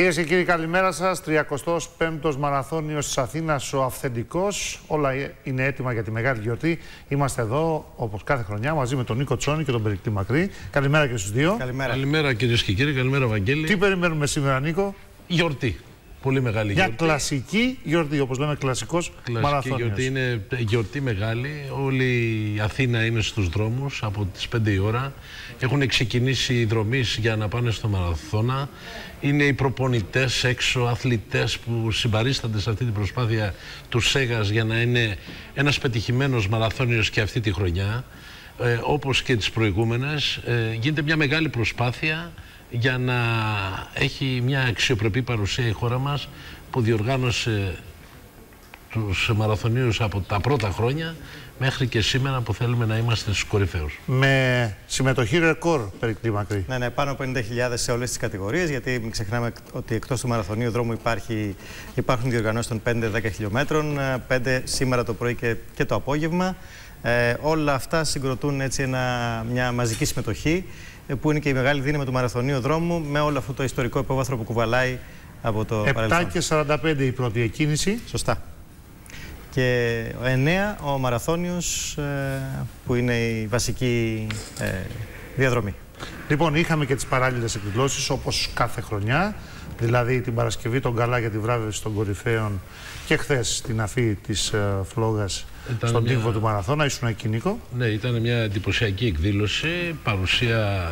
Κυρίες και κύριοι, καλημέρα σας. 35ο Μαραθώνιος της Αθήνας, ο αυθεντικός. Όλα είναι έτοιμα για τη μεγάλη γιορτή. Είμαστε εδώ, όπως κάθε χρονιά, μαζί με τον Νίκο Τσόνη και τον Περικτή Μακρύ. Καλημέρα και στους δύο. Καλημέρα, καλημέρα κυρίες και κύριοι. Καλημέρα, Βαγγέλη. Τι περιμένουμε σήμερα, Νίκο; Γιορτή. Πολύ μεγάλη γιορτή. Για κλασική γιορτή, όπως λέμε, κλασικός μαραθώνιος. γιορτή είναι γιορτή μεγάλη. Όλη η Αθήνα είναι στους δρόμους από τις 5 η ώρα. Έχουν ξεκινήσει οι δρομείς για να πάνε στο μαραθώνα. Είναι οι προπονητές έξω, αθλητές που συμπαρίστανται σε αυτή την προσπάθεια του ΣΕΓΑ για να είναι ένας πετυχημένος μαραθώνιος και αυτή τη χρονιά. Ε, όπως και τις προηγούμενες, ε, γίνεται μια μεγάλη προσπάθεια για να έχει μια αξιοπρεπή παρουσία η χώρα μας που διοργάνωσε τους μαραθωνίους από τα πρώτα χρόνια μέχρι και σήμερα που θέλουμε να είμαστε στους κορυφαίους. Με συμμετοχή ρεκόρ περικτή μακρύ. Ναι, ναι, πάνω από 50.000 σε όλες τις κατηγορίες γιατί μην ξεχνάμε ότι εκτός του μαραθωνίου δρόμου υπάρχει, υπάρχουν διοργανώσεις των 5-10 χιλιόμετρων, 5 σήμερα το πρωί και, και το απόγευμα. Ε, όλα αυτά συγκροτούν έτσι ένα, μια μαζική συμμετοχή ε, που είναι και η μεγάλη δύναμη του μαραθωνίου δρόμου με όλο αυτό το ιστορικό υπόβαθρο που κουβαλάει από το 7 παρελθόν. και 45 η πρώτη εκκίνηση. Σωστά. Και ο 9 ο μαραθώνιος ε, που είναι η βασική ε, διαδρομή. Λοιπόν, είχαμε και τις παράλληλες εκδηλώσεις όπως κάθε χρονιά. Δηλαδή την Παρασκευή τον Καλά για τη βράβευση των κορυφαίων και χθες την αφή της uh, φλόγας στον μια... τύχο του Μαραθώνα. Ήσουν εκεί Νίκο. Ναι, ήταν μια εντυπωσιακή εκδήλωση, παρουσία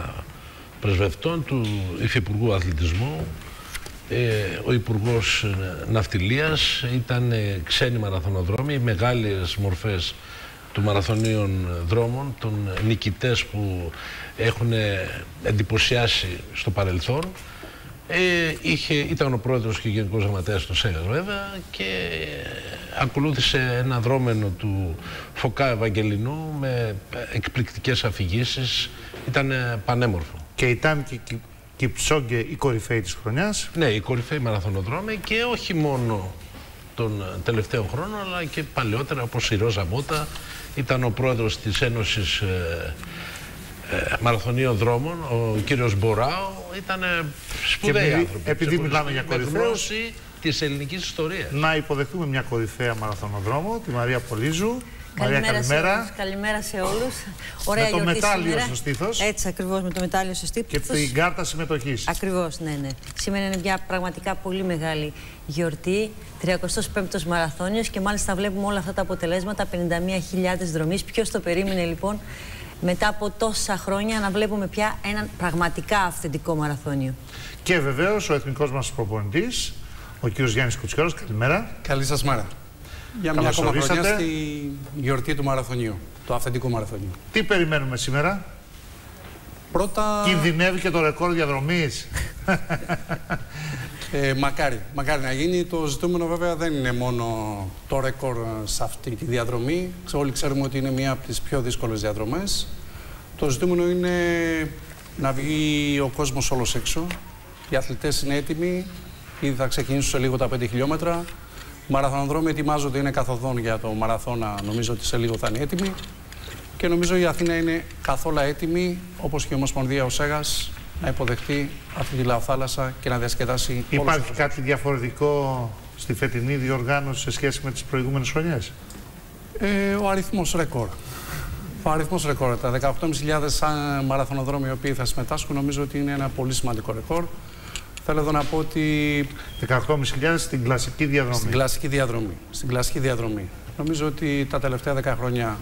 πρεσβευτών του Υφυπουργού Αθλητισμού, ε, ο Υπουργός Ναυτιλίας, ήταν ξένοι μαραθωνοδρόμοι, μεγάλες μορφές του μαραθωνίων δρόμων, των νικητές που έχουν εντυπωσιάσει στο παρελθόν. Ε, είχε, ήταν ο πρόεδρος και γενικός γραμματέας του ΣΕΓΑ βέβαια και ακολούθησε ένα δρόμενο του Φωκά Ευαγγελινού με εκπληκτικές αφηγήσεις. Ήταν πανέμορφο. Και ήταν και Κιψόγκε η κορυφαίη της χρονιάς. Ναι, η κορυφαίη μαραθωνοδρόμη και όχι μόνο τον τελευταίο χρόνο αλλά και παλαιότερα όπως η Ρόζα Μότα ήταν ο πρόεδρος της Ένωσης ε, ε, Μαραθωνίων Δρόμων, ο κύριος Μποράου, ήταν σπουδαίοι άνθρωποι. Επειδή μιλάμε για κορυφαίους, της ελληνικής ιστορίας. Να υποδεχτούμε μια κορυφαία μαραθωνοδρόμο, τη Μαρία Πολύζου. Καλημέρα, Μαρία, καλημέρα. Σε καλημέρα σε όλους. Ωραία με το μετάλλιο στο στήθος. Έτσι ακριβώς, με το μετάλλιο στο στήθος. Και την κάρτα συμμετοχής. Ακριβώς, ναι, ναι. Σήμερα είναι μια πραγματικά πολύ μεγάλη γιορτή. 35ος μαραθώνιος και μάλιστα βλέπουμε όλα αυτά τα αποτελέσματα, 51.000 δρομείς. Ποιος το περίμενε λοιπόν; Μετά από τόσα χρόνια να βλέπουμε πια έναν πραγματικά αυθεντικό μαραθώνιο. Και βεβαίως ο εθνικός μας προπονητής, ο κύριος Γιάννης Κουτσιόρος. Καλημέρα. Καλή σας μέρα για μια ακόμα χρονιά στη γιορτή του μαραθωνίου, του αυθεντικού μαραθωνίου. Τι περιμένουμε σήμερα; Πρώτα... Κινδυνεύει και το ρεκόρ διαδρομής. ε, μακάρι, μακάρι να γίνει. Το ζητούμενο βέβαια δεν είναι μόνο το ρεκόρ σε αυτή τη διαδρομή. Όλοι ξέρουμε ότι είναι μία από τις πιο δύσκολες διαδρομές. Το ζητούμενο είναι να βγει ο κόσμος όλος έξω. Οι αθλητές είναι έτοιμοι. Ήδη θα ξεκινήσουν σε λίγο τα 5 χιλιόμετρα. Μαραθωνοδρόμοι ετοιμάζονται, είναι καθοδόν για το μαραθώνα. Νομίζω ότι σε λίγο θα είναι έτοιμοι. Και νομίζω η Αθήνα είναι καθόλου έτοιμη, όπως και η Ομοσπονδία ο Σέγας, να υποδεχτεί αυτή τη λαοθάλασσα και να διασκεδάσει Υπάρχει κάτι διαφορετικό στη φετινή διοργάνωση σε σχέση με τις προηγούμενες χρονιές; Ε, ο αριθμός ρεκόρ. Ο αριθμός ρεκόρ. Τα 18.500 μαραθωνοδρόμοι οι οποίοι θα συμμετάσχουν νομίζω ότι είναι ένα πολύ σημαντικό ρεκόρ. Θέλω εδώ να πω ότι... 18.500 στην κλασική διαδρομή. Στην κλασική διαδρομή. Στην κλασική διαδρομή. Νομίζω ότι τα τελευταία 10 χρόνια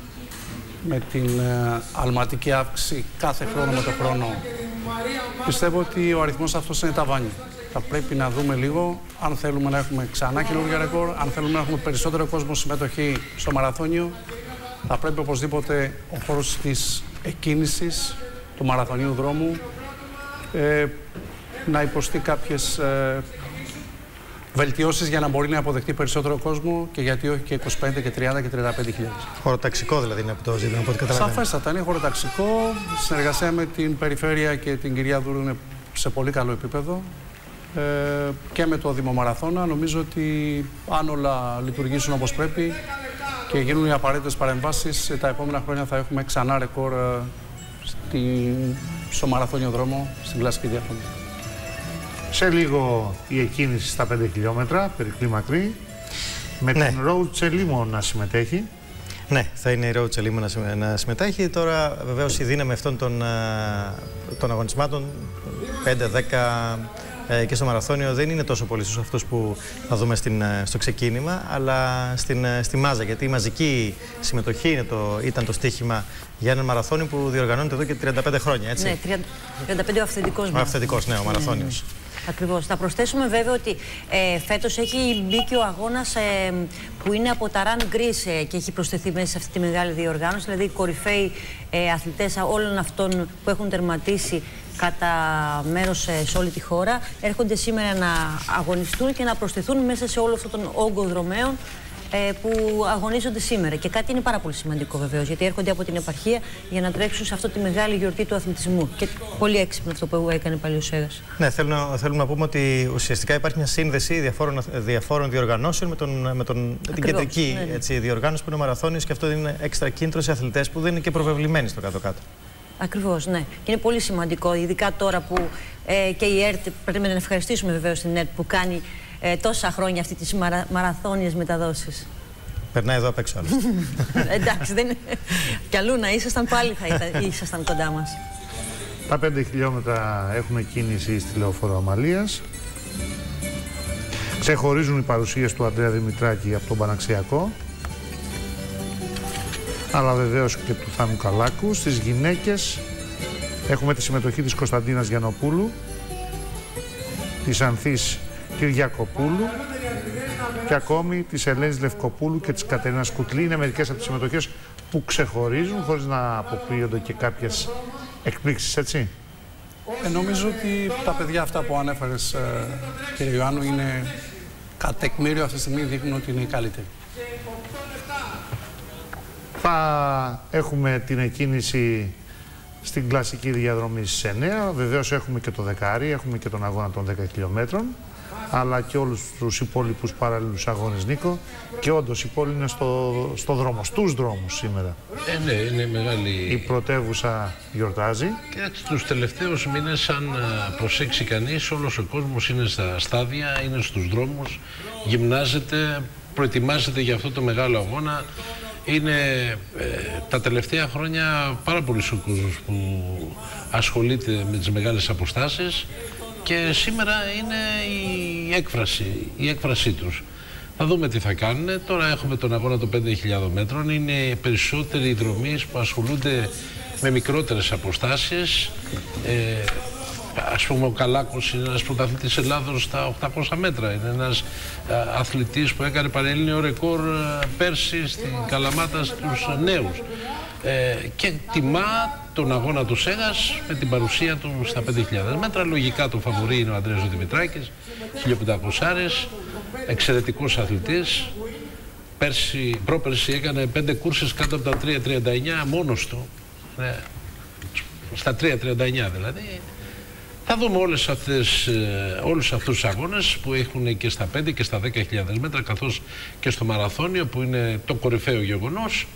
με την ε, αλματική αύξηση κάθε χρόνο με το χρόνο πιστεύω ότι ο αριθμός αυτός είναι ταβάνι. Θα πρέπει να δούμε λίγο αν θέλουμε να έχουμε ξανά καινούργια ρεκόρ, αν θέλουμε να έχουμε περισσότερο κόσμο συμμετοχή στο μαραθώνιο. Θα πρέπει οπωσδήποτε ο χώρος της εκκίνησης του μαραθωνίου δρόμου ε, να υποστεί κάποιες ε, βελτιώσεις για να μπορεί να αποδεχτεί περισσότερο κόσμο και γιατί όχι και 25 και 30 και 35 χιλιάδες. Χωροταξικό δηλαδή είναι από το ζήτημα, από ό,τι καταλαβαίνω. Σαφέστατα, είναι χωροταξικό. Συνεργασία με την Περιφέρεια και την κυρία Δούρου είναι σε πολύ καλό επίπεδο. Ε, και με το Δήμο Μαραθώνα. Νομίζω ότι αν όλα λειτουργήσουν όπως πρέπει και γίνουν οι απαραίτητες παρεμβάσεις, τα επόμενα χρόνια θα έχουμε ξανά ρεκόρ ε, στη, στο μαραθώνιο δρόμο στην κλασική διαδρομή. Σε λίγο η εκκίνηση στα 5 χιλιόμετρα, περικλή μακρύ, με Ναι. την Road Τσελίμο να συμμετέχει. Ναι, θα είναι η Road Τσελίμου να, συμμε- να συμμετέχει. Τώρα, βεβαίως, η δύναμη αυτών των, α, των αγωνισμάτων, 5-10 ε, και στο μαραθώνιο, δεν είναι τόσο πολύ στους αυτούς που θα δούμε στην, ε, στο ξεκίνημα, αλλά στην, ε, στη μάζα. Γιατί η μαζική συμμετοχή είναι το, ήταν το στίχημα για έναν μαραθώνιο που διοργανώνεται εδώ και 35 χρόνια, έτσι. Ναι, 30 35 ο αυθεντικός Ο μας. αυθεντικός, ναι, ο μαραθώνιος. Ακριβώς. Θα προσθέσουμε βέβαια ότι ε, φέτος έχει μπει και ο αγώνας ε, που είναι από τα Run Greece ε, και έχει προσθεθεί μέσα σε αυτή τη μεγάλη διοργάνωση. Δηλαδή οι κορυφαίοι ε, αθλητές όλων αυτών που έχουν τερματίσει κατά μέρος ε, σε όλη τη χώρα έρχονται σήμερα να αγωνιστούν και να προσθεθούν μέσα σε όλο αυτόν τον όγκο δρομέων ε, που αγωνίζονται σήμερα. Και κάτι είναι πάρα πολύ σημαντικό βεβαίως, γιατί έρχονται από την επαρχία για να τρέξουν σε αυτή τη μεγάλη γιορτή του αθλητισμού. Και πολύ έξυπνο αυτό που έκανε πάλι ο Σέγας. Ναι, θέλω να, θέλουμε να πούμε ότι ουσιαστικά υπάρχει μια σύνδεση διαφόρων, διαφόρων διοργανώσεων με, τον, με, τον, με την Ακριβώς, κεντρική ναι, ναι. Έτσι, διοργάνωση που είναι ο μαραθώνιος και αυτό είναι έξτρα κίνητρο σε αθλητές που δεν είναι και προβεβλημένοι στο κάτω-κάτω. Ακριβώς, ναι. Και είναι πολύ σημαντικό, ειδικά τώρα που ε, και η ΕΡΤ, πρέπει να ευχαριστήσουμε βεβαίως την ΕΡΤ που κάνει ε, τόσα χρόνια αυτή τι μαρα, μαραθώνιες μεταδόσεις. Περνάει εδώ απ' έξω άλλωστε. Εντάξει, δεν είναι. Κι αλλού να ήσασταν πάλι θα ήταν, ήσασταν κοντά μας. Τα 5 χιλιόμετρα έχουν κίνηση στη Λεωφόρο Αμαλίας. Ξεχωρίζουν οι παρουσίες του Αντρέα Δημητράκη από τον Παναξιακό. Αλλά βεβαίως και του Θάνου Καλάκου. Στις γυναίκες έχουμε τη συμμετοχή της Κωνσταντίνας Γιανοπούλου, της Ανθής Κυριακοπούλου και ακόμη της Ελένης Λευκοπούλου και της Κατερίνας Κουτλή. Είναι μερικές από τις συμμετοχές που ξεχωρίζουν χωρίς να αποκλείονται και κάποιες εκπλήξεις, έτσι. Ε, νομίζω ότι τα παιδιά αυτά που ανέφερες, ε, κύριε Ιωάννου, είναι κατ' τεκμήριο αυτή τη στιγμή δείχνουν ότι είναι οι καλύτεροι. Θα έχουμε την εκκίνηση στην κλασική διαδρομή στις 9. Βεβαίως έχουμε και το δεκάρι, έχουμε και τον αγώνα των 10 χιλιόμετρων, αλλά και όλους τους υπόλοιπους παραλληλούς αγώνες, Νίκο. Και όντως η πόλη είναι στο, στο δρόμο, στους δρόμους σήμερα. Ε, ναι, είναι μεγάλη. Η πρωτεύουσα γιορτάζει. Κοίταξε, τους τελευταίους μήνες, αν α, προσέξει κανείς, όλος ο κόσμος είναι στα στάδια, είναι στους δρόμους, γυμνάζεται, προετοιμάζεται για αυτό το μεγάλο αγώνα. Είναι ε, τα τελευταία χρόνια πάρα πολύ ο κόσμος που ασχολείται με τις μεγάλες αποστάσεις και σήμερα είναι η έκφραση, η έκφρασή τους. Θα δούμε τι θα κάνουν. Τώρα έχουμε τον αγώνα των 5.000 μέτρων. Είναι περισσότεροι οι δρομείς που ασχολούνται με μικρότερες αποστάσεις. Ε, ας πούμε ο Καλάκος είναι ένας πρωταθλητής Ελλάδος στα 800 μέτρα. Είναι ένας α, αθλητής που έκανε πανελλήνιο ρεκόρ α, πέρσι στην Καλαμάτα στους νέους. Ε, και τιμά τον αγώνα του Σέγας με την παρουσία του στα 5.000 μέτρα. Λογικά το φαβορεί είναι ο Αντρέας ο Δημητράκης, 1500 εξαιρετικός αθλητής. Πέρσι, πρόπερσι έκανε πέντε κούρσες κάτω από τα 3.39 μόνος του. Ναι. Στα 3.39 δηλαδή. Θα δούμε όλες αυτές, ε, όλους αυτούς τους αγώνες που έχουν και στα 5 και στα 10.000 μέτρα καθώς και στο μαραθώνιο που είναι το κορυφαίο γεγονός.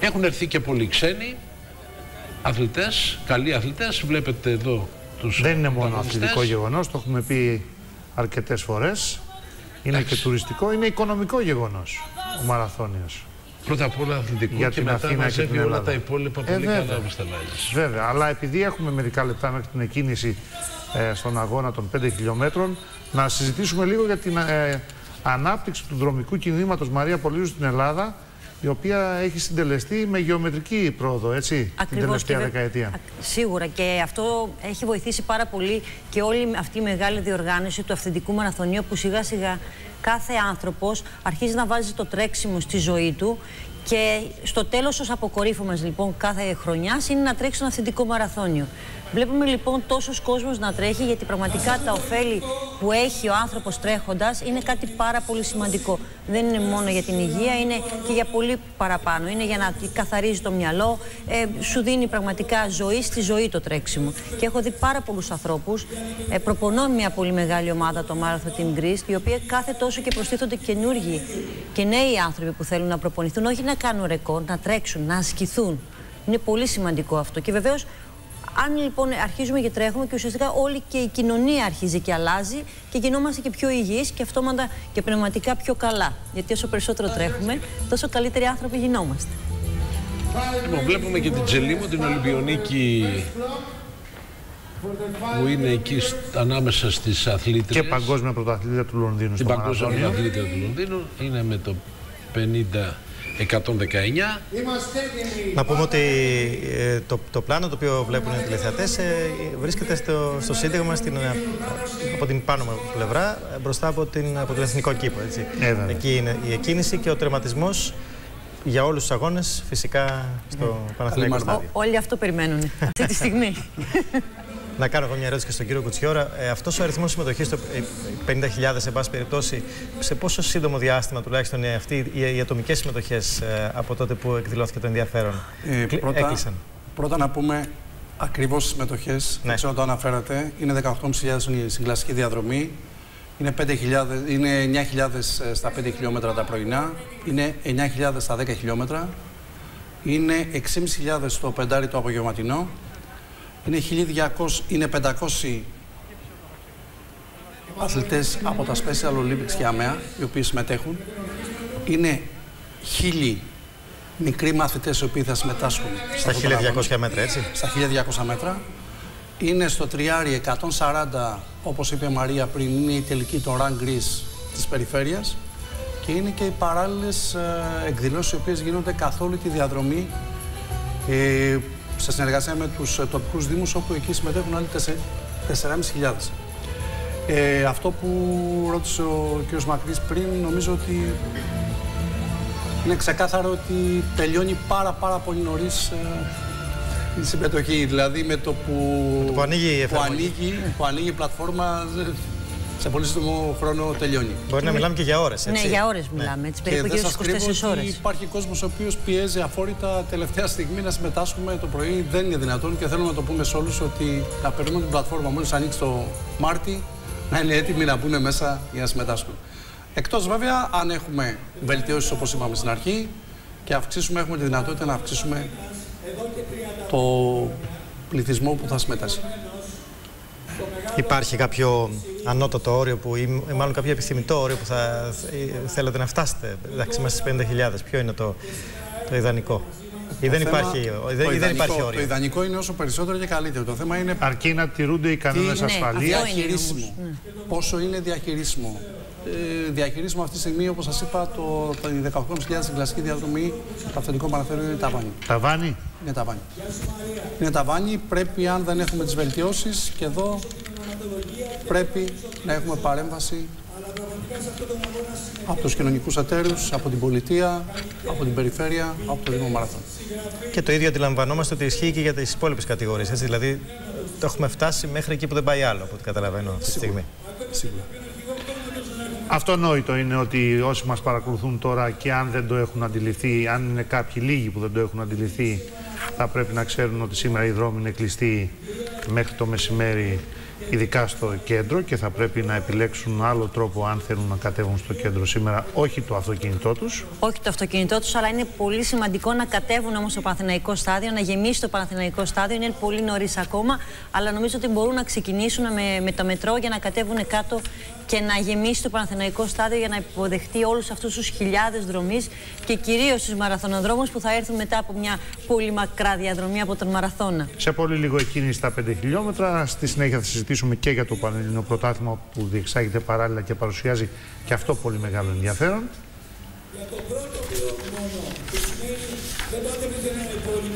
Έχουν έρθει και πολλοί ξένοι αθλητές, καλοί αθλητές. Βλέπετε εδώ τους Δεν είναι μόνο πρωταγωνιστές. αθλητικό γεγονός, το έχουμε πει αρκετές φορές. Είναι και τουριστικό, είναι οικονομικό γεγονός ο μαραθώνιος. Πρώτα απ' όλα αθλητικό Για και την μετά Αθήνα και μαζεύει την όλα Ελλάδα. τα υπόλοιπα Ε, πολύ βέβαια. καλά όπως τα βάζεις. Βέβαια, αλλά επειδή έχουμε μερικά λεπτά μέχρι την εκκίνηση ε, στον αγώνα των 5 χιλιόμετρων, να συζητήσουμε λίγο για την ε, ανάπτυξη του δρομικού κινήματος Μαρία Πολύζου στην Ελλάδα, η οποία έχει συντελεστεί με γεωμετρική πρόοδο, έτσι, την Ακριβώς τελευταία και βε- δεκαετία. Α- Σίγουρα και αυτό έχει βοηθήσει πάρα πολύ και όλη αυτή η μεγάλη διοργάνωση του αυθεντικού μαραθωνίου που σιγά σιγά κάθε άνθρωπος αρχίζει να βάζει το τρέξιμο στη ζωή του και στο τέλος ως αποκορύφωμας λοιπόν κάθε χρονιάς είναι να τρέξει ένα αυθεντικό μαραθώνιο. Βλέπουμε λοιπόν τόσος κόσμος να τρέχει γιατί πραγματικά τα ωφέλη που έχει ο άνθρωπος τρέχοντας είναι κάτι πάρα πολύ σημαντικό. Δεν είναι μόνο για την υγεία, είναι και για πολύ παραπάνω. Είναι για να τη καθαρίζει το μυαλό, ε, σου δίνει πραγματικά ζωή στη ζωή το τρέξιμο. Και έχω δει πάρα πολλούς ανθρώπους, ε, προπονώ μια πολύ μεγάλη ομάδα, το Marathon Team Greece, η οποία κάθε τόσο και προστίθονται καινούργοι και νέοι άνθρωποι που θέλουν να προπονηθούν, όχι να κάνουν ρεκόρ, να τρέξουν, να ασκηθούν. Είναι πολύ σημαντικό αυτό. Και βεβαίως Αν λοιπόν αρχίζουμε και τρέχουμε και ουσιαστικά όλη και η κοινωνία αρχίζει και αλλάζει και γινόμαστε και πιο υγιείς και αυτόματα και πνευματικά πιο καλά. Γιατί όσο περισσότερο τρέχουμε, τόσο καλύτεροι άνθρωποι γινόμαστε. Λοιπόν, βλέπουμε και την Τζελίμο, την Ολυμπιονίκη που είναι εκεί ανάμεσα στις αθλήτριες. Και παγκόσμια πρωταθλήτρια του Λονδίνου Την στο παγκόσμια μαραθώνιο. πρωταθλήτρια του Λονδίνου είναι με το 50-119. Να πούμε ότι ε, το, το πλάνο το οποίο βλέπουν οι τηλεθεατές ε, βρίσκεται στο, στο σύνταγμα στην, ε, από την πάνω μου πλευρά ε, μπροστά από, την, από τον εθνικό κήπο. Έτσι. Ε, βέβαια. Εκεί είναι η εκκίνηση και ο τερματισμός για όλους τους αγώνες φυσικά στο Παναθηναϊκό Καλή στάδιο. Όλοι αυτό περιμένουν αυτή τη στιγμή. Να κάνω εγώ μια ερώτηση και στον κύριο Κουτσιόρα. Ε, Αυτός ο αριθμός συμμετοχής, το ε, 50.000 σε πάση περιπτώσει, σε πόσο σύντομο διάστημα τουλάχιστον ε, αυτοί οι, οι ατομικές συμμετοχές από τότε που εκδηλώθηκε το ενδιαφέρον Ε, κλει- πρώτα, έκλεισαν; πρώτα να πούμε ακριβώς τις συμμετοχές, Ναι. δεν ξέρω αν το αναφέρατε, είναι 18.500 στην κλασική διαδρομή, είναι, 5.000, είναι 9.000 στα 5 χιλιόμετρα τα πρωινά, είναι 9.000 στα 10 χιλιόμετρα, είναι 6.500 στο πεντάρι το απογευματινό, είναι, 1.200, είναι 500 αθλητές από τα Special Olympics και ΑΜΕΑ, οι οποίοι συμμετέχουν. Είναι 1.000 μικροί μαθητές οι οποίοι θα συμμετάσχουν Στα αυτόν τον αγώνα. 1200 μέτρα, έτσι. Στα 1200 μέτρα. Είναι στο τριάρι 140, όπως είπε η Μαρία πριν, είναι η τελική των Run Greece της περιφέρειας και είναι και οι παράλληλες ε, εκδηλώσεις οι οποίες γίνονται καθ' όλη τη διαδρομή ε, σε συνεργασία με τους ε, τοπικούς δήμους όπου εκεί συμμετέχουν άλλοι 4.500. Ε, αυτό που ρώτησε ο κ. Μακρύς πριν, νομίζω ότι είναι ξεκάθαρο ότι τελειώνει πάρα πάρα πολύ νωρίς ε, η συμμετοχή. Δηλαδή με το που, το που ανοίγει η που εφαρμογή. ανοίγει, που ανοίγει η πλατφόρμα ε, σε πολύ σύντομο χρόνο τελειώνει. Μπορεί να μιλάμε και για ώρες. ναι, για ώρες μιλάμε. Έτσι, Και περίπου δεν γύρω σας στις κρύβω 24 ότι ώρες. υπάρχει κόσμος ο οποίος πιέζει αφόρητα τελευταία στιγμή να συμμετάσχουμε το πρωί. Δεν είναι δυνατόν και θέλουμε να το πούμε σε όλους ότι να περιμένουμε την πλατφόρμα μόλις ανοίξει το Μάρτι να είναι έτοιμοι να μπουν μέσα για να συμμετάσχουν. Εκτός βέβαια αν έχουμε βελτιώσεις όπως είπαμε στην αρχή και αυξήσουμε, έχουμε τη δυνατότητα να αυξήσουμε το πληθυσμό που θα συμμετάσχει. Υπάρχει κάποιο ανώτατο όριο που, ή μάλλον κάποιο επιθυμητό όριο που θα ε, θέλετε να φτάσετε. Εντάξει, είμαστε στις 50.000. Ποιο είναι το, το ιδανικό; Ή δεν, θέμα- υπάρχει, το ή δεν, ή δεν ιδανικό- υπάρχει Το όριο. ιδανικό είναι όσο περισσότερο και καλύτερο. Το θέμα είναι Αρκεί να τηρούνται οι κανόνες Τι- ναι, ασφαλείας. αυτό είναι διαχειρίσιμο. Πόσο είναι διαχειρίσιμο; Ε, διαχειρίσιμο αυτή τη στιγμή, όπως σας είπα, το, το 18.000 στην κλασική διαδρομή, το αυθεντικό παραθέριο είναι ταβάνι. Ταβάνι; Είναι ταβάνι. Είναι ταβάνι, πρέπει αν δεν έχουμε τις βελτιώσεις και εδώ πρέπει να έχουμε παρέμβαση από τους κοινωνικούς εταίρους, από την πολιτεία, από την περιφέρεια, από το Δήμο Μαραθών. Και το ίδιο αντιλαμβανόμαστε ότι ισχύει και για τις υπόλοιπες κατηγορίες. Δηλαδή, το έχουμε φτάσει μέχρι εκεί που δεν πάει άλλο, από ό,τι καταλαβαίνω αυτή τη στιγμή. Σίγουρα. Αυτονόητο είναι ότι όσοι μας παρακολουθούν τώρα και αν δεν το έχουν αντιληφθεί, αν είναι κάποιοι λίγοι που δεν το έχουν αντιληφθεί, θα πρέπει να ξέρουν ότι σήμερα οι δρόμοι είναι κλειστοί μέχρι το μεσημέρι, ειδικά στο κέντρο και θα πρέπει να επιλέξουν άλλο τρόπο αν θέλουν να κατέβουν στο κέντρο σήμερα, όχι το αυτοκίνητό τους. Όχι το αυτοκίνητό τους, αλλά είναι πολύ σημαντικό να κατέβουν όμως στο Παναθηναϊκό στάδιο, να γεμίσει το Παναθηναϊκό στάδιο. Είναι πολύ νωρίς ακόμα, αλλά νομίζω ότι μπορούν να ξεκινήσουν με, με το μετρό για να κατέβουν κάτω και να γεμίσει το Παναθηναϊκό στάδιο για να υποδεχτεί όλους αυτούς τους χιλιάδες δρομεί και κυρίως τους μαραθωνοδρόμους που θα έρθουν μετά από μια πολύ μακρά διαδρομή από τον Μαραθώνα. Σε πολύ λίγο εκείνη στα 5 χιλιόμετρα. Στη συνέχεια θα συζητήσουμε και για το Πανελληνικό Πρωτάθλημα που διεξάγεται παράλληλα και παρουσιάζει και αυτό πολύ μεγάλο ενδιαφέρον.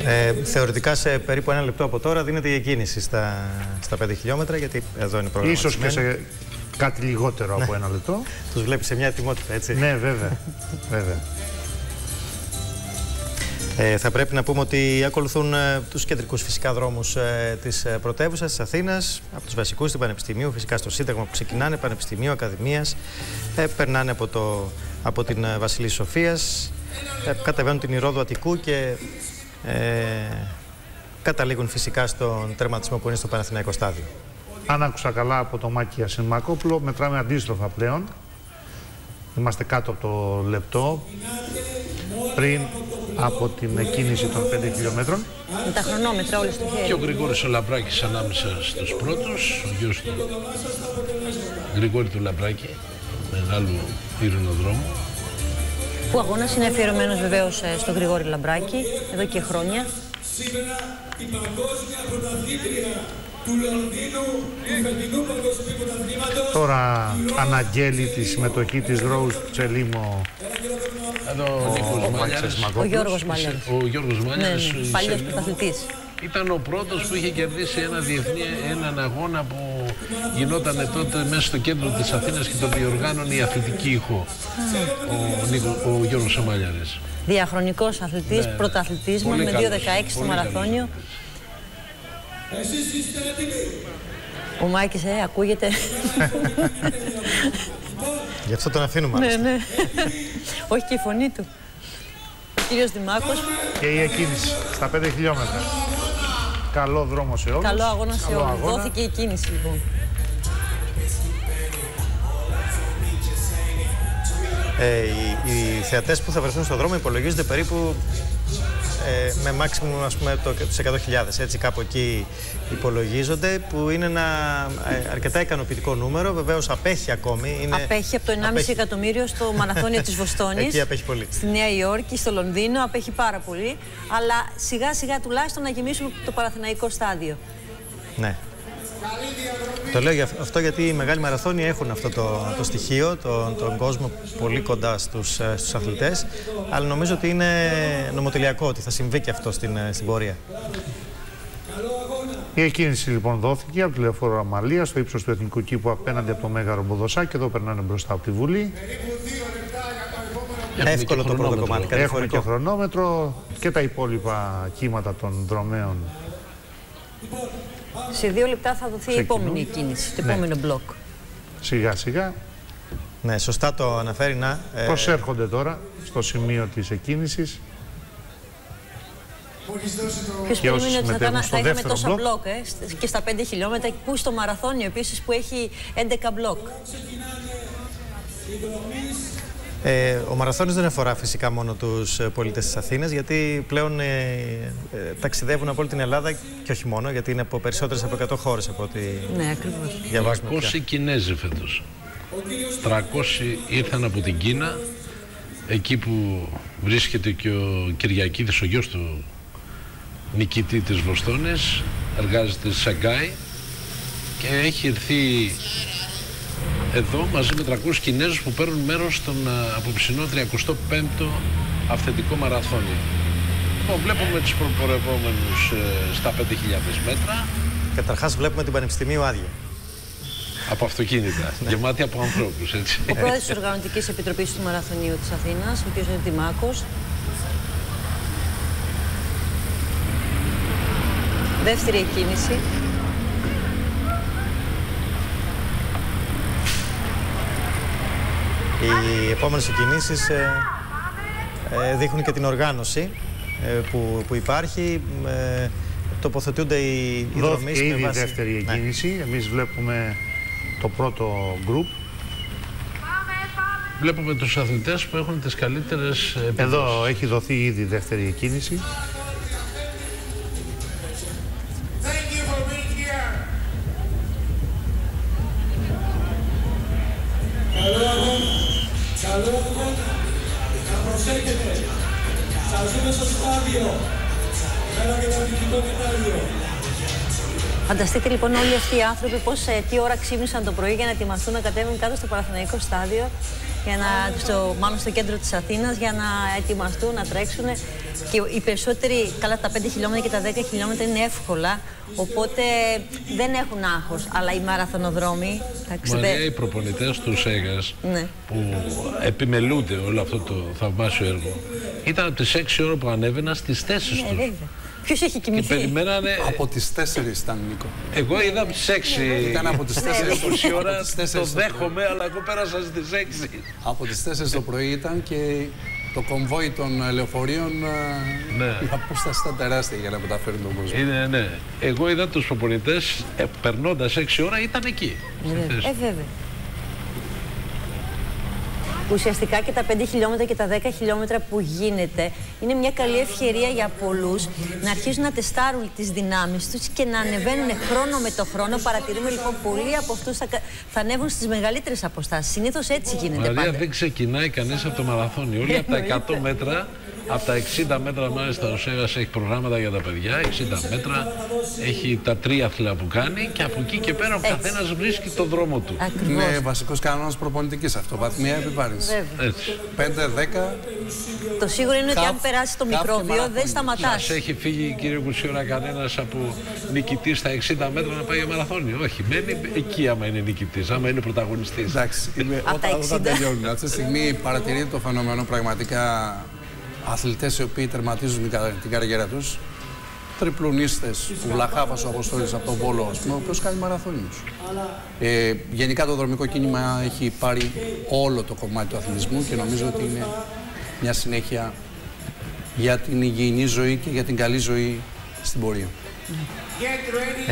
Ε, θεωρητικά σε περίπου ένα λεπτό από τώρα δίνεται η εκκίνηση στα, στα 5 χιλιόμετρα, γιατί εδώ είναι πρόγραμμα. Ίσως και σε κάτι λιγότερο από ένα λεπτό. Τους βλέπεις σε μια ετοιμότητα, έτσι. ναι, βέβαια. βέβαια. Ε, θα πρέπει να πούμε ότι ακολουθούν ε, τους κεντρικούς φυσικά δρόμους ε, της ε, πρωτεύουσας της Αθήνας, από τους βασικούς του Πανεπιστημίου, φυσικά στο Σύνταγμα που ξεκινάνε, Πανεπιστημίου, Ακαδημίας, ε, περνάνε από, το, από την ε, Βασιλής Σοφίας, ε, κατεβαίνουν την Ηρόδου Αττικού και ε, καταλήγουν φυσικά στον τερματισμό που είναι στο Παναθηναϊκό στάδιο. Αν άκουσα καλά από το Μάκη Ασημακόπουλο, μετράμε αντίστροφα πλέον. Είμαστε κάτω από το λεπτό. Πριν από την κίνηση των 5 χιλιόμετρων. Με τα χρονόμετρα όλοι στο χέρι. Και ο Γρηγόρης ο Λαμπράκης ανάμεσα στους πρώτους, ο γιος του Γρηγόρη του Λαμπράκη, μεγάλου ειρηνοδρόμου. Που ο αγώνας είναι αφιερωμένος βεβαίως ε, στο Γρηγόρη Λαμπράκη, εδώ και χρόνια. Σήμερα η παγκόσμια πρωταθλήτρια του Λονδίνου του φετινού παγκοσμίου πρωταθλήματος Τώρα αναγγέλει τη συμμετοχή της Ρόους Τσελίμο Εδώ ο Νίκος ο Μάλιαρης. Μάξας Ο Μαγκόπουλος. Γιώργος Μαλέρης. Ο Γιώργος Ναι, Μάλιαρης ναι, σε- παλιός πρωταθλητής. ήταν ο πρώτος που είχε κερδίσει ένα διεθνή, έναν αγώνα που γινόταν τότε μέσα στο κέντρο της Αθήνας και το διοργάνωνε η αθλητική ηχό. Ο, Νίκο, ο Γιώργος Αμάλιαρης. Διαχρονικός αθλητής, πρωταθλητής μας Ναι, Πολύ με καλός, 2.16 στο πολύ μαραθώνιο. Ο Μάκης, ε, ακούγεται. Γι' αυτό τον αφήνουμε. ναι, άλλωστε. ναι. Όχι και η φωνή του. Ο κύριος Δημάκος, Και η εκκίνηση στα 5 χιλιόμετρα. Καλό δρόμο σε όλους. καλό αγώνα σε Καλό όλους. αγώνα. Δόθηκε η κίνηση λοιπόν. Ε, οι, οι θεατές που θα βρεθούν στον δρόμο υπολογίζονται περίπου ε, με maximum ας πούμε το, τους 100.000 έτσι κάπου εκεί υπολογίζονται που είναι ένα ε, αρκετά ικανοποιητικό νούμερο βεβαίως απέχει ακόμη είναι, Απέχει από το 1,5 απέχει- εκατομμύριο στο μαραθώνιο της Βοστόνης. Εκεί απέχει πολύ. Στη Νέα Υόρκη, στο Λονδίνο, απέχει πάρα πολύ. Αλλά σιγά σιγά τουλάχιστον να γεμίσουμε το παραθυναϊκό στάδιο. Ναι. Το λέω για αυτό γιατί οι μεγάλοι μαραθώνιοι έχουν αυτό το, το στοιχείο, το, τον κόσμο πολύ κοντά στους, ε, στους αθλητές, αλλά νομίζω ότι είναι νομοτελειακό ότι θα συμβεί και αυτό στην, ε, στην πορεία. Η εκκίνηση λοιπόν δόθηκε από τη λεωφόρο Αμαλία στο ύψος του Εθνικού Κήπου απέναντι από το Μέγαρο Μποδοσά και εδώ περνάνε μπροστά από τη Βουλή. Έχουμε Εύκολο και το πρώτο χρονόμετρο. κομμάτι. Έχουμε Κατηφορικό. και χρονόμετρο και τα υπόλοιπα κύματα των δρομέων. Σε δύο λεπτά θα δοθεί η Ξεκινούν. επόμενη κίνηση, το Ναι. επόμενο μπλοκ. Σιγά σιγά Ναι, σωστά το αναφέρει να. ε, προσέρχονται τώρα στο σημείο της εκκίνησης. Ποιος Και όσοι περίμενε ότι θα, συμμετέχουν ήταν- στο θα είχαμε δεύτερο τόσα μπλοκ; μπλοκ, ε, σ- και στα 5 χιλιόμετρα που στο μαραθώνιο επίσης που έχει 11 μπλοκ. Ε, ο μαραθώνιος δεν αφορά φυσικά μόνο τους ε, πολίτες της Αθήνας γιατί πλέον ε, ε, ταξιδεύουν από όλη την Ελλάδα και όχι μόνο γιατί είναι από περισσότερες από 100 χώρες από ό,τι Ναι, ακριβώς. διαβάζουμε 300 πια. Κινέζοι φέτος. 300 ήρθαν από την Κίνα, εκεί που βρίσκεται και ο Κυριακίδης, ο γιος του νικητή της Βοστόνης, εργάζεται στη Σαγκάη και έχει έρθει εδώ μαζί με 300 Κινέζους που παίρνουν μέρος στον α, απόψινό 35ο αυθεντικό μαραθώνιο. Λοιπόν, βλέπουμε τους προπορευόμενους ε, στα 5.000 μέτρα Καταρχάς βλέπουμε την Πανεπιστημίου άδεια. από αυτοκίνητα, γεμάτη από ανθρώπους, έτσι. Ο πρόεδρος της Οργανωτικής Επιτροπής του Μαραθωνίου της Αθήνας, ο κ. Δημάκος. Δεύτερη εκκίνηση. Οι επόμενες εκκινήσεις ε, ε, δείχνουν και την οργάνωση ε, που, που υπάρχει. Ε, τοποθετούνται οι, οι δρομείς Δόθηκε με ήδη η βάση- δεύτερη Ναι. εκκίνηση. Εμείς βλέπουμε το πρώτο γκρουπ. Βλέπουμε τους αθλητές που έχουν τις καλύτερες επιδόσεις. Εδώ έχει δοθεί ήδη η δεύτερη εκκίνηση. Thank you for being here. Καλό αγώνα. Καλό αγώνα. Να προσέχετε. Θα ζούμε στο στάδιο. Πέρα και το δυτικό μετάλλιο. Φανταστείτε λοιπόν όλοι αυτοί οι άνθρωποι πώς, ε, τι ώρα ξύπνησαν το πρωί για να ετοιμαστούν να κατέβουν κάτω στο Παραθυναϊκό στάδιο, για να, στο, μάλλον στο κέντρο της Αθήνας, για να ετοιμαστούν, να τρέξουν. Και οι περισσότεροι, καλά τα 5 χιλιόμετρα και τα 10 χιλιόμετρα είναι εύκολα, οπότε δεν έχουν άγχος. Αλλά οι μαραθωνοδρόμοι, εντάξει, Μαρία, δεν- οι προπονητές τους ΣΕΓΑΣ Ναι. που επιμελούνται όλο αυτό το θαυμάσιο έργο ήταν από τις 6 ώρα που ανέβαιναν στις 4 Ναι, τους. Βέβαια. Ποιος έχει Και κοιμηθεί; περιμένανε, Από τις 4 ήταν, Νίκο. εγώ είδα από τις 6 Ήταν από τις 4 20 η ώρα, από τις 4 το το πρωί. δέχομαι, αλλά εγώ πέρασα στις 6. Από τις 4 το πρωί ήταν και το κομβόι των ε, λεωφορείων ε, Ναι. η απόσταση ήταν τεράστια για να μεταφέρουν τον κόσμο. Είναι, ναι. Εγώ είδα τους προπονητές, ε, περνώντας 6 ώρα, ήταν εκεί. στη θέση. Ε, βέβαια. Ουσιαστικά και τα 5 χιλιόμετρα και τα 10 χιλιόμετρα που γίνεται είναι μια καλή ευκαιρία για πολλούς να αρχίσουν να τεστάρουν τις δυνάμεις τους και να ανεβαίνουν χρόνο με το χρόνο. Παρατηρούμε λοιπόν πολλοί από αυτούς θα, θα ανέβουν στις μεγαλύτερες αποστάσεις. Συνήθως έτσι γίνεται Μαρία πάντα. δεν ξεκινάει κανείς από το μαραθώνι. Όλοι από τα 100 μέτρα από τα 60 μέτρα μάλιστα ο Σέγας έχει προγράμματα για τα παιδιά, 60 μέτρα, έχει τα τρίαθλα που κάνει και από εκεί και πέρα ο Έτσι. καθένας βρίσκει τον δρόμο του. Ακριβώς. Είναι βασικός κανόνας προπονητικής αυτό. Βαθμία επιβάρυνση. Βέβαια. Έτσι. 5-10 Το σίγουρο είναι ότι Καφ- αν περάσει το καφ και μικρόβιο δεν μαραθώνιο. σταματάς. Μας έχει φύγει κύριε Κουσιόρα κανένας από νικητής στα 60 μέτρα να πάει για μαραθώνιο. Όχι, μένει εκεί άμα είναι νικητής, άμα είναι πρωταγωνιστής. Εντάξει, είναι, Απ' τα όταν, όταν 60. τελειώνουν. Αυτή τη στιγμή παρατηρείται το φαινόμενο πραγματικά αθλητές οι οποίοι τερματίζουν την, κα- την καριέρα τους. Τριπλουνίστες, ο Βλαχάβας ο Αποστόλης από τον Βόλο, ας πούμε, ο οποίος κάνει μαραθώνιους. Ε, γενικά το δρομικό κίνημα έχει πάρει όλο το κομμάτι του αθλητισμού και νομίζω ότι είναι μια συνέχεια για την υγιεινή ζωή και για την καλή ζωή στην πορεία.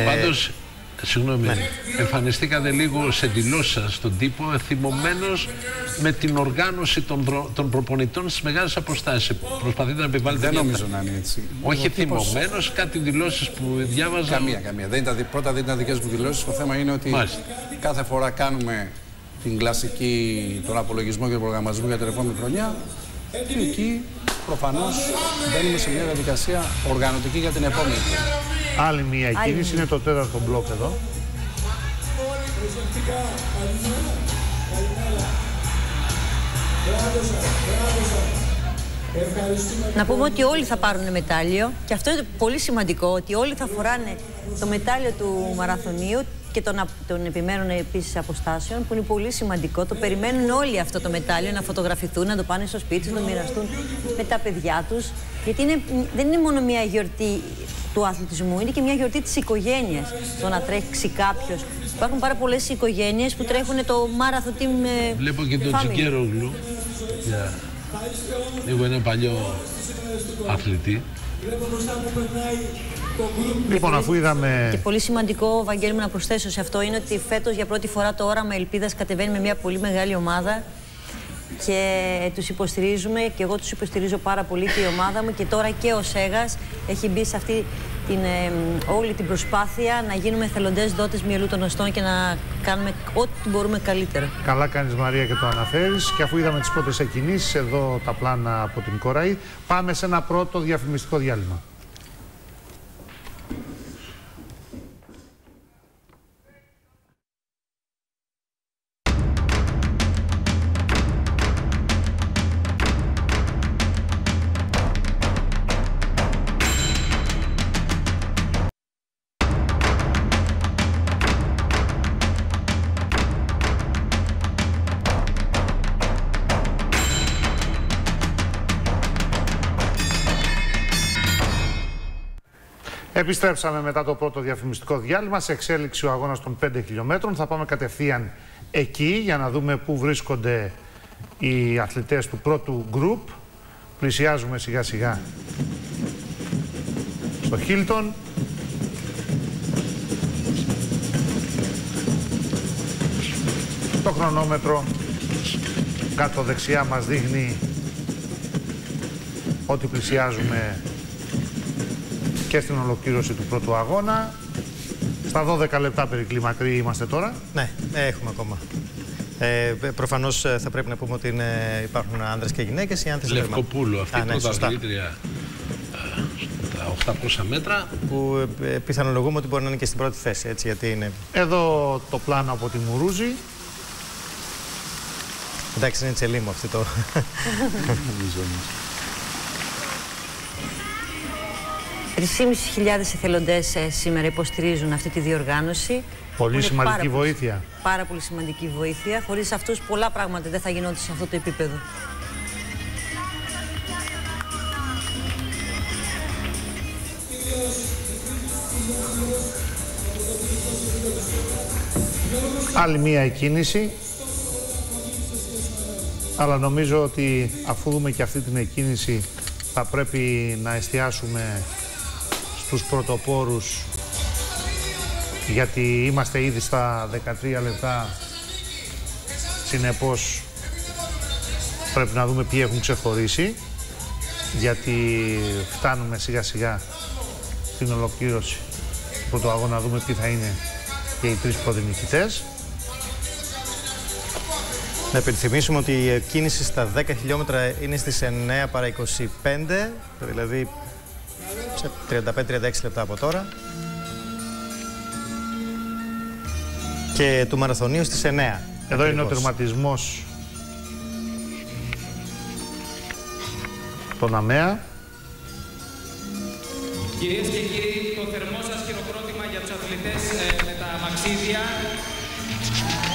Πάντως, συγγνώμη, εμφανιστήκατε λίγο σε δηλώσεις σας στον τύπο θυμωμένος με την οργάνωση των, δρο- των προπονητών στις μεγάλες αποστάσεις. Προσπαθείτε να επιβάλλετε Δεν μια- νομίζω να είναι έτσι. Όχι Ο τύπος- θυμωμένος, κάτι δηλώσεις που διάβαζα. Καμία, καμία. Δεν ήταν, πρώτα δεν ήταν δικές μου δηλώσεις. Το θέμα είναι ότι Μάλιστα. κάθε φορά κάνουμε την κλασική, τον απολογισμό και τον προγραμματισμό για την επόμενη χρονιά. Και εκεί προφανώς μπαίνουμε σε μια διαδικασία οργανωτική για την επόμενη χρονιά. Άλλη μία κίνηση είναι το τέταρτο μπλοκ εδώ. Να πούμε ότι όλοι θα πάρουν μετάλλιο και αυτό είναι πολύ σημαντικό ότι όλοι θα φοράνε το μετάλλιο του μαραθωνίου και των, απ- των επιμένων επίσης αποστάσεων που είναι πολύ σημαντικό. Το περιμένουν όλοι αυτό το μετάλλιο να φωτογραφηθούν, να το πάνε στο σπίτι τους, να το μοιραστούν με τα παιδιά τους. Γιατί είναι, δεν είναι μόνο μια γιορτή του αθλητισμού, είναι και μια γιορτή της οικογένειας. Το να τρέξει κάποιος. Υπάρχουν πάρα πολλές οικογένειες που τρέχουν το Marathon Team ε, Βλέπω και τον Family. Τσικέρογλου. Για... Εγώ ένα παλιό αθλητή. Λοιπόν, αφού είδαμε Και πολύ σημαντικό, Βαγγέλη, μου να προσθέσω σε αυτό είναι ότι φέτος για πρώτη φορά το όραμα Ελπίδας κατεβαίνει με μια πολύ μεγάλη ομάδα και τους υποστηρίζουμε και εγώ τους υποστηρίζω πάρα πολύ και η ομάδα μου και τώρα και ο Σέγας έχει μπει σε αυτή την, ε, όλη την προσπάθεια να γίνουμε θελοντές δότες μυαλού των οστών και να κάνουμε ό,τι μπορούμε καλύτερα. Καλά κάνεις Μαρία και το αναφέρεις και αφού είδαμε τις πρώτες εκκινήσεις εδώ τα πλάνα από την Κοραή πάμε σε ένα πρώτο διαφημιστικό διάλειμμα. Επιστρέψαμε μετά το πρώτο διαφημιστικό διάλειμμα σε εξέλιξη ο αγώνας των 5 χιλιόμετρων. Θα πάμε κατευθείαν εκεί για να δούμε πού βρίσκονται οι αθλητές του πρώτου γκρουπ. Πλησιάζουμε σιγά σιγά στο Χίλτον. Το χρονόμετρο κάτω δεξιά μας δείχνει ότι πλησιάζουμε και στην ολοκλήρωση του πρώτου αγώνα. Στα 12 λεπτά περί μακρύ είμαστε τώρα. Ναι, ε, έχουμε ακόμα. Ε, Προφανώς θα πρέπει να πούμε ότι είναι, υπάρχουν άνδρες και γυναίκες. Οι άνδρες Λευκοπούλου, αυτή Α, η ναι, σωστά. πρωταθλήτρια ε, στα 800 μέτρα. Που ε, πιθανολογούμε ότι μπορεί να είναι και στην πρώτη θέση. Έτσι, γιατί είναι. Εδώ το πλάνο από τη Μουρούζη. Εντάξει, είναι τσελίμο αυτή το. 3.500 εθελοντές ε, σήμερα υποστηρίζουν αυτή τη διοργάνωση. Πολύ Είναι σημαντική πάρα πολύ- βοήθεια. Πάρα πολύ σημαντική βοήθεια. Χωρίς αυτούς πολλά πράγματα δεν θα γινόταν σε αυτό το επίπεδο. Άλλη μία εκκίνηση. Αλλά νομίζω ότι αφού δούμε και αυτή την εκκίνηση θα πρέπει να εστιάσουμε στους πρωτοπόρους γιατί είμαστε ήδη στα 13 λεπτά συνεπώς Πρέπει να δούμε ποιοι έχουν ξεχωρίσει γιατί φτάνουμε σιγά σιγά στην ολοκλήρωση του πρώτου αγώνα να δούμε ποιοι θα είναι και οι τρεις πρώτοι νικητές. Να υπενθυμίσουμε ότι η κίνηση στα 10 χιλιόμετρα είναι στις 9 παρά 25, δηλαδή σε 35-36 λεπτά από τώρα. Και του μαραθωνίου στις 9. Εδώ είναι ο ακριβώς. τερματισμός των ΑΜΕΑ. Κυρίες και κύριοι, το θερμό σας χειροκρότημα για τους αθλητές ε, με τα μαξίδια.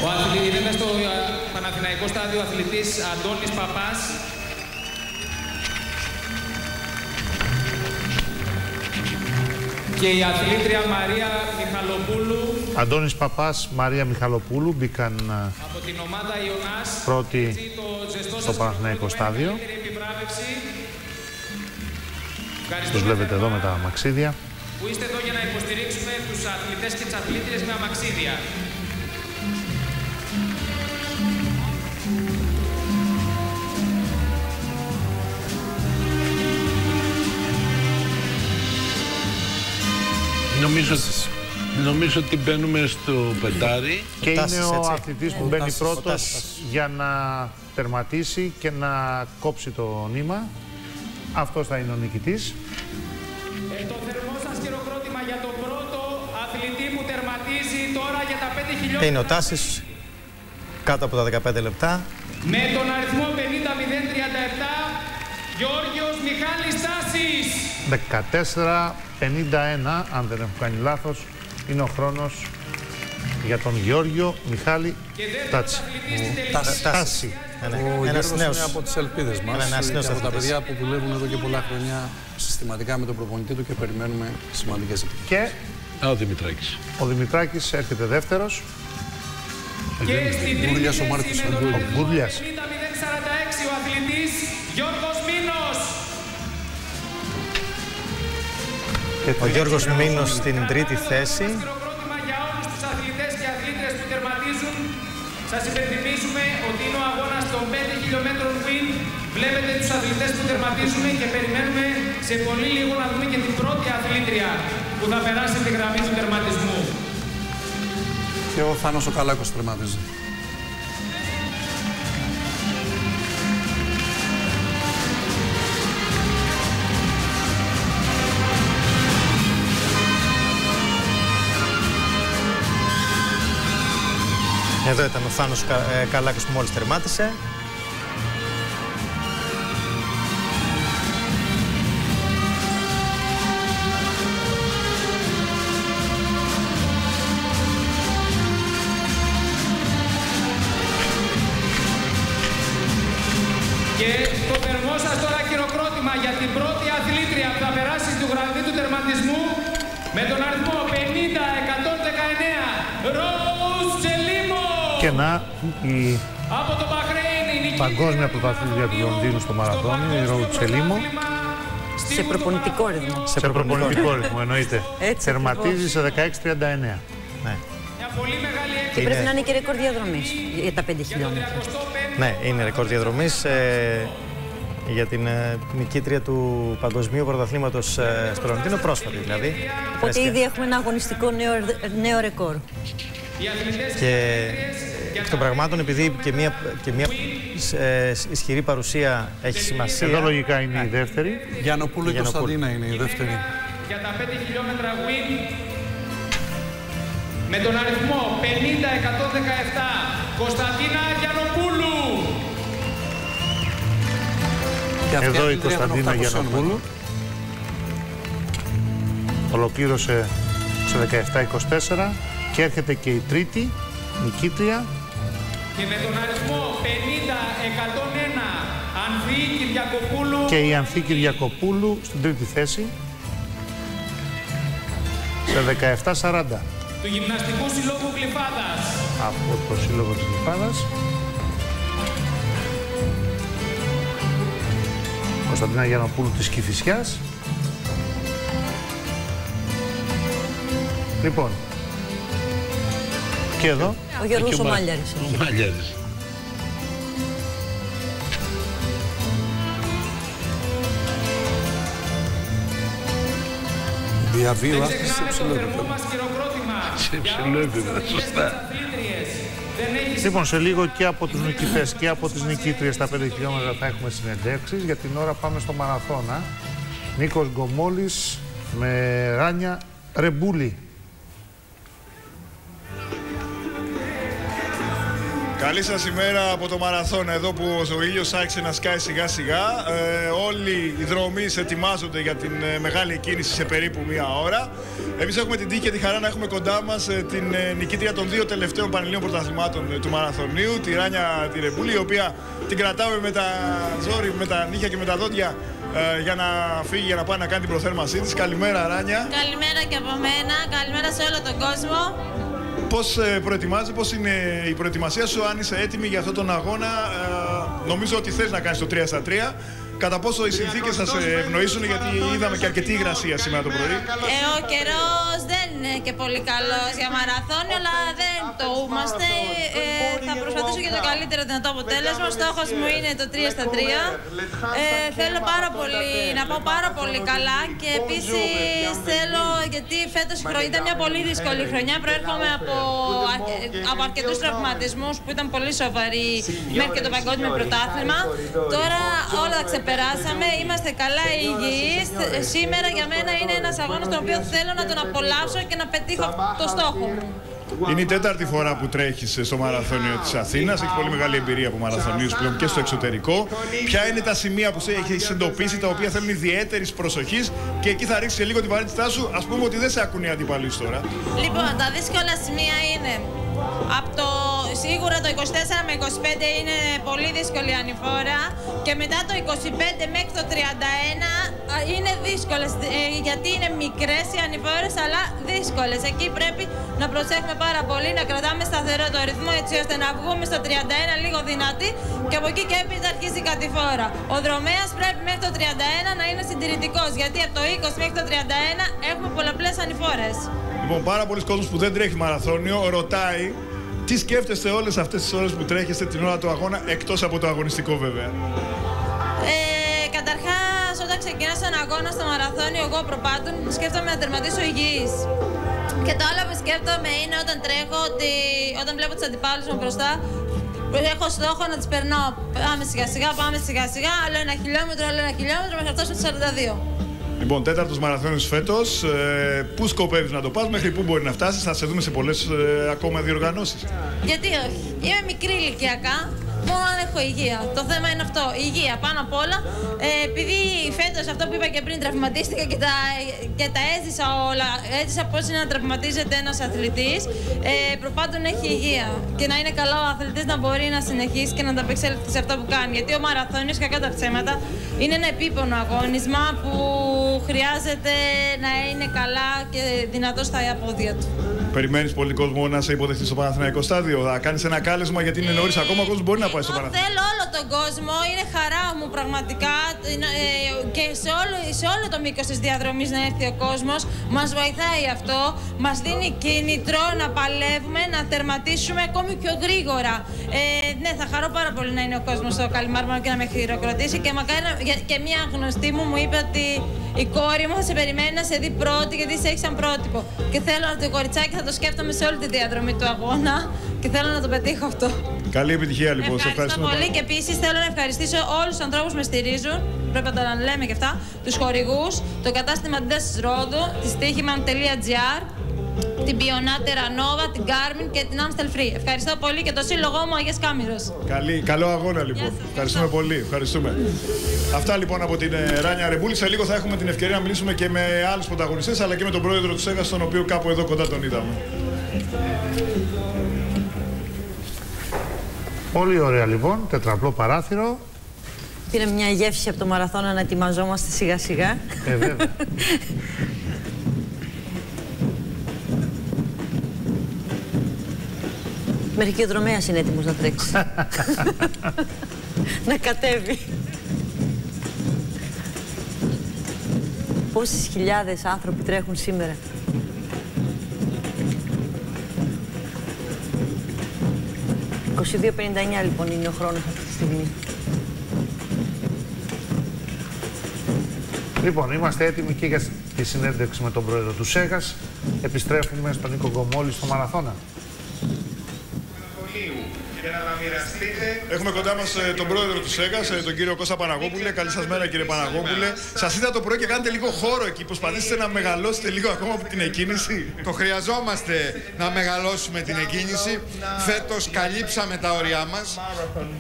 Ο αθλητής είναι στο ε, Παναθηναϊκό στάδιο αθλητής Αντώνης Παπάς. Και η αθλήτρια Μαρία Μιχαλοπούλου Αντώνης Παπάς, Μαρία Μιχαλοπούλου μπήκαν α, από την ομάδα Ιωνάς. πρώτοι Έτσι, το ζεστό στο σας Παναθηναϊκό χειροκρότημα, στάδιο. ιδιαίτερη επιβράβευση. Τους Ευχαριστούμε βλέπετε εδώ θερμά με τα μαξίδια. που είστε εδώ για να υποστηρίξουμε τους αθλητές και τις αθλήτριες με αμαξίδια. Νομίζω, νομίζω ότι μπαίνουμε στο πεντάρι. Και Τάσης, είναι ο έτσι. αθλητής που Ο μπαίνει Τάσης, ο πρώτος Τάσης. για να τερματίσει και να κόψει το νήμα. Αυτός θα είναι ο νικητής. Ε, το θερμό σας χειροκρότημα για τον πρώτο αθλητή που τερματίζει τώρα για τα 5 χιλιόμετρα Είναι ο Τάσης κάτω από τα 15 λεπτά. με τον αριθμό 50037 Γιώργος Μιχάλης Τάσης. 14.51, αν δεν έχω κάνει λάθος, είναι ο χρόνος για τον Γιώργιο Μιχάλη Και δεύτερος Τάτσι. αθλητής στην τελική. Τάσης. Τάσης. Ναι, ναι. Ο Ένας Γιώργος νέος. είναι από τις ελπίδες μας Ένα- ένας και νέος από τα αθλητής. παιδιά που δουλεύουν εδώ και πολλά χρόνια συστηματικά με τον προπονητή του και περιμένουμε σημαντικές επιτυχίες. Και Α, ο Δημητράκης. ο Δημητράκης έρχεται δεύτερος. Και στην τρίτη Γκούρλιας ο θέση Μάρκος, με ο τον Γκούρλιας. αριθμό Γκούρλιας. 50046 ο αθλητής Γιώργος Μίνος. Ο Γιώργος Μίνος στην τρίτη θέση. Χειροκρότημα για όλους τους αθλητές και αθλήτρες που τερματίζουν. Σας υπενθυμίζουμε ότι είναι ο αγώνας των 5 χιλιόμετρων win. Βλέπετε τους αθλητές που τερματίζουν και περιμένουμε σε πολύ λίγο να δούμε και την πρώτη αθλήτρια που θα περάσει τη γραμμή του τερματισμού. Και ο Θάνος ο Καλάκος τερματίζει. Εδώ ήταν ο Θάνος Κα- ε, Καλάκος που μόλις τερμάτισε. Και το θερμό σας τώρα χειροκρότημα για την πρώτη αθλήτρια που θα περάσει στη γραμμή του τερματισμού με τον αριθμό 50-119 Ροζ Τσελίμο. Και να η Από το Μπαχρέιν η νικήτρια παγκόσμια του πρωταθλήτρια του μαραθωνίου Λονδίνου στο μαραθώνιο, η παγκόσμιο Ροζ Τσελίμο. πρωτάθλημα Σε στίβου του προπονητικό ρυθμό. Σε σε προπονητικό ρυθμό εννοείται. Έτσι Τερματίζει σε 16.39. Ναι. Μια πολύ μεγάλη Και έκπληξη. πρέπει να είναι και ρεκόρ διαδρομής για τα 5 χιλιόμετρα. 35 ναι, είναι ρεκόρ διαδρομής ε, για την ε, νικήτρια του Παγκοσμίου Πρωταθλήματος ε, στο Λονδίνο πρόσφατη δηλαδή. Οπότε Φρέσκια. ήδη έχουμε ένα αγωνιστικό νέο, νέο ρεκόρ. Οι αθλητές Και εκ των πραγμάτων, επειδή και μια, και μια ε, ισχυρή παρουσία έχει σημασία. Εδώ λογικά είναι η δεύτερη. Γιαννοπούλου και Γιαννοπούλου. Κωνσταντίνα είναι η δεύτερη. για τα 5 χιλιόμετρα win με τον αριθμό 50-117 Κωνσταντίνα Γιαννοπούλου. Και αυτή Εδώ η αθλήτρια των Κωνσταντίνα 800 Γιαννοπούλου. Ολοκλήρωσε σε 17-24 και έρχεται και η τρίτη νικήτρια Και με τον αριθμό 50-101 Ανθή Κυριακοπούλου και η Ανθή Κυριακοπούλου στην τρίτη θέση σε 17-40 του Γυμναστικού Συλλόγου Γλυφάδας. από το Σύλλογο της Λιφάδας. Κωνσταντίνα Γιαννοπούλου της Κηφισιάς. Λοιπόν, και εδώ. Ο Γιώργος ο Μάλιαρης. Ο Μάλιαρης. Σε υψηλό. Σε υψηλό σωστά. Λοιπόν, σε λίγο και από τους νικητές και από τις νικήτριες τα 5 χιλιόμετρα θα έχουμε συνεντεύξεις. Για την ώρα πάμε στο Μαραθώνα. Νίκος Γκομόλης με Ράνια Ρεμπούλη. Καλή σας ημέρα από το Μαραθώνα, εδώ που ο ήλιος άρχισε να σκάει σιγά σιγά. Ε, όλοι οι δρομεί ετοιμάζονται για την ε, μεγάλη κίνηση σε περίπου μία ώρα. Εμείς έχουμε την τύχη και τη χαρά να έχουμε κοντά μας ε, την ε, νικήτρια των δύο τελευταίων πανελλήνιων πρωταθλημάτων ε, του Μαραθωνίου, τη Ράνια τη Ρεμπούλη, η οποία την κρατάμε με τα ζόρι, με τα νύχια και με τα δόντια ε, για να φύγει, για να πάει να κάνει την προθέρμανσή της. Καλημέρα Ράνια. Καλημέρα και από μένα. Καλημέρα σε όλο τον κόσμο. Πώς ε, προετοιμάζεσαι, πώς είναι η προετοιμασία σου, αν είσαι έτοιμη για αυτόν τον αγώνα. Ε, νομίζω ότι θες να κάνεις το 3 στα 3. Κατά πόσο οι συνθήκες θα σε ευνοήσουν, γιατί είδαμε και αρκετή υγρασία σήμερα το πρωί; Ε, ο καιρός δεν είναι και πολύ καλός για μαραθώνιο, αλλά δεν το είμαστε. Ε, θα προσπαθήσω για το καλύτερο δυνατό αποτέλεσμα. Ο στόχος μου είναι το 3 στα 3. Ε, θέλω πάρα πολύ, να πάω πάρα πολύ καλά και επίσης θέλω, γιατί φέτος ήταν μια πολύ δύσκολη χρονιά. Προέρχομαι από, αρκε- από αρκετούς τραυματισμούς που ήταν πολύ σοβαροί μέχρι και το παγκόσμιο πρωτάθλημα. Τώρα όλα τα ξεπεράσαμε, είμαστε καλά υγιείς. Σήμερα για μένα είναι ένας αγώνας τον οποίο θέλω να τον απολαύσω και να πετύχω το στόχο μου. Είναι η τέταρτη φορά που τρέχεις στο μαραθώνιο της Αθήνας. Έχεις πολύ μεγάλη εμπειρία από μαραθωνίους πλέον και στο εξωτερικό. Ποια είναι τα σημεία που σε έχεις εντοπίσει τα οποία θέλουν ιδιαίτερης προσοχής και εκεί θα ρίξεις λίγο την βαρύτητά σου. Α πούμε ότι δεν σε ακούνε οι αντιπαλοί σου τώρα. Λοιπόν, τα δύσκολα σημεία είναι από το σίγουρα το 24 με 25 είναι πολύ δύσκολη ανηφόρα και μετά το 25 μέχρι το 31 α, είναι δύσκολες ε, γιατί είναι μικρές οι ανηφόρες αλλά δύσκολες. Εκεί πρέπει να προσέχουμε πάρα πολύ, να κρατάμε σταθερό το ρυθμό έτσι ώστε να βγούμε στο 31 λίγο δυνατή και από εκεί και έπειτα αρχίζει η κατηφόρα. Ο δρομέας πρέπει μέχρι το 31 να είναι συντηρητικός γιατί από το 20 μέχρι το 31 έχουμε πολλαπλές ανηφόρες. Λοιπόν, πάρα πολλοί κόσμος που δεν τρέχει μαραθώνιο ρωτάει τι σκέφτεστε όλες αυτές τις ώρες που τρέχεστε την ώρα του αγώνα, εκτός από το αγωνιστικό βέβαια; Ε, Καταρχάς, όταν ξεκινά έναν αγώνα στο μαραθώνιο, εγώ προπάντων σκέφτομαι να τερματίσω υγιής. Και το άλλο που σκέφτομαι είναι όταν τρέχω, ότι όταν βλέπω τους αντιπάλους μου μπροστά, έχω στόχο να τις περνάω. Πάμε σιγά σιγά, πάμε σιγά σιγά, άλλο ένα χιλιόμετρο, άλλο ένα χιλιόμετρο, μέχρι να φτάσω στους 42. Λοιπόν, τέταρτος μαραθώνιος φέτος. Ε, πού σκοπεύεις να το πας, μέχρι πού μπορεί να φτάσεις. Θα σε δούμε σε πολλές ε, ακόμα διοργανώσεις. Γιατί όχι. Είμαι μικρή ηλικιακά. Μόνο αν έχω υγεία. Το θέμα είναι αυτό. Η υγεία πάνω απ' όλα. Ε, επειδή φέτος αυτό που είπα και πριν τραυματίστηκα και τα, και τα έζησα όλα. Έζησα πώς είναι να τραυματίζεται ένας αθλητής. Ε, προπάντων έχει υγεία. Και να είναι καλά ο αθλητής να μπορεί να συνεχίσει και να ανταπεξέλθει σε αυτό που κάνει. Γιατί ο μαραθώνιος, κακά τα ψέματα, είναι ένα επίπονο αγώνισμα που χρειάζεται να είναι καλά και δυνατός στα πόδια του. Περιμένεις πολύ κόσμο να σε υποδεχτεί στο Παναθηναϊκό στάδιο. Θα κάνεις ένα κάλεσμα γιατί είναι νωρίς ακόμα. Ο κόσμος μπορεί να πάει στο Εγώ Παναθηναϊκό. θέλω όλο τον κόσμο, είναι χαρά μου πραγματικά ε, και σε όλο, σε όλο το μήκος της διαδρομής να έρθει ο κόσμος. Μας βοηθάει αυτό, μας δίνει κίνητρο να παλεύουμε, να τερματίσουμε ακόμη πιο γρήγορα. Ε, ναι, θα χαρώ πάρα πολύ να είναι ο κόσμος στο Καλιμάρμαρο και να με χειροκροτήσει και, μακάρι, να- για- και μια γνωστή μου μου είπε ότι η κόρη μου θα σε περιμένει να σε δει πρώτη γιατί σε έχει σαν πρότυπο. Και θέλω να το κοριτσάκι θα το σκέφτομαι σε όλη τη διαδρομή του αγώνα και θέλω να το πετύχω αυτό. Καλή επιτυχία λοιπόν. Σε Ευχαριστώ ευχαριστούμε πολύ πάρα και επίσης θέλω να ευχαριστήσω όλους τους ανθρώπους που με στηρίζουν. Πρέπει να τα λέμε και αυτά. Τους χορηγούς, το κατάστημα Αντιδέ τη Ρόδου, της στοίχημαν.gr, την Πιονάτερα Νόβα, την Garmin και την Amstel Free. Ευχαριστώ πολύ και το σύλλογό μου Αγίας Κάμηρο. Καλή, καλό αγώνα λοιπόν. σας, Ευχαριστούμε πολύ. Ευχαριστούμε. Αυτά λοιπόν από την ε, Ράνια Ρεμπούλη. Σε λίγο θα έχουμε την ευκαιρία να μιλήσουμε και με άλλους πρωταγωνιστές αλλά και με τον πρόεδρο του ΣΕΓΑ, τον οποίο κάπου εδώ κοντά τον είδαμε. Πολύ ωραία λοιπόν, τετραπλό παράθυρο. Πήραμε μια γεύση από το μαραθώνα να ετοιμαζόμαστε σιγά σιγά. Ε, βέβαια. Μέχρι και ο δρομέας είναι έτοιμος να τρέξει. να κατέβει. Πόσες χιλιάδες άνθρωποι τρέχουν σήμερα; «22.59 λοιπόν είναι ο χρόνος αυτή τη στιγμή. λοιπόν, είμαστε έτοιμοι και για η συνέντευξη με τον πρόεδρο του ΣΕΓΑΣ. Επιστρέφουμε στον Νίκο Γκομόλη στο Μαραθώνα. Έχουμε κοντά μας τον πρόεδρο του ΣΕΓΑ, τον κύριο Κώστα Παναγόπουλε. Καλή σας μέρα, κύριε Παναγόπουλε. Σας είδα το πρωί και κάνετε λίγο χώρο εκεί. Προσπαθήσετε να μεγαλώσετε λίγο ακόμα από την εκκίνηση. Το χρειαζόμαστε να μεγαλώσουμε την εκκίνηση. Φέτος καλύψαμε τα όρια μας.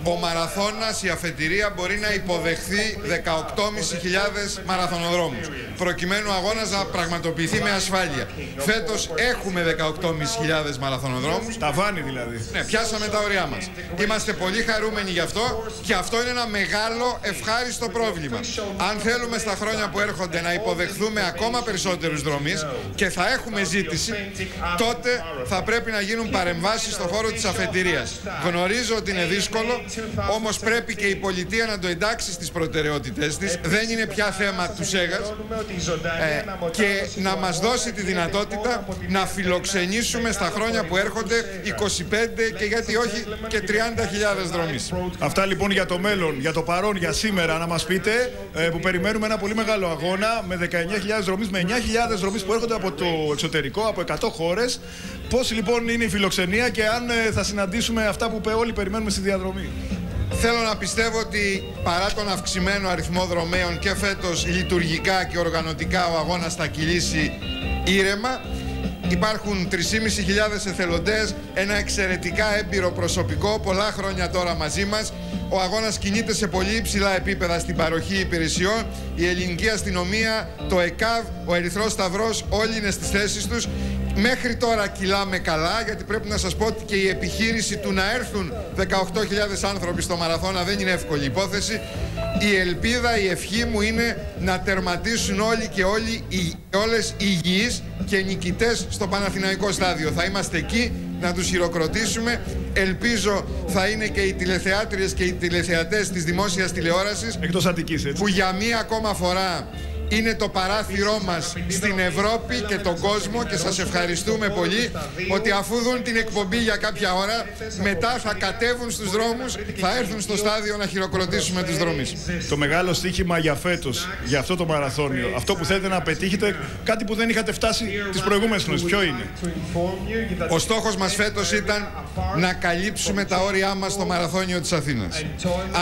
Ο μαραθώνας, η αφετηρία μπορεί να υποδεχθεί 18.500 μαραθωνοδρόμους. Προκειμένου ο αγώνας να πραγματοποιηθεί με ασφάλεια. Φέτος έχουμε 18.500 μαραθωνοδρόμους. Τα βάνη δηλαδή. Ναι, πιάσαμε τα όρια μας. Είμαστε πολύ χαρούμενοι γι' αυτό και αυτό είναι ένα μεγάλο ευχάριστο πρόβλημα. Αν θέλουμε στα χρόνια που έρχονται να υποδεχθούμε ακόμα περισσότερους δρομείς και θα έχουμε ζήτηση, τότε θα πρέπει να γίνουν παρεμβάσεις στον χώρο της αφετηρίας. Γνωρίζω ότι είναι δύσκολο, όμως πρέπει και η πολιτεία να το εντάξει στις προτεραιότητες της. Δεν είναι πια θέμα του ΣΕΓΑΣ ε, και να μας δώσει τη δυνατότητα να φιλοξενήσουμε στα χρόνια που έρχονται 25 και γιατί όχι και 30.000 δρομείς. Αυτά λοιπόν για το μέλλον, για το παρόν, για σήμερα, να μας πείτε ε, που περιμένουμε ένα πολύ μεγάλο αγώνα με 19.000 δρομείς, με 9.000 δρομείς που έρχονται από το εξωτερικό, από 100 χώρες. Πώς λοιπόν είναι η φιλοξενία και αν ε, θα συναντήσουμε αυτά που όλοι περιμένουμε στη διαδρομή; Θέλω να πιστεύω ότι παρά τον αυξημένο αριθμό δρομέων και φέτος λειτουργικά και οργανωτικά ο αγώνας θα κυλήσει ήρεμα. Υπάρχουν 3.500 εθελοντές, ένα εξαιρετικά έμπειρο προσωπικό, πολλά χρόνια τώρα μαζί μας. Ο αγώνας κινείται σε πολύ υψηλά επίπεδα στην παροχή υπηρεσιών. Η ελληνική αστυνομία, το ΕΚΑΒ, ο Ερυθρός Σταυρός, όλοι είναι στις θέσεις τους. Μέχρι τώρα κυλάμε καλά, γιατί πρέπει να σας πω ότι και η επιχείρηση του να έρθουν 18.000 άνθρωποι στο μαραθώνα δεν είναι εύκολη υπόθεση. Η ελπίδα, η ευχή μου είναι να τερματίσουν όλοι και όλοι, οι, όλες υγιείς και νικητές στο Παναθηναϊκό στάδιο. Θα είμαστε εκεί να τους χειροκροτήσουμε. Ελπίζω θα είναι και οι τηλεθεάτριες και οι τηλεθεατές της δημόσιας τηλεόρασης Εκτός Αττικής, έτσι. που για μία ακόμα φορά είναι το παράθυρό μας στην Ευρώπη και τον κόσμο και σας ευχαριστούμε πολύ ότι αφού δουν την εκπομπή για κάποια ώρα μετά θα κατέβουν στους δρόμους, θα έρθουν στο στάδιο να χειροκροτήσουμε τους δρόμους. Το μεγάλο στοίχημα για φέτος, για αυτό το μαραθώνιο, αυτό που θέλετε να πετύχετε, κάτι που δεν είχατε φτάσει τις προηγούμενες χρονιέ, ποιο είναι; Ο στόχος μας φέτος ήταν να καλύψουμε τα όρια μας στο μαραθώνιο της Αθήνας.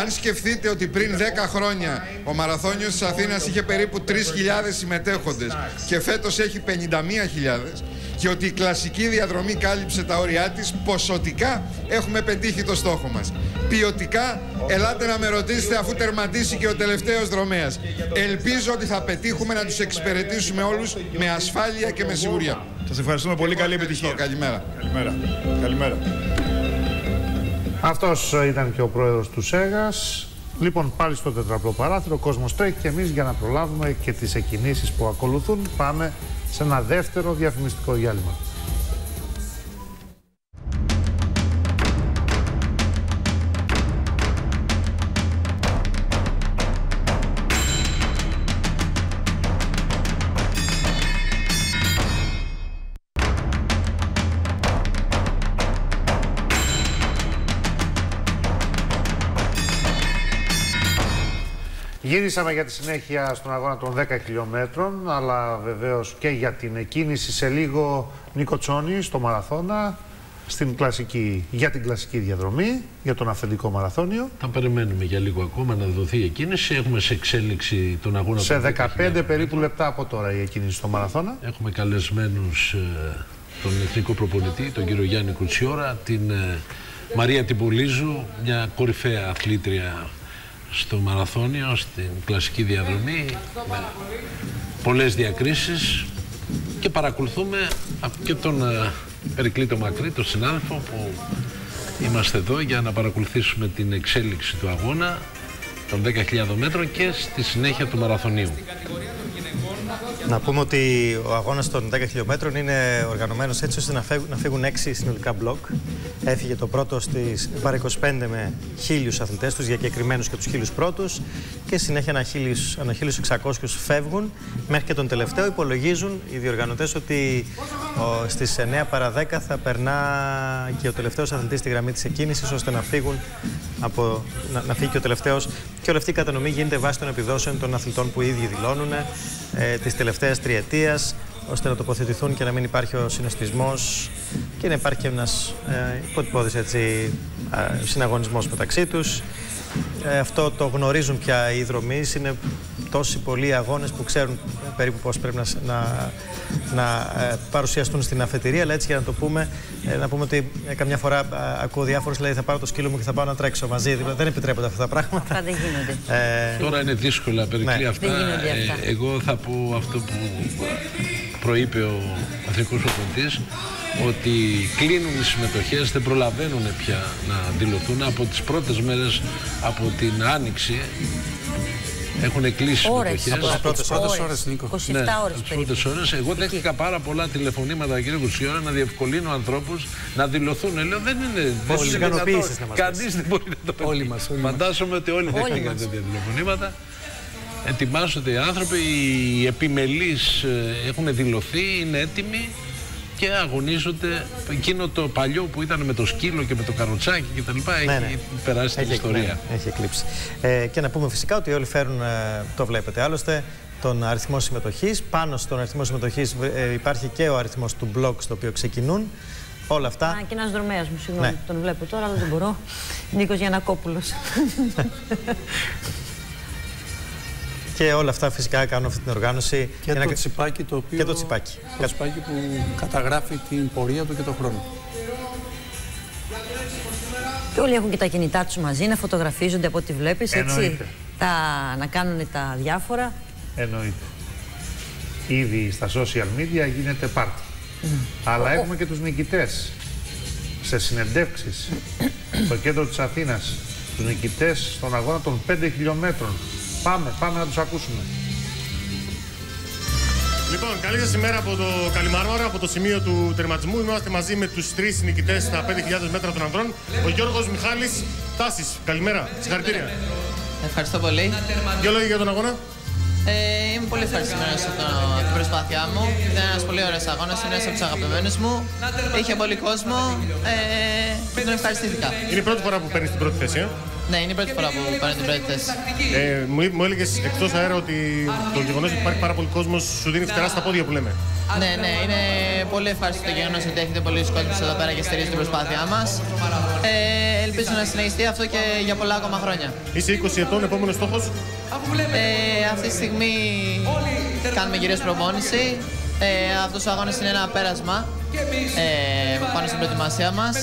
Αν σκεφτείτε ότι πριν 10 χρόνια ο μαραθώνιος της Αθήνας είχε περίπου 3.000 συμμετέχοντες και φέτος έχει 51.000 και ότι η κλασική διαδρομή κάλυψε τα όρια της, ποσοτικά έχουμε πετύχει το στόχο μας. Ποιοτικά, ελάτε να με ρωτήσετε αφού τερματίσει και ο τελευταίος δρομέας. Ελπίζω ότι θα πετύχουμε να τους εξυπηρετήσουμε όλους με ασφάλεια και με σιγουριά. Σας ευχαριστούμε πολύ. Καλή επιτυχία. Καλημέρα. Καλημέρα. Καλημέρα. Αυτός ήταν και ο πρόεδρος του ΣΕΓΑΣ. Λοιπόν, πάλι στο τετραπλό παράθυρο, ο κόσμος τρέχει και εμείς για να προλάβουμε και τις εκκινήσεις που ακολουθούν πάμε σε ένα δεύτερο διαφημιστικό διάλειμμα. Γύρισαμε για τη συνέχεια στον αγώνα των 10 χιλιόμετρων, αλλά βεβαίως και για την εκκίνηση σε λίγο Νίκο Τσόνη στο μαραθώνα, στην κλασική, για την κλασική διαδρομή, για τον αυθεντικό μαραθώνιο. Θα περιμένουμε για λίγο ακόμα να δοθεί η εκκίνηση. Έχουμε σε εξέλιξη τον αγώνα Σε των 15 περίπου λεπτά από τώρα η εκκίνηση στο μαραθώνα. Έχουμε καλεσμένους ε, τον εθνικό προπονητή, τον κύριο Γιάννη Κουτσιόρα, την ε, Μαρία Τιμπολίζου, μια κορυφαία αθλήτρια στο μαραθώνιο, στην κλασική διαδρομή, με πολλές διακρίσεις και παρακολουθούμε από και τον ε, Περικλήτο Μακρύ, τον συνάδελφο που είμαστε εδώ για να παρακολουθήσουμε την εξέλιξη του αγώνα των 10.000 μέτρων και στη συνέχεια του μαραθωνίου. Να πούμε ότι ο αγώνας των 10 χιλιόμετρων είναι οργανωμένος έτσι ώστε να φύγουν, να φύγουν 6 συνολικά μπλοκ. Έφυγε το πρώτο στις παρά 25 με χίλιους αθλητές, τους διακεκριμένους και τους χίλιους πρώτους. Και συνέχεια ένα χίλιους, ένα 1600 φεύγουν. Μέχρι και τον τελευταίο υπολογίζουν οι διοργανωτές ότι ο, στις 9 παρα 10 θα περνά και ο τελευταίος αθλητής στη γραμμή της εκκίνησης ώστε να φύγουν από, να, να φύγει και ο τελευταίος. Και όλη αυτή η κατανομή γίνεται βάσει των επιδόσεων των αθλητών που οι ίδιοι δηλώνουν ε, τη τελευταίας τριετίας, ώστε να τοποθετηθούν και να μην υπάρχει ο συνοστισμός και να υπάρχει ένας ε, υποτυπώδης ε, συναγωνισμός μεταξύ τους. Ε, αυτό το γνωρίζουν πια οι δρομείς. Είναι τόσοι πολλοί αγώνες που ξέρουν περίπου πώς πρέπει να, να, να ε, παρουσιαστούν στην αφετηρία. Αλλά έτσι για να το πούμε, ε, να πούμε ότι ε, καμιά φορά ε, ακούω διάφορους λέει θα πάρω το σκύλο μου και θα πάω να τρέξω μαζί. Δηλαδή, δεν επιτρέπονται αυτά τα πράγματα. Αυτά δεν γίνονται. Τώρα είναι δύσκολα, περικλεί Ναι. αυτά. Δεν γίνονται αυτά. εγώ θα πω αυτό που προείπε ο αθλητικός προπονητής ότι κλείνουν οι συμμετοχές, δεν προλαβαίνουν πια να δηλωθούν από τις πρώτες μέρες από την Άνοιξη έχουν κλείσει Ώρες. συμμετοχές. Από τις πρώτες πρώτες ώρες, Νίκο. 27 Ναι, ώρες τις περίπου. πρώτες ώρες. Εγώ δέχτηκα πάρα πολλά τηλεφωνήματα, κύριε Κουσιόρα, να διευκολύνω ανθρώπους να δηλωθούν. Λέω, δεν είναι. δεν Όλες είναι ικανοποίησεις δυνατόν. να μας Κανείς δεν μπορεί να το πετύχει. Όλοι μας, όλοι μας. Φαντάζομαι ότι όλοι δέχτηκαν μας. τέτοια τηλεφωνήματα. Ετοιμάζονται οι άνθρωποι, οι επιμελείς ε, έχουν δηλωθεί, είναι έτοιμοι και αγωνίζονται. Εκείνο το παλιό που ήταν με το σκύλο και με το καροτσάκι κτλ. έχει Ναι, ναι. περάσει την Έχει, ιστορία. ναι, έχει εκλείψει. Ε, και να πούμε φυσικά ότι όλοι φέρουν, ε, το βλέπετε άλλωστε, τον αριθμό συμμετοχής. Πάνω στον αριθμό συμμετοχής ε, υπάρχει και ο αριθμός του blog στο οποίο ξεκινούν. Όλα αυτά. Α, και ένας δρομέας μου, συγγνώμη, Ναι. που τον βλέπω τώρα, αλλά δεν μπορώ. Νίκος Γιανακόπουλος. Και όλα αυτά φυσικά κάνουν αυτή την οργάνωση. Και για το να- τσιπάκι το οποίο... Και το τσιπάκι. Το τσιπάκι που καταγράφει την πορεία του και τον χρόνο. και όλοι έχουν και τα κινητά τους μαζί να φωτογραφίζονται από ό,τι βλέπεις. Έτσι; Εννοείται. Τα, να κάνουν τα διάφορα. Εννοείται. Ήδη στα social media γίνεται πάρτι. Αλλά έχουμε και τους νικητές σε συνεντεύξεις στο κέντρο της Αθήνας. Τους νικητές στον αγώνα των 5 χιλιόμετρων. Πάμε, πάμε να τους ακούσουμε. Λοιπόν, καλή σας ημέρα από το Καλιμάρμαρα, από το σημείο του τερματισμού. Είμαστε μαζί με τους τρεις νικητές στα 5.000 μέτρα των ανδρών. Ο Γιώργος Μιχάλης Τάσης. Καλημέρα. Συγχαρητήρια. Ευχαριστώ πολύ. Δύο λόγια για τον αγώνα. Ε, είμαι πολύ ευχαριστημένος από το- την προσπάθειά μου. Ήταν ένας πολύ ωραίος αγώνας, είναι ένας από τους αγαπημένους μου. Είχε πολύ κόσμο ε, και τον ευχαριστήθηκα. Είναι η πρώτη φορά που παίρνεις την πρώτη θέση. Ε; Ναι, είναι η πρώτη φορά που παίρνω την πρώτη θέση. Ε, μου, μου έλεγες εκτός αέρα ότι το γεγονός ότι υπάρχει πάρα πολύ κόσμος σου δίνει φτερά στα πόδια που λέμε. Ναι, ναι, είναι πολύ ευχάριστο το γεγονός ότι έχετε πολλοί κόσμος εδώ πέρα και στηρίζει την προσπάθειά μας. Ε, ελπίζω να συνεχιστεί αυτό και για πολλά ακόμα χρόνια. Είσαι 20 ετών, επόμενος στόχος; Ε, αυτή τη στιγμή κάνουμε κυρίως προπόνηση. Ε, αυτός ο αγώνας είναι ένα πέρασμα ε, πάνω στην προετοιμασία μας.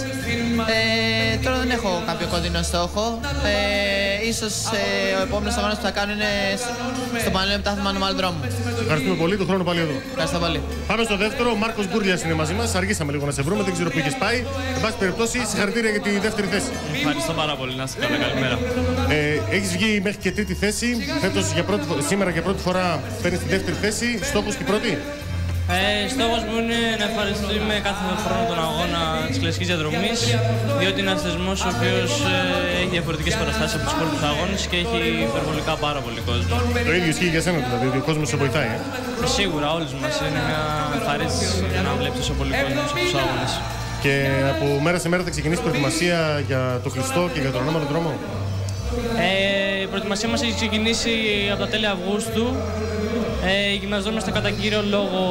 Ε, τώρα δεν έχω κάποιο κοντινό στόχο. Ε, ίσως ε, ο επόμενος αγώνας που θα κάνω είναι σ- στο Πανελλήνιο Πτάθλημα Νομάλου Δρόμου. Ευχαριστούμε πολύ, τον χρόνο πάλι εδώ. Ευχαριστώ πολύ. Πάμε στο δεύτερο. Ο Μάρκος Γκούρλια είναι μαζί μας. Αργήσαμε λίγο να σε βρούμε, δεν ξέρω που είχες πάει. Εν πάση περιπτώσει, συγχαρητήρια για τη δεύτερη θέση. Ευχαριστώ πάρα πολύ. Να είστε καλά. Καλημέρα. Ε, έχεις βγει μέχρι και τρίτη θέση. Φέτος για πρώτη, φο- σήμερα για πρώτη φορά παίρνεις τη δεύτερη θέση. Στόχος και η πρώτη; Ε, Στόχος μου είναι να ευχαριστούμε κάθε χρόνο τον αγώνα της κλασικής διαδρομής, διότι είναι ένας θεσμός ο οποίος έχει διαφορετικές παραστάσεις από τους υπόλοιπους αγώνες και έχει υπερβολικά πάρα πολύ κόσμο. Το ίδιο ισχύει για σένα δηλαδή, ότι ο κόσμος σε βοηθάει. Ε; Σίγουρα όλους μας είναι μια ευχαρίστηση να βλέπεις τόσο πολύ κόσμο από τους αγώνες. Και από μέρα σε μέρα θα ξεκινήσει προετοιμασία για το κλειστό και για τον ανώμαλο δρόμο; Ε, η προετοιμασία μας έχει ξεκινήσει από τα τέλη Αυγούστου. Ε, γυμναζόμαστε κατά κύριο λόγο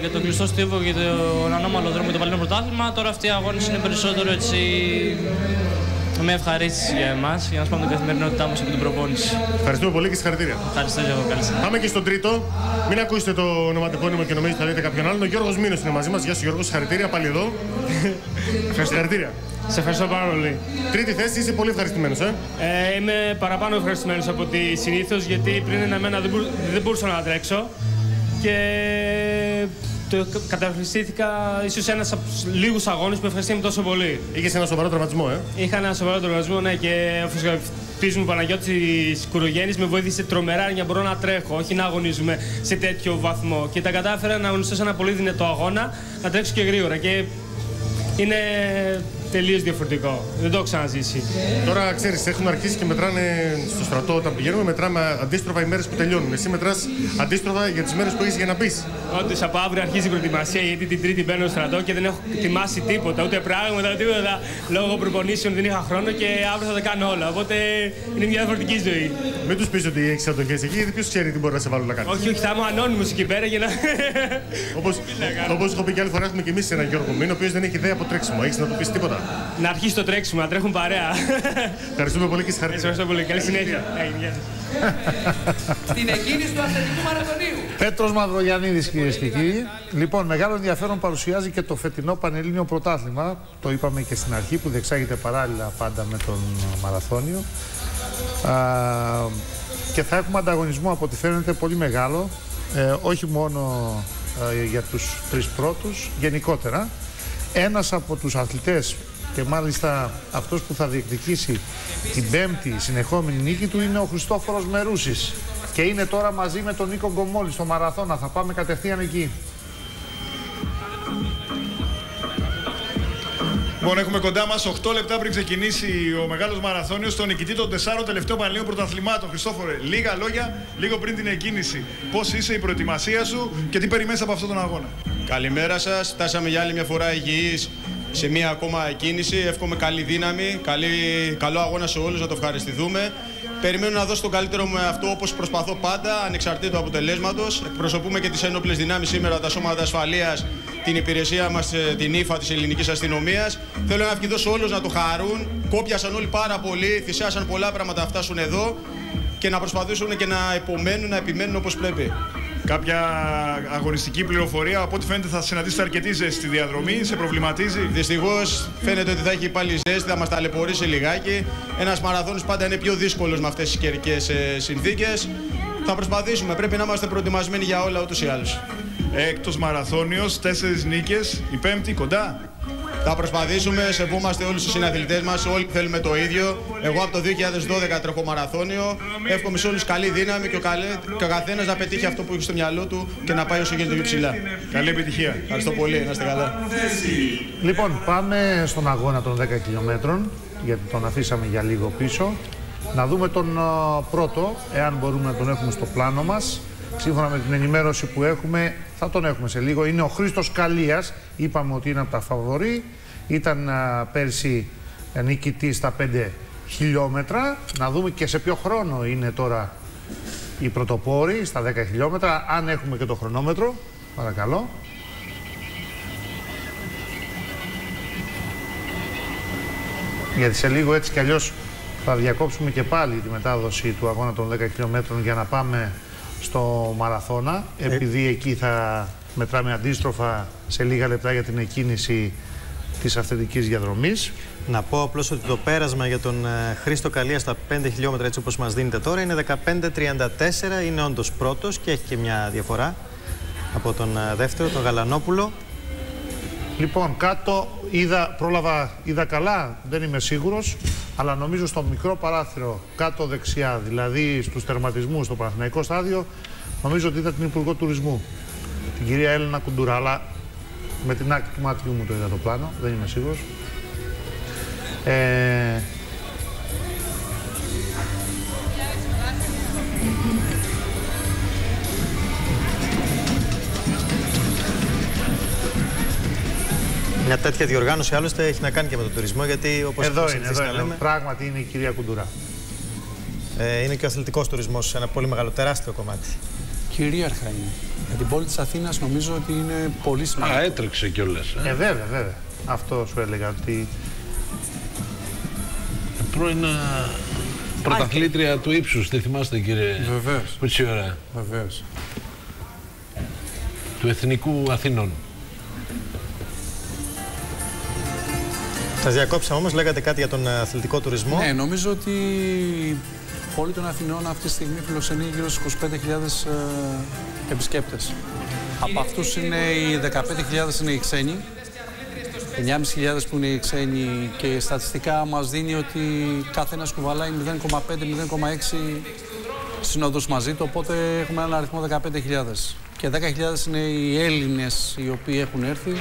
για τον κλειστό στίβο και τον ανώμαλο δρόμο για το παλαιό πρωτάθλημα. Τώρα αυτοί οι αγώνες είναι περισσότερο έτσι με ευχαρίστηση για εμάς, για να σπάμε την καθημερινότητά μας από την προπόνησης. Ευχαριστούμε πολύ και συγχαρητήρια. Ευχαριστώ και εγώ. Καλή σας. Πάμε και στον τρίτο. Μην ακούσετε το ονοματεπώνυμο και νομίζετε θα δείτε κάποιον άλλον. Ο Γιώργος Μήνος είναι μαζί μας. Γεια σου Γιώργο, συγχαρητήρια πάλι εδώ. Συγχαρητήρια. Σε ευχαριστώ πάρα πολύ. Τρίτη θέση, είσαι πολύ ευχαριστημένος, ε; Ε, είμαι παραπάνω ευχαριστημένος από ότι συνήθως γιατί πριν ένα μένα δεν, μπο- δεν μπορούσα να τρέξω και το καταχρηστήθηκα ίσως ένας από τους λίγους αγώνες που ευχαριστήκαμε τόσο πολύ. Είχες ένα σοβαρό τραυματισμό, ε; Είχα ένα σοβαρό τραυματισμό, ναι, και ο φυσιογραφητή μου Παναγιώτης Κουρογέννη με βοήθησε τρομερά για να μπορώ να τρέχω, όχι να αγωνίζουμε σε τέτοιο βαθμό. Και τα κατάφερα να αγωνιστώ σε ένα πολύ δυνατό αγώνα, να τρέξω και γρήγορα. Και είναι τελείως διαφορετικό. Δεν το έχω ξαναζήσει. Τώρα ξέρεις, έχουν αρχίσει και μετράνε στο στρατό όταν πηγαίνουμε, μετράμε αντίστροφα οι μέρες που τελειώνουν. Εσύ μετράς αντίστροφα για τις μέρες που έχεις για να μπει. Όντως από αύριο αρχίζει η προετοιμασία γιατί την Τρίτη μπαίνω στο στρατό και δεν έχω ετοιμάσει τίποτα, ούτε πράγματα, ούτε τίποτα. Λόγω προπονήσεων δεν είχα χρόνο και αύριο θα τα κάνω όλα. Οπότε είναι μια διαφορετική ζωή. Μην τους πεις ότι έχεις αντοχέ εκεί, γιατί ποιος ξέρει τι μπορεί να σε βάλουν να κάνεις. Όχι, όχι, θα είμαι ανώνυμος εκεί πέρα για να. Όπω έχω πει και άλλη φορά, έχουμε και εμεί έναν Γιώργο Μήν, ο οποίος δεν έχει ιδέα από τρέξιμο. Έχεις να του πεις τίποτα; Να αρχίσει το τρέξιμο, να τρέχουν παρέα. Ευχαριστούμε πολύ και συγχαρητήρια. Ευχαριστώ πολύ. Καλή συνέχεια. Στην εκκίνηση του αθλητικού μαραθωνίου. Πέτρος Μαυρογιαννίδης, κυρίες και κύριοι. Λοιπόν, μεγάλο ενδιαφέρον παρουσιάζει και το φετινό Πανελλήνιο Πρωτάθλημα. Το είπαμε και στην αρχή, που διεξάγεται παράλληλα πάντα με τον Μαραθώνιο. Α, και θα έχουμε ανταγωνισμό από ό,τι φαίνεται πολύ μεγάλο. Ε, όχι μόνο ε, για τους τρεις πρώτους, γενικότερα. Ένας από τους αθλητές και μάλιστα αυτός που θα διεκδικήσει την πέμπτη συνεχόμενη νίκη του είναι ο Χριστόφορος Μερούσης και είναι τώρα μαζί με τον Νίκο Γκομόλη στο Μαραθώνα. Θα πάμε κατευθείαν εκεί. Λοιπόν, έχουμε κοντά μας 8 λεπτά πριν ξεκινήσει ο μεγάλος μαραθώνιος στον νικητή των 4 τελευταίων Πανελλήνιων Πρωταθλημάτων. Χριστόφορε, λίγα λόγια, λίγο πριν την εκκίνηση. Πώς είσαι η προετοιμασία σου και τι περιμένεις από αυτόν τον αγώνα; Καλημέρα σας. Φτάσαμε για άλλη μια φορά υγιείς σε μια ακόμα εκκίνηση. Εύχομαι καλή δύναμη, καλή, καλό αγώνα σε όλους, να το ευχαριστηθούμε. Περιμένω να δώσω τον καλύτερο μου αυτό όπως προσπαθώ πάντα, ανεξαρτήτως αποτελέσματος. Εκπροσωπούμε και τις ένοπλες δυνάμεις σήμερα, τα σώματα ασφαλείας, την υπηρεσία μας, την ύφα της ελληνικής αστυνομίας. Θέλω να ευχηθώ σε όλους να το χαρούν. Κόπιασαν όλοι πάρα πολύ, θυσιάσαν πολλά πράγματα να φτάσουν εδώ και να προσπαθήσουν και να υπομένουν, να επιμένουν όπως πρέπει. Κάποια αγωνιστική πληροφορία, από ό,τι φαίνεται θα συναντήσετε αρκετή ζέστη στη διαδρομή, σε προβληματίζει. Δυστυχώς φαίνεται ότι θα έχει πάλι ζέστη, θα μας ταλαιπωρήσει λιγάκι. Ένας μαραθώνιος πάντα είναι πιο δύσκολος με αυτές τις καιρικές συνθήκες. Θα προσπαθήσουμε, πρέπει να είμαστε προετοιμασμένοι για όλα ούτως ή άλλως. Έκτος μαραθώνιος, τέσσερις νίκες, η πέμπτη κοντά. Θα προσπαθήσουμε, σεβόμαστε όλους τους συναθλητές μας, όλοι θέλουμε το ίδιο. Εγώ από το 2012 τρέχω μαραθώνιο. Εύχομαι σε όλους καλή δύναμη και ο, καλέ, και ο καθένας να πετύχει αυτό που έχει στο μυαλό του και να πάει όσο γίνεται πιο ψηλά. Καλή επιτυχία. Ευχαριστώ πολύ, να είστε καλά. Λοιπόν, πάμε στον αγώνα των 10 χιλιόμετρων, γιατί τον αφήσαμε για λίγο πίσω. Να δούμε τον uh, πρώτο, εάν μπορούμε να τον έχουμε στο πλάνο μας. Σύμφωνα με την ενημέρωση που έχουμε, θα τον έχουμε σε λίγο. Είναι ο Χρήστος Καλίας. Είπαμε ότι είναι από τα φαβορή. Ήταν α, πέρσι νικητή στα 5 χιλιόμετρα. Να δούμε και σε ποιο χρόνο είναι τώρα οι πρωτοπόροι στα 10 χιλιόμετρα. Αν έχουμε και το χρονόμετρο. Παρακαλώ. Γιατί σε λίγο έτσι κι αλλιώς θα διακόψουμε και πάλι τη μετάδοση του αγώνα των 10 χιλιόμετρων για να πάμε στο μαραθώνα, επειδή εκεί θα μετράμε αντίστροφα σε λίγα λεπτά για την εκκίνηση της αυθεντικής διαδρομής. Να πω απλώς ότι το πέρασμα για τον ε, Χρήστο Καλία στα 5 χιλιόμετρα έτσι όπως μας δίνεται τώρα είναι 15.34, είναι όντως πρώτος και έχει και μια διαφορά από τον ε, δεύτερο, τον Γαλανόπουλο. Λοιπόν, κάτω είδα, πρόλαβα, είδα καλά, δεν είμαι σίγουρος, αλλά νομίζω στο μικρό παράθυρο κάτω δεξιά, δηλαδή στους τερματισμούς στο Παναθηναϊκό στάδιο, νομίζω ότι είδα την Υπουργό Τουρισμού, την κυρία Έλενα Κουντούρα, αλλά με την άκρη του μάτιου μου το είδα το πλάνο, δεν είμαι σίγουρος. Ε, Μια τέτοια διοργάνωση άλλωστε έχει να κάνει και με τον τουρισμό γιατί όπως εδώ έχουμε είναι, συνηθίσει εδώ να είναι. Πράγματι είναι η κυρία Κουντούρα. Ε, είναι και ο αθλητικός τουρισμός ένα πολύ μεγάλο τεράστιο κομμάτι. Κυρίαρχα είναι. Για την πόλη της Αθήνας νομίζω ότι είναι πολύ σημαντικό. Α, έτρεξε κιόλας. Ε, βέβαια, βέβαια. Αυτό σου έλεγα ότι Πρώην α, πρωταθλήτρια του ύψους, δεν θυμάστε κύριε Βεβαίως. Κουτσιόρα, Βεβαίως. του Εθνικού Αθηνών. Σας διακόψαμε όμως, λέγατε κάτι για τον ε, αθλητικό τουρισμό. Ναι, νομίζω ότι η πόλη των Αθηνών αυτή τη στιγμή φιλοξενεί γύρω στους 25.000 ε, επισκέπτες. Από αυτούς είναι οι 15.000 είναι οι ξένοι, 9.500 που είναι οι ξένοι και στατιστικά μας δίνει ότι κάθε ένας κουβαλάει 0,5-0,6 συνόδους μαζί του, οπότε έχουμε ένα αριθμό 15.000. Και 10.000 είναι οι Έλληνες οι οποίοι έχουν έρθει.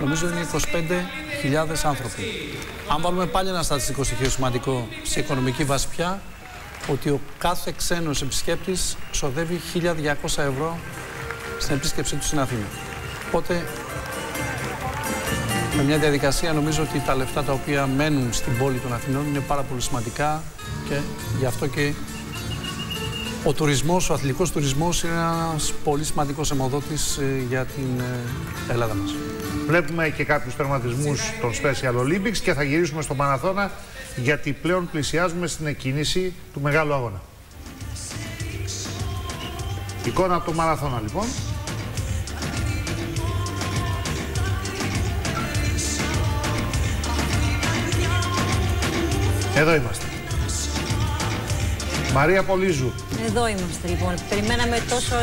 Νομίζω είναι 25.000 άνθρωποι. Αν βάλουμε πάλι ένα στατιστικό στοιχείο σημαντικό σε οικονομική βάση πια, ότι ο κάθε ξένος επισκέπτης ξοδεύει 1.200 ευρώ στην επίσκεψή του στην Αθήνα. Οπότε, με μια διαδικασία νομίζω ότι τα λεφτά τα οποία μένουν στην πόλη των Αθηνών είναι πάρα πολύ σημαντικά και γι' αυτό και ο τουρισμός, ο αθλητικός τουρισμός είναι ένας πολύ σημαντικός αιμοδότης ε, για την ε, Ελλάδα μας. Βλέπουμε και κάποιους τερματισμούς των Special Olympics και θα γυρίσουμε στο Μαραθώνα γιατί πλέον πλησιάζουμε στην εκκίνηση του μεγάλου αγώνα. Εικόνα από το Μαραθώνα λοιπόν. Εδώ είμαστε. Μαρία Πολύζου. Εδώ είμαστε λοιπόν. Περιμέναμε τόσο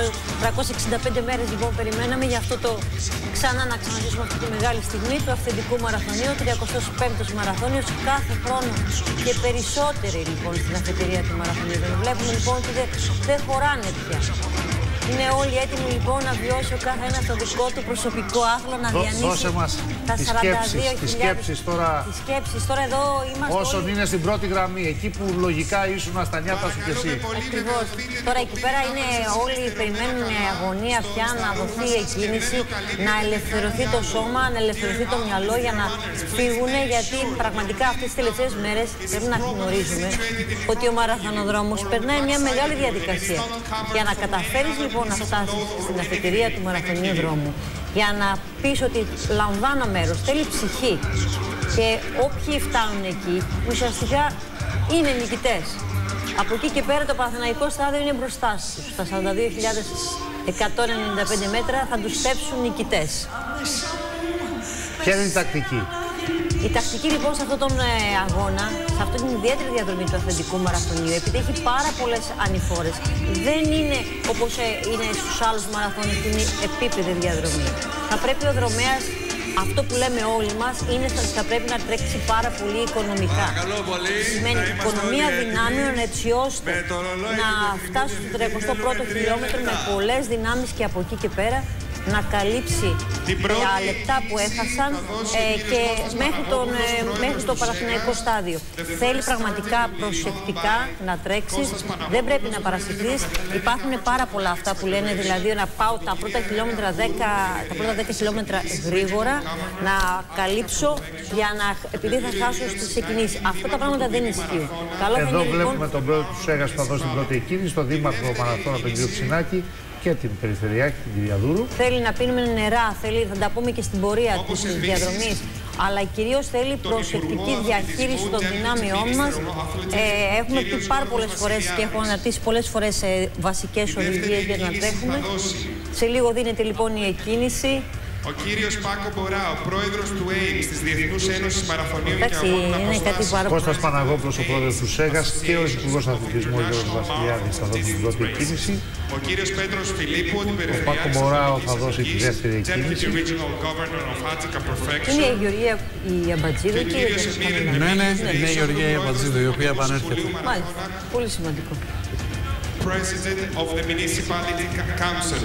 365 μέρες λοιπόν περιμέναμε για αυτό το ξανά να ξαναζήσουμε αυτή τη μεγάλη στιγμή του αυθεντικού μαραθωνίου, 35ος μαραθώνιος κάθε χρόνο και περισσότεροι λοιπόν στην αφετηρία του μαραθωνίου. Βλέπουμε λοιπόν ότι δεν, δεν χωράνε πια. Είναι όλοι έτοιμοι λοιπόν να βιώσει ο κάθε ένα το δικό του προσωπικό άθλο να διανύσει. Δώσε μας τις σκέψεις τώρα. Τις σκέψεις τώρα εδώ είμαστε. Όσον όλοι... είναι στην πρώτη γραμμή, εκεί που λογικά ήσουν στα νιάτα σου κι εσύ. Ακριβώς. Τώρα εκεί πέρα είναι όλοι περιμένουν αγωνία πια να δοθεί η κίνηση, να ελευθερωθεί το σώμα, να ελευθερωθεί το μυαλό για να φύγουν. Γιατί πραγματικά αυτές τις τελευταίες μέρες πρέπει να γνωρίζουμε ότι ο μαραθανοδρόμο περνάει μια μεγάλη διαδικασία. Για να καταφέρεις λοιπόν λοιπόν να φτάσεις στην αφετηρία του μαραθωνίου δρόμου για να πεις ότι λαμβάνω μέρος, θέλει ψυχή και όποιοι φτάνουν εκεί ουσιαστικά είναι νικητές. Από εκεί και πέρα το Παναθηναϊκό στάδιο είναι μπροστά σου. Στα 42.195 μέτρα θα τους στέψουν νικητές. Ποια είναι η τακτική; Η τακτική λοιπόν σε αυτόν τον ε, αγώνα, σε αυτή την ιδιαίτερη διαδρομή του αυθεντικού μαραθωνίου, επειδή έχει πάρα πολλές ανηφόρες, δεν είναι όπως ε, είναι στους άλλους μαραθώνες που είναι επίπεδη διαδρομή. Θα πρέπει ο δρομέας, αυτό που λέμε όλοι μας, είναι ότι θα πρέπει να τρέξει πάρα πολύ οικονομικά. Σημαίνει οικονομία δυνάμεων έτσι ώστε να φτάσει στο 31ο χιλιόμετρο με πολλές δυνάμεις και από εκεί και πέρα να καλύψει τα λεπτά που έχασαν ε, και μέχρι, τον, ε, μέχρι το παραθυναϊκό στάδιο. Θέλει πραγματικά προσεκτικά να τρέξεις, δεν πρέπει να παρασυρθείς. Υπάρχουν πάρα πολλά αυτά που λένε, δηλαδή να πάω τα πρώτα χιλιόμετρα 10, τα πρώτα 10 χιλιόμετρα γρήγορα, να καλύψω για να, επειδή θα χάσω στις εκκινήσεις. Αυτά τα πράγματα δεν ισχύουν. Καλό Εδώ είναι, λοιπόν, βλέπουμε λοιπόν... τον πρώτο τους Σέγας που θα δώσει την πρώτη εκκίνηση, τον Δήμαρχο Παναθώνα, τον κ. Ψινάκη και την Περιφερειάκη, την κυρία Δούρου. Θέλει να πίνουμε νερά, θέλει, θα τα πούμε και στην πορεία της διαδρομής. Αλλά κυρίως θέλει προσεκτική διαχείριση των δυνάμεών μας. Ε, έχουμε πει πάρα πολλές φορές και έχω αναρτήσει πολλές φορές ε, βασικές οδηγίες για να τρέχουμε. Σε λίγο δίνεται λοιπόν η εκκίνηση. Ο κύριος Πάκο Μποράο, ο πρόεδρος του AIMS της Διεθνούς Ένωσης Μαραθωνίων και Αγώνων Απόσταση. Κώστας Παναγόπουλος, ο πρόεδρος του ΣΕΓΑΣ και ο υπουργός αθλητισμού Γιώργος Βασιλιάδης θα δώσει την πρώτη εκκίνηση. Ο κύριος Πέτρος Φιλίππου, ο Πάκο Μπορά θα δώσει τη δεύτερη εκκίνηση. Είναι η Γεωργία η Αμπατζίδου και η Ναι, ναι, είναι η Γεωργία η Αμπατζίδου η οποία επανέρχεται. Μάλιστα, πολύ σημαντικό. President of the Municipality Council.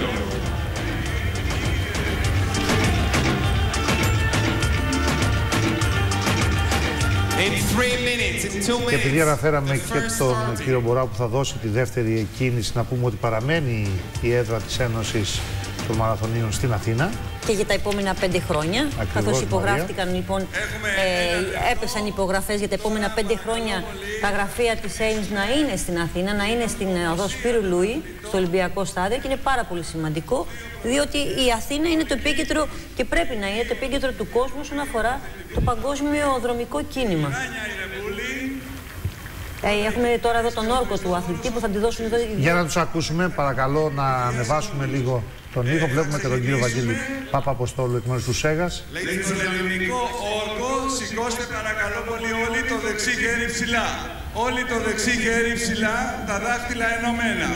Και επειδή αναφέραμε και τον κύριο Μπορά που θα δώσει τη δεύτερη εκκίνηση, να πούμε ότι παραμένει η έδρα της Ένωσης των Μαραθωνίων στην Αθήνα. Και για τα επόμενα πέντε χρόνια. Καθώς υπογράφτηκαν λοιπόν, ε, έπεσαν υπογραφές για τα επόμενα πέντε χρόνια τα γραφεία της ΕΙΜΣ να είναι στην Αθήνα, να είναι στην οδός Σπύρου Λούι, στο Ολυμπιακό Στάδιο και είναι πάρα πολύ σημαντικό, διότι η Αθήνα είναι το επίκεντρο και πρέπει να είναι το επίκεντρο του κόσμου όσον αφορά το παγκόσμιο δρομικό κίνημα. Ε, έχουμε τώρα εδώ τον όρκο του αθλητή που θα τη δώσουν εδώ. Για να τους ακούσουμε, παρακαλώ να ανεβάσουμε λίγο τον ήχο. Βλέπουμε και τον κύριο Βαγγέλη Πάπα Αποστόλου εκ μέρους του ΣΕΓΑ. Στον ελληνικό όρκο, σηκώστε παρακαλώ πολύ όλοι το δεξί χέρι ψηλά. Όλοι το δεξί χέρι ψηλά, τα δάχτυλα ενωμένα.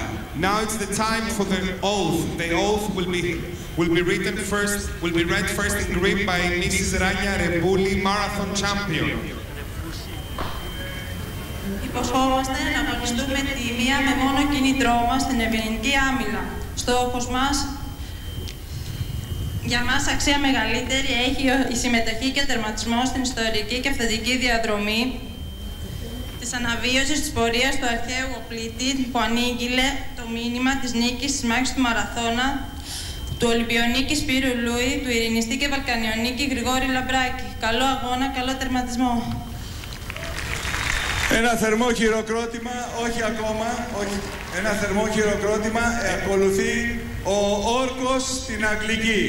Now it's the time for the oath. The oath will be will be written first, will be read first in Greek by Mrs. Rania Rebouli, marathon champion. Υποσχόμαστε να αγωνιστούμε τη μία με μόνο κίνητρό μας στην ευγενική άμυλα. Στόχος μας για μας αξία μεγαλύτερη έχει η συμμετοχή και τερματισμός στην ιστορική και αυθεντική διαδρομή της αναβίωσης της πορείας του αρχαίου οπλίτη που ανήγγειλε το μήνυμα της νίκης της μάχης του Μαραθώνα του Ολυμπιονίκη Σπύρου Λούι, του Ειρηνιστή και Βαλκανιονίκη Γρηγόρη Λαμπράκη. Καλό αγώνα, καλό τερματισμό. Ένα θερμό χειροκρότημα, όχι ακόμα, όχι. Ένα θερμό χειροκρότημα, ε, ακολουθεί ο όρκος στην Αγγλική.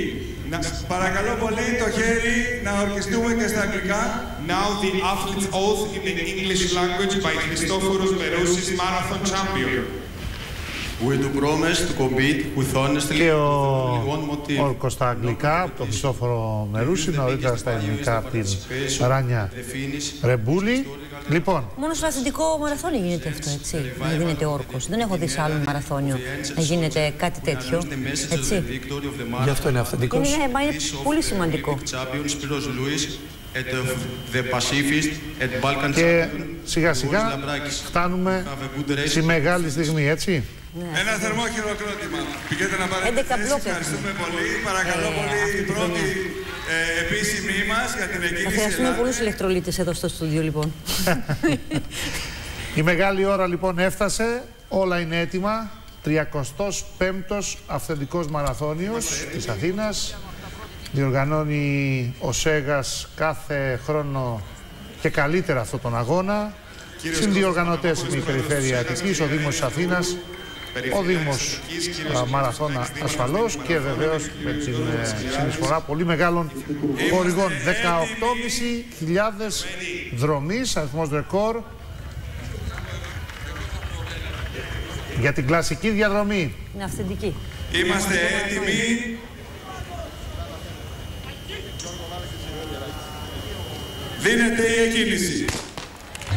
Να, παρακαλώ πολύ το χέρι να ορκιστούμε και στα αγγλικά. Now the athlete's oath in the English language by Christoforos Merousis, marathon champion. We do promise to compete with honestly Και ο όρκος στα αγγλικά από τον Χριστόφορο Μερούση, νωρίτερα στα ελληνικά από την Ράνια Ρεμπούλη. Λοιπόν, Μόνο στο αθλητικό μαραθώνιο γίνεται αυτό, έτσι. Να γίνεται όρκος. Δεν έχω δει σε άλλο μαραθώνιο να γίνεται κάτι τέτοιο. Έτσι. Γι' αυτό είναι αυθεντικός. Είναι, μα είναι πολύ σημαντικό. champion Spiros Louis at the Pacifist at Balkan και champion σιγά σιγά φτάνουμε στη μεγάλη στιγμή, έτσι. Ένα θερμό χειροκρότημα. Πηγαίνετε να πάρετε 11 θέση. μπλοκ Ευχαριστούμε πολύ. Παρακαλώ Ε, πολύ αυτή η τη πρώτη χρονιά. ε, επίσημη μας για την Θα εκκίνηση χρειαστούμε Ελλάδας. πολλούς ηλεκτρολίτες εδώ στο στούντιο, λοιπόν. Η μεγάλη ώρα λοιπόν έφτασε, όλα είναι έτοιμα. 35ος αυθεντικός μαραθώνιος της Αθήνας. Διοργανώνει ο Σέγας κάθε χρόνο και καλύτερα αυτόν τον αγώνα. Συνδιοργανωτές είναι η Περιφέρεια Αττικής, ο Δήμος της Αθήνας, ο Δήμος α, Μαραθώνα ασφαλώς και βεβαίως με την ε, συνεισφορά πολύ μεγάλων χορηγών. 18.500 δρομείς, αριθμός ρεκόρ, για την κλασική διαδρομή. Είναι αυθεντική. Είμαστε έτοιμοι. Δίνεται η εκκίνηση.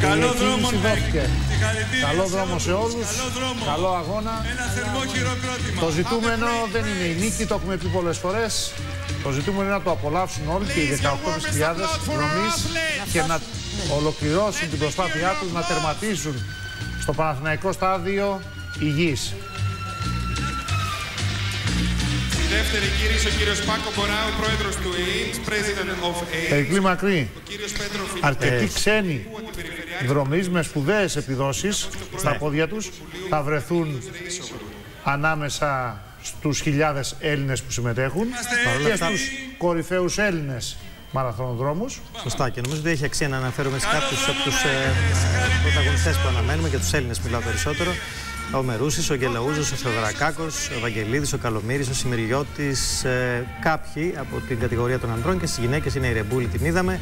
Καλό Η δρόμο εκκίνηση δόθηκε. Συγχαρητήρια Καλό σε δρόμο όλους. σε όλους. Καλό δρόμο. Καλό αγώνα. Ένα θερμό χειροκρότημα. Το ζητούμενο δεν είναι η νίκη, το έχουμε πει πολλές φορές. Το ζητούμενο είναι να το απολαύσουν όλοι και οι 18.000 δρομείς και να ολοκληρώσουν την προσπάθειά τους να τερματίσουν στο Παναθηναϊκό στάδιο υγιείς. Στη δεύτερη κήρυξη ο κύριος Πάκο Μποράου, πρόεδρος του ΕΕΠ, president of ΕΕΠ. Περικλή Μακρύ, Ο κύριος Πέτρο αρκετοί ξένοι δρομείς με σπουδαίες επιδόσεις στα πόδια τους. Θα βρεθούν ανάμεσα στους χιλιάδες Έλληνες που συμμετέχουν Παρόλα και αυτά- στους κορυφαίους Έλληνες μαραθωνοδρόμους. Σωστά και νομίζω ότι έχει αξία να αναφέρουμε σε κάποιους από τους ε, πρωταγωνιστές που αναμένουμε και τους Έλληνες μιλάω περισσότερο. Ο Μερούσης, ο Γκελαούζο, ο Θεοδωρακάκος, ο Βαγγελίδη, ο Καλομήρης, ο Σημεριώτη, ε, κάποιοι από την κατηγορία των ανδρών και στις γυναίκες είναι η Ρεμπούλη, την είδαμε,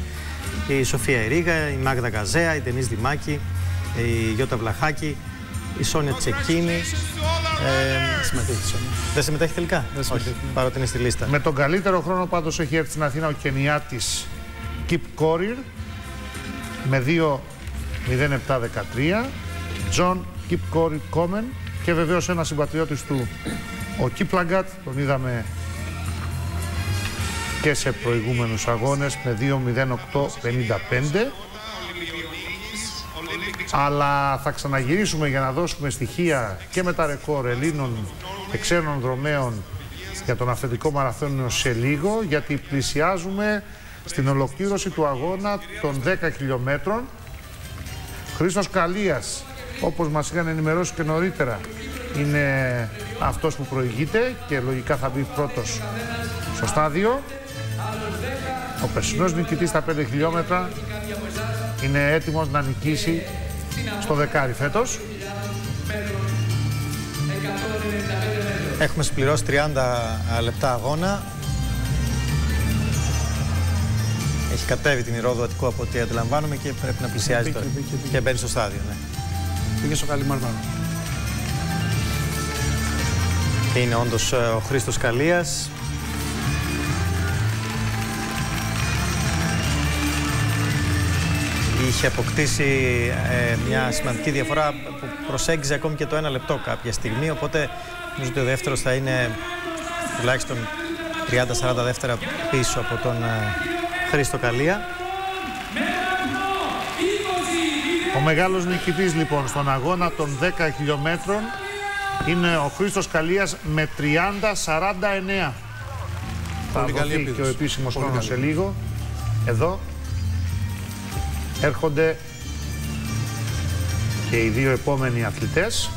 η Σοφία Ερίγα, η Μάγδα Καζέα, η Ντενή Δημάκη, η Γιώτα Βλαχάκη, η Σόνια Τσεκίνη. Ε, Συμμετέχει σε δεν συμμετέχει τελικά; Δεν συμμετέχει. Όχι, παρότι είναι στη λίστα. Με τον καλύτερο χρόνο πάντως έχει έρθει στην Αθήνα ο Κενιάτης Kip Korir με 2.07.13 John Kip Korir Komen και βεβαίως ένας συμπατριώτης του ο Kiplagat τον είδαμε και σε προηγούμενους αγώνες με 2.08.55 αλλά θα ξαναγυρίσουμε για να δώσουμε στοιχεία και με τα ρεκόρ Ελλήνων και ξένων δρομέων για τον αυθεντικό μαραθώνιο σε λίγο, γιατί πλησιάζουμε στην ολοκλήρωση του αγώνα των 10 χιλιόμετρων. Χρήστος Καλίας, όπως μας είχαν ενημερώσει και νωρίτερα, είναι αυτός που προηγείται και λογικά θα μπει πρώτος στο στάδιο. Ο περσινός νικητής στα 5 χιλιόμετρα είναι έτοιμος να νικήσει στο δεκάρι φέτος. Έχουμε συμπληρώσει 30 λεπτά αγώνα. Έχει κατέβει την Ηρόδου Αττικού από ό,τι αντιλαμβάνομαι και πρέπει να πλησιάζει Μπήκε, τώρα. μπήκε, μπήκε. Και μπαίνει στο στάδιο, ναι. Πήγε στο Καλιμάρμαρο. Και είναι όντως ε, ο Χρήστος Καλίας. Είχε αποκτήσει ε, μια σημαντική διαφορά που προσέγγιζε ακόμη και το ένα λεπτό κάποια στιγμή, οπότε νομίζω ότι ο δεύτερος θα είναι τουλάχιστον 30-40 δεύτερα πίσω από τον ε, Χρήστο Καλία. Ο μεγάλος νικητής λοιπόν στον αγώνα των 10 χιλιόμετρων είναι ο Χρήστος Καλίας με 30-49. Θα Πολύ καλή δοθεί και ο επίδοση. επίσημος Πολύ χρόνος σε καλή. λίγο. Εδώ έρχονται και οι δύο επόμενοι αθλητές.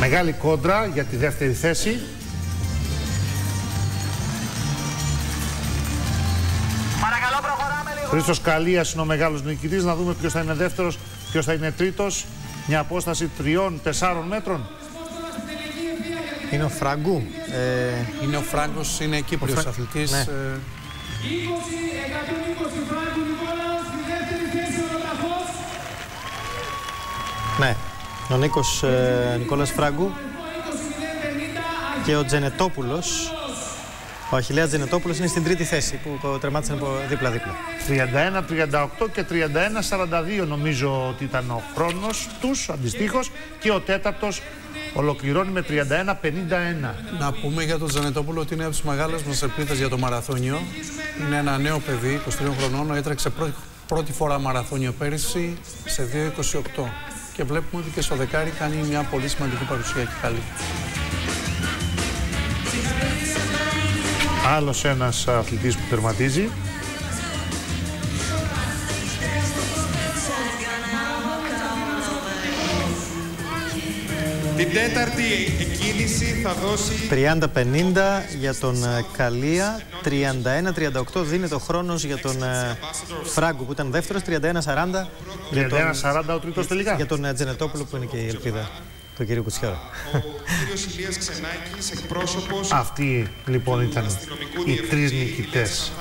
Μεγάλη κόντρα για τη δεύτερη θέση. Χρήστος Καλίας είναι ο μεγάλος νικητής. Να δούμε ποιος θα είναι δεύτερος, ποιος θα είναι τρίτος. Μια απόσταση τριών, τεσσάρων μέτρων. Είναι ο Φράγκου. Ε, Είναι ο Φράγκος, είναι Κύπριος Φρα- αθλητής. Ναι. ε, 20-120 Φράγκου Νικόλαος, στη δεύτερη θέση ο Ρωταφός. ναι, ο Νίκος ε, Νικόλας Φράγκου και ο Τζενετόπουλος. Ο Αχιλέας Τζενετόπουλος είναι στην τρίτη θέση που τερμάτισαν από δίπλα-δίπλα. 31-38 και 31-42 νομίζω ότι ήταν ο χρόνος τους αντιστοίχως και ο τέταρτος ολοκληρώνει με 31-51. Να πούμε για τον Τζανετόπουλο ότι είναι από τι μεγάλε μας ελπίδες για το μαραθώνιο. Είναι ένα νέο παιδί, 23 χρονών, έτρεξε πρώτη, πρώτη φορά μαραθώνιο πέρυσι σε 2.28. Και βλέπουμε ότι και στο δεκάρι κάνει μια πολύ σημαντική παρουσία και καλή. Άλλος ένας αθλητής που τερματίζει. Την τέταρτη εκκίνηση θα δώσει 30-50 για τον ε, Καλία, 31-38 δίνεται ο χρόνος για τον ε, Φράγκου που ήταν δεύτερος, 31-40 για τον, 31-40 ο τρίτος τελικά. για τον ε, Τζενετόπουλο που είναι και η ελπίδα του κυρίου Κουτσιάρα. κύριος Ηλίας Ξενάκης, εκπρόσωπος Αυτοί λοιπόν ήταν οι τρεις νικητές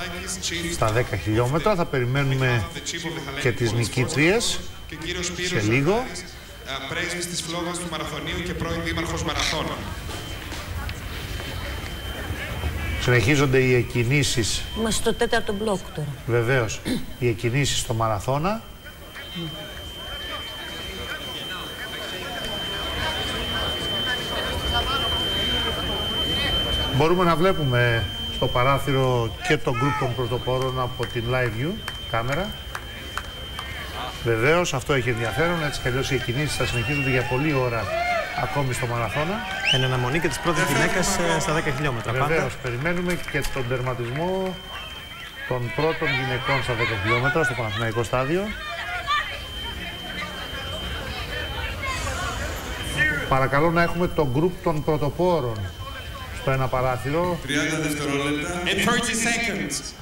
στα 10 χιλιόμετρα. Θα περιμένουμε και τις νικήτριες και ο κύριος σε Σπύρος λίγο. Ζαχάρης, ε, πρέσβης της Φλόγας του Μαραθωνίου και πρώην δήμαρχος Μαραθώνων. Συνεχίζονται οι εκκινήσεις, Είμαστε στο τέταρτο μπλοκ τώρα. βεβαίως, οι εκκινήσεις στο μαραθώνα. Μπορούμε να βλέπουμε στο παράθυρο και το group των πρωτοπόρων από την live view κάμερα. Βεβαίως, αυτό έχει ενδιαφέρον, έτσι κι αλλιώς οι εκκινήσεις θα συνεχίζονται για πολλή ώρα ακόμη στο μαραθώνα. Εν αναμονή και της πρώτης γυναίκας ε, στα 10 χιλιόμετρα πάντα. Βεβαίως, περιμένουμε και τον τερματισμό των πρώτων γυναικών στα 10 χιλιόμετρα στο Παναθηναϊκό στάδιο. Παρακαλώ να έχουμε το γκρουπ των πρωτοπόρων στο ένα παράθυρο. 30 δευτερόλεπτα. In 30 seconds.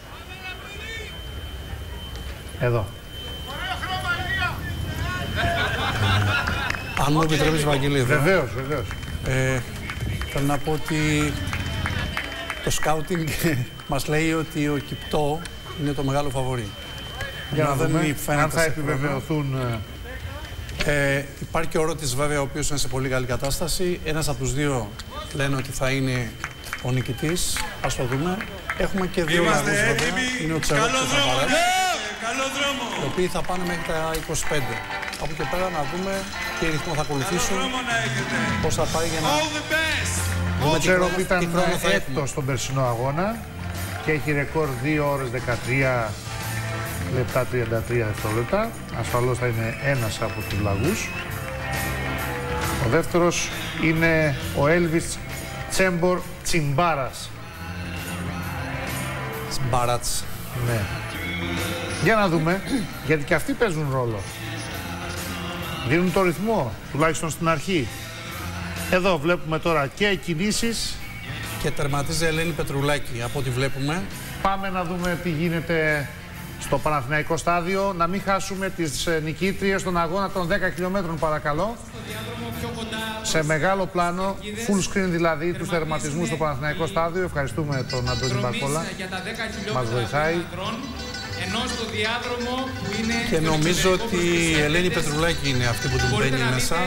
Εδώ. Αν μου επιτρέπεις, Βαγγέλη, εδώ, Βεβαίως, βεβαίως. ε, θέλω να πω ότι το σκάουτινγκ μας λέει ότι ο Κυπτό είναι το μεγάλο φαβορή. Για να δεν δούμε μη φαίνεται αν θα σε χρόνο. επιβεβαιωθούν. ε, Ε, υπάρχει και ο Ρώτης βέβαια, ο οποίος είναι σε πολύ καλή κατάσταση. Ένας από τους δύο λένε ότι θα είναι ο νικητής. Ας το δούμε. Έχουμε και δύο Είμαστε λαγούς βέβαια. έτοιμοι. Είναι ο Τσερό Καλό και ο δρόμο. Θαπαράς, Ναι, Καλό δρόμο. οι οποίοι θα πάνε μέχρι τα 25. Από εκεί πέρα να δούμε τι ρυθμό θα ακολουθήσουν, Δρόμο να έχετε. πώς θα πάει για να All the best. δούμε Ο τι Τσέροφ χρόνο, ήταν τι χρόνο θα έχουμε. έκτος στον περσινό αγώνα και έχει ρεκόρ 2 ώρες 13 λεπτά 33 δευτερόλεπτα. Ασφαλώς θα είναι ένας από τους λαγούς. Ο δεύτερος είναι ο Έλβις Τσέμπορ Τσιμπάρας. Μπάρατς. Ναι. Για να δούμε, γιατί και αυτοί παίζουν ρόλο. Δίνουν το ρυθμό, τουλάχιστον στην αρχή. Εδώ βλέπουμε τώρα και κινήσεις. Και τερματίζει η Ελένη Πετρουλάκη, από ό,τι βλέπουμε. Πάμε να δούμε τι γίνεται στο Παναθηναϊκό στάδιο. Να μην χάσουμε τις ε, νικήτριες στον αγώνα των 10 χιλιόμετρων παρακαλώ. Σε μεγάλο πλάνο, full screen δηλαδή, τους τερματισμούς στο Παναθηναϊκό στάδιο. Ευχαριστούμε τον Αντώνη Μπακόλα. για τα 10 χιλιόμετρα Μας βοηθάει. ανδρών, ενώ στο διάδρομο που είναι Και στο νομίζω εξωτερικό ότι η προς Ελένη τις Πετρουλάκη είναι αυτή που την Μπορείτε μπαίνει να μέσα.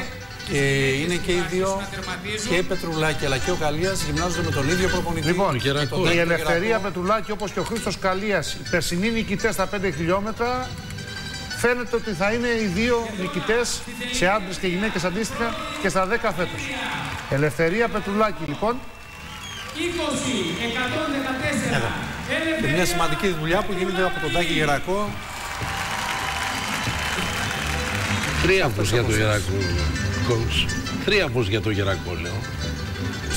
Δείτε Και είναι και οι δύο, να τερματίζουν. και η Πετρουλάκη αλλά και ο Καλίας γυμνάζονται με τον ίδιο προπονητή. Λοιπόν, Τον η Τάκη Ελευθερία Γερακό. Πετρουλάκη όπως και ο Χρήστος Καλίας, οι περσινοί νικητές στα 5 χιλιόμετρα, φαίνεται ότι θα είναι οι δύο νικητές σε άντρες και γυναίκες αντίστοιχα και στα 10 φέτος. Ελευθερία Πετρουλάκη λοιπόν, 20, 114, Και μια σημαντική δουλειά που γίνεται από τον Τάκη Γερακό. Τρίαμβος για το Γερακό. Coach. Τρίαμβος για το Γερακό, λέω.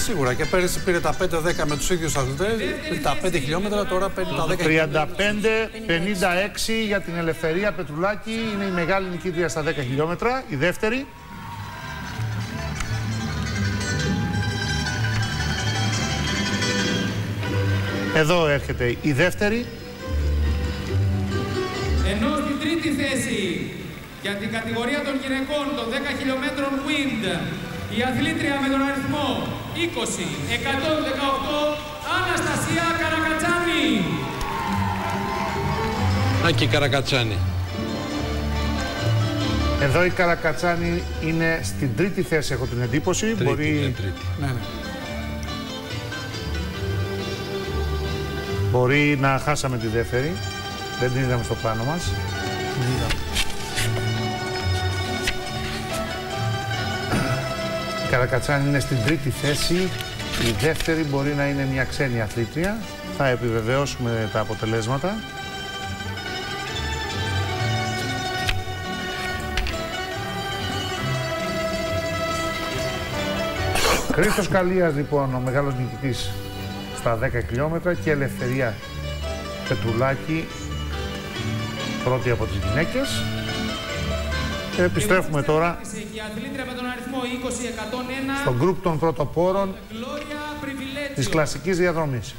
Σίγουρα και πέρυσι πήρε τα 5-10 με τους ίδιους αθλητές, τα 5 χιλιόμετρα, τώρα παίρνει τα 10 χιλιόμετρα. 35-56 για την Ελευθερία Πετρουλάκη. Είναι η μεγάλη νικήτρια στα 10 χιλιόμετρα. Η δεύτερη. Εδώ έρχεται η δεύτερη. Ενώ στην τρίτη θέση για την κατηγορία των γυναικών των 10 χιλιόμετρων wind η αθλήτρια με τον αριθμό 20-118 Αναστασία Καρακατσάνη. Α, και η Καρακατσάνη. Εδώ η Καρακατσάνη είναι στην τρίτη θέση, έχω την εντύπωση. Τρίτη, Μπορεί... ναι, τρίτη. Ναι, ναι. Μπορεί να χάσαμε τη δεύτερη. Δεν την είδαμε στο πλάνο μας. Η Καρακατσάνη είναι στην τρίτη θέση. Η δεύτερη μπορεί να είναι μια ξένη αθλήτρια. Θα επιβεβαιώσουμε τα αποτελέσματα. Χρήστος Καλίας λοιπόν ο μεγάλος νικητής στα 10 χιλιόμετρα και Ελευθερία Πετρουλάκη πρώτη από τις γυναίκες. Και επιστρέφουμε τώρα Και η αθλήτρια με τον αριθμό 20-101 στο γκρουπ των πρωτοπόρων Gloria Privilegio. της κλασικής διαδρομής.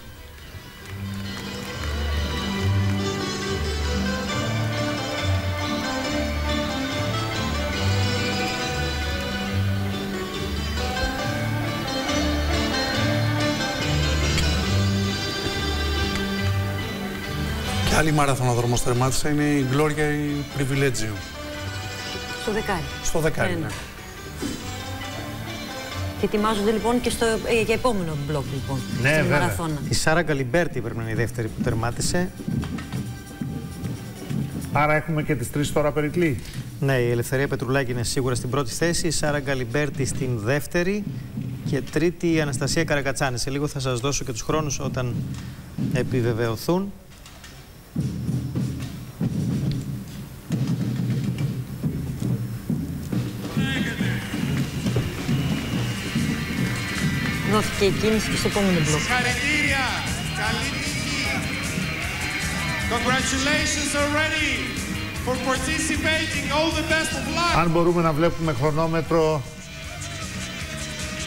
Και άλλη μαραθωνοδρόμος τερμάτισε είναι η Γκλόρια η Πριβιλέτζιο. Στο δεκάρι. Στο δεκάρι, Ναι, ναι. ναι. Και ετοιμάζονται λοιπόν και στο, ε, για επόμενο μπλοκ λοιπόν. Ναι, στην βέβαια. μαραθώνα. Η Σάρα Γκαλιμπέρτη πρέπει να είναι η δεύτερη που τερμάτισε. Άρα έχουμε και τις τρεις τώρα Περικλή. Ναι, η Ελευθερία Πετρουλάκη είναι σίγουρα στην πρώτη θέση, η Σάρα Γκαλιμπέρτη στην δεύτερη και τρίτη η Αναστασία Καρακατσάνη. Σε λίγο θα σας δώσω και τους χρόνους όταν επιβεβαιωθούν. Δόθηκε η κίνηση και στο επόμενο μπλοκ. Συγχαρητήρια! Καλή τύχη! Congratulations already for participating. All the best of luck! Αν μπορούμε να βλέπουμε χρονόμετρο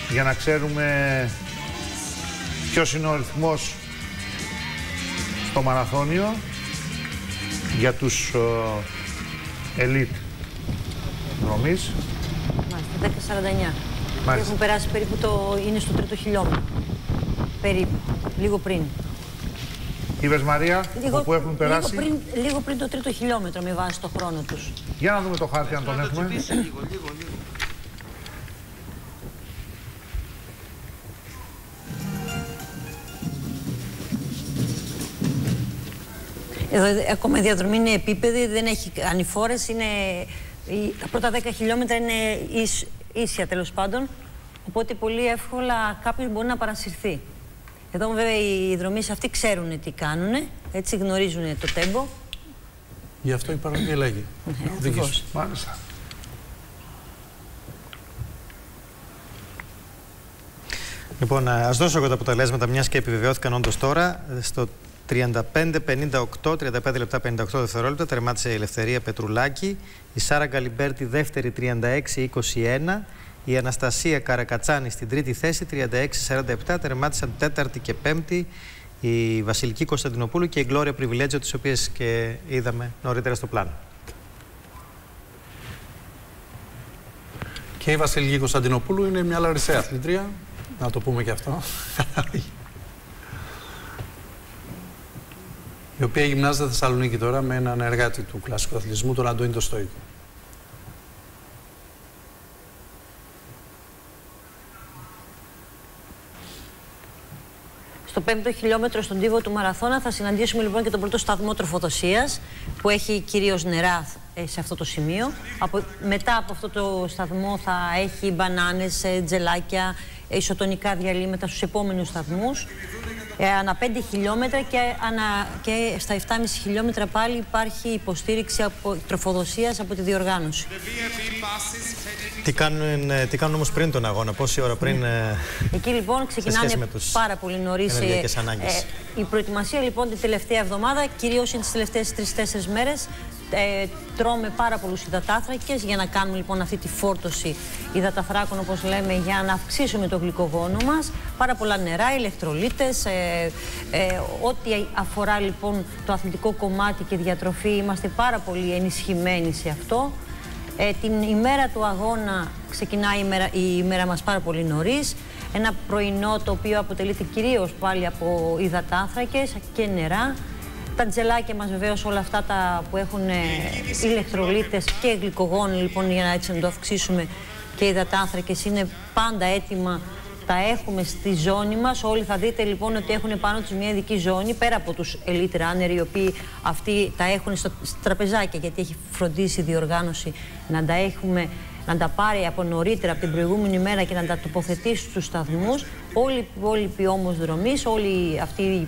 για να ξέρουμε ποιος είναι ο ρυθμός στο μαραθώνιο για τους ε, elite δρομείς. Μάλιστα, 10.49. Και Μάλιστα. έχουν περάσει περίπου το. είναι στο τρίτο χιλιόμετρο. Περίπου. Λίγο πριν. Είπες Μαρία, από πού έχουν περάσει; Λίγο πριν, λίγο πριν το τρίτο χιλιόμετρο με βάση το χρόνο τους. Για να δούμε το χάρτη αν τον έχουμε. Εδώ ακόμα η διαδρομή είναι επίπεδη, δεν έχει ανηφόρες, είναι... η- Τα πρώτα 10 χιλιόμετρα είναι ίσ- ίσια τέλος πάντων, οπότε πολύ εύκολα κάποιος μπορεί να παρασυρθεί. Εδώ βέβαια οι δρομείς αυτοί ξέρουν τι κάνουν, έτσι γνωρίζουν το τέμπο. Γι' αυτό υπάρχουν και λέγει. Ναι, Οδηγείς. Μάλιστα. Λοιπόν, ας δώσω εγώ τα αποτελέσματα, μιας και επιβεβαιώθηκαν όντως τώρα. Στο 35-58, 35 λεπτά 58 δευτερόλεπτα, τερμάτισε η Ελευθερία Πετρουλάκη. Η Σάρα Γκαλιμπέρτη δεύτερη 36-21. Η Αναστασία Καρακατσάνη στην τρίτη θέση 36-47. Τερμάτισαν τέταρτη και πέμπτη η Βασιλική Κωνσταντινοπούλου και η Γκλώρια Πριβιλέτζο, τις οποίες και είδαμε νωρίτερα στο πλάνο. Και η Βασιλική Κωνσταντινοπούλου είναι μια λαρισαία αθλητρία. Να το πούμε και αυτό. Η οποία γυμνάζεται στη Θεσσαλονίκη τώρα με έναν εργάτη του κλασικού αθλητισμού, τον Αντώνη το Στόικο. Στο πέμπτο χιλιόμετρο στον τύβο του Μαραθώνα θα συναντήσουμε λοιπόν και τον πρώτο σταθμό τροφοδοσίας που έχει κυρίως νερά ε, σε αυτό το σημείο. Από, μετά από αυτό το σταθμό θα έχει μπανάνες, ε, τζελάκια, ε, ισοτονικά διαλύματα στους επόμενους σταθμούς. Ε, ανά 5 χιλιόμετρα και, ανα, και στα 7,5 χιλιόμετρα πάλι υπάρχει υποστήριξη από, τροφοδοσίας από τη διοργάνωση. Τι κάνουν, ε, τι κάνουν όμως πριν τον αγώνα, πόση ώρα πριν... ε, Εκεί λοιπόν ξεκινάνε με τους πάρα πολύ νωρίς. ενεργειακές ανάγκες. η προετοιμασία λοιπόν την τελευταία εβδομάδα, κυρίως είναι τις τελευταίες τρει-τέσσερι μέρες. Ε, τρώμε πάρα πολλούς υδατάθρακες για να κάνουμε λοιπόν αυτή τη φόρτωση υδαταθράκων, όπως λέμε, για να αυξήσουμε το γλυκογόνο μας. Πάρα πολλά νερά, ηλεκτρολίτες, ε, ε, ό,τι αφορά λοιπόν το αθλητικό κομμάτι και διατροφή, είμαστε πάρα πολύ ενισχυμένοι σε αυτό. Ε, την ημέρα του αγώνα ξεκινάει η ημέρα, η ημέρα μας πάρα πολύ νωρίς. Ένα πρωινό το οποίο αποτελείται κυρίως πάλι από υδατάνθρακες και νερά. Τα τζελάκια μας βεβαίως όλα αυτά τα που έχουν ε, ηλεκτρολίτες και γλυκογόνο λοιπόν για να έτσι να το αυξήσουμε και υδατάνθρακες είναι πάντα έτοιμα τα έχουμε στη ζώνη μας. Όλοι θα δείτε λοιπόν ότι έχουν πάνω τους μια ειδική ζώνη πέρα από τους elite runner, οι οποίοι αυτοί τα έχουν στο, στα τραπεζάκια, γιατί έχει φροντίσει η διοργάνωση να τα έχουμε να τα πάρει από νωρίτερα, από την προηγούμενη μέρα και να τα τοποθετήσει στους σταθμούς. Όλοι οι υπόλοιποι όμως δρομείς, όλοι αυτοί οι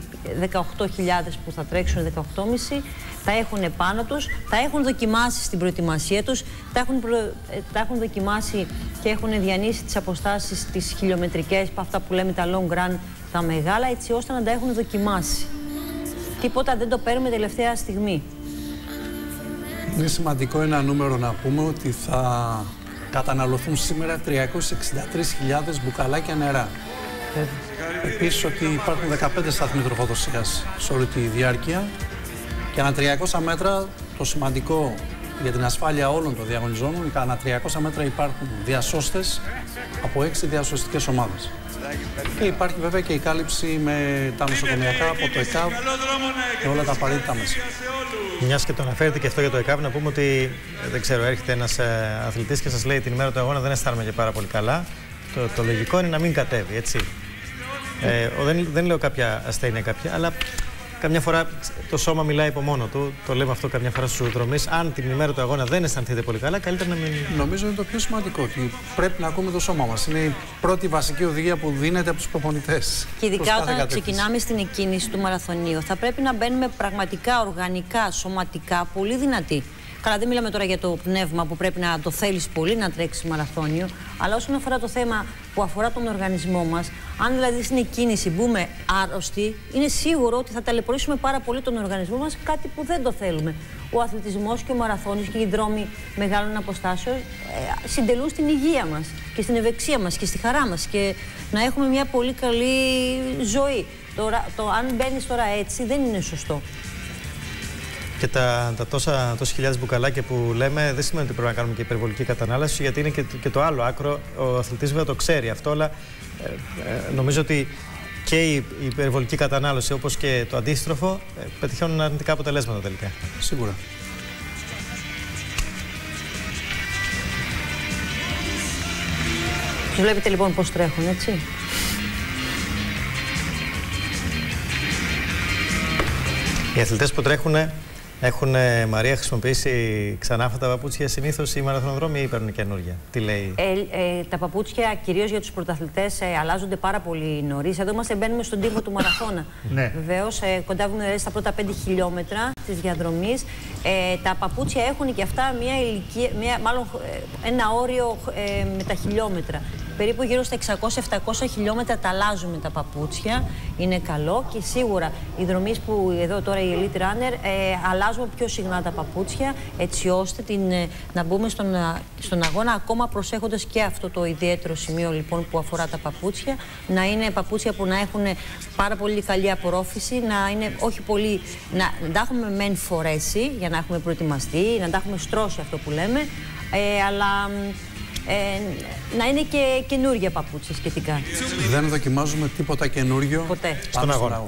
18.000 που θα τρέξουν, 18.500, τα έχουν πάνω τους, τα έχουν δοκιμάσει στην προετοιμασία τους, τα έχουν, προ... ε, τα έχουν δοκιμάσει και έχουν διανύσει τις αποστάσεις τις χιλιομετρικές, αυτά που λέμε τα long run, τα μεγάλα, έτσι ώστε να τα έχουν δοκιμάσει. Τίποτα δεν το παίρνουμε τελευταία στιγμή. Είναι σημαντικό ένα νούμερο να πούμε ότι θα καταναλωθούν σήμερα 363.000 μπουκαλάκια νερά. Επίσης ότι υπάρχουν 15 σταθμοί τροφοδοσίας σε όλη τη διάρκεια και ανά 300 μέτρα το σημαντικό για την ασφάλεια όλων των διαγωνιζόμενων, ανά 300 μέτρα υπάρχουν διασώστες από 6 διασωστικές ομάδες. Και υπάρχει βέβαια και η κάλυψη με τα νοσοκομιακά από το ΕΚΑΒ και όλα τα απαραίτητα μέσα. Μιας και το αναφέρετε και αυτό για το ΕΚΑΒ, να πούμε ότι ε, δεν ξέρω, έρχεται ένας ε, αθλητής και σας λέει την ημέρα του αγώνα δεν αισθάνομαι και πάρα πολύ καλά. Το, το λογικό είναι να μην κατέβει, έτσι. Ε, ο- δεν, δεν λέω κάποια ασθένεια κάποια, αλλά καμιά φορά το σώμα μιλάει από μόνο του. Το λέμε αυτό καμιά φορά στους δρομεί. Αν την ημέρα του αγώνα δεν αισθανθείτε πολύ καλά, καλύτερα να μην. Νομίζω είναι το πιο σημαντικό ότι πρέπει να ακούμε το σώμα μας. Είναι η πρώτη βασική οδηγία που δίνεται από τους προπονητές. Και ειδικά προς κάθε όταν κατεύθυνση. ξεκινάμε στην εκκίνηση του μαραθωνίου, θα πρέπει να μπαίνουμε πραγματικά, οργανικά, σωματικά, πολύ δυνατοί. Καλά, δεν μιλάμε τώρα για το πνεύμα που πρέπει να το θέλεις πολύ να τρέξεις μαραθώνιο, αλλά όσον αφορά το θέμα που αφορά τον οργανισμό μας, αν δηλαδή στην εκκίνηση μπούμε άρρωστοι, είναι σίγουρο ότι θα ταλαιπωρήσουμε πάρα πολύ τον οργανισμό μας, κάτι που δεν το θέλουμε. Ο αθλητισμός και ο μαραθώνιος και οι δρόμοι μεγάλων αποστάσεων ε, συντελούν στην υγεία μας και στην ευεξία μας και στη χαρά μας και να έχουμε μια πολύ καλή ζωή. Τώρα, το αν μπαίνεις τώρα έτσι δεν είναι σωστό. Και τα, τα τόσα, τόσες χιλιάδες μπουκαλάκια που λέμε δεν σημαίνει ότι πρέπει να κάνουμε και υπερβολική κατανάλωση, γιατί είναι και, το- και το άλλο άκρο. Ο αθλητής βέβαια το ξέρει αυτό, αλλά ε, ε, νομίζω ότι και η, η υπερβολική κατανάλωση όπως και το αντίστροφο ε, πετυχαίνουν αρνητικά αποτελέσματα τελικά. Σίγουρα. Τους βλέπετε λοιπόν πώς τρέχουν, έτσι. Οι αθλητές που τρέχουν έχουν, ε, Μαρία, χρησιμοποιήσει ξανά αυτά τα παπούτσια συνήθως οι μαραθωνοδρόμοι ή παίρνουν καινούργια; Τι λέει; Ε, ε, τα παπούτσια κυρίως για τους πρωταθλητές ε, αλλάζονται πάρα πολύ νωρίς. Εδώ είμαστε, μπαίνουμε στον τύπο του μαραθώνα. Ναι. Βεβαίως, ε, κοντάβουμε δηλαδή, στα πρώτα 5 χιλιόμετρα της διαδρομής. Ε, τα παπούτσια έχουν και αυτά μια ηλικία, μια, μάλλον ε, ένα όριο ε, με τα χιλιόμετρα. Περίπου γύρω στα 600-700 χιλιόμετρα τα αλλάζουμε τα παπούτσια. Είναι καλό και σίγουρα οι δρομείς που εδώ τώρα οι Elite Runner ε, αλλάζουμε πιο συχνά τα παπούτσια έτσι ώστε την, ε, να μπούμε στον, α- στον αγώνα ακόμα προσέχοντας και αυτό το ιδιαίτερο σημείο λοιπόν που αφορά τα παπούτσια να είναι παπούτσια που να έχουν πάρα πολύ καλή απορρόφηση να είναι όχι πολύ να, να τα έχουμε μεν φορέσει για να έχουμε προετοιμαστεί να τα έχουμε στρώσει αυτό που λέμε ε, αλλά μ, ε, να είναι και καινούργια παπούτσια σχετικά. Δεν δοκιμάζουμε τίποτα καινούριο Ποτέ. στον αγώνα.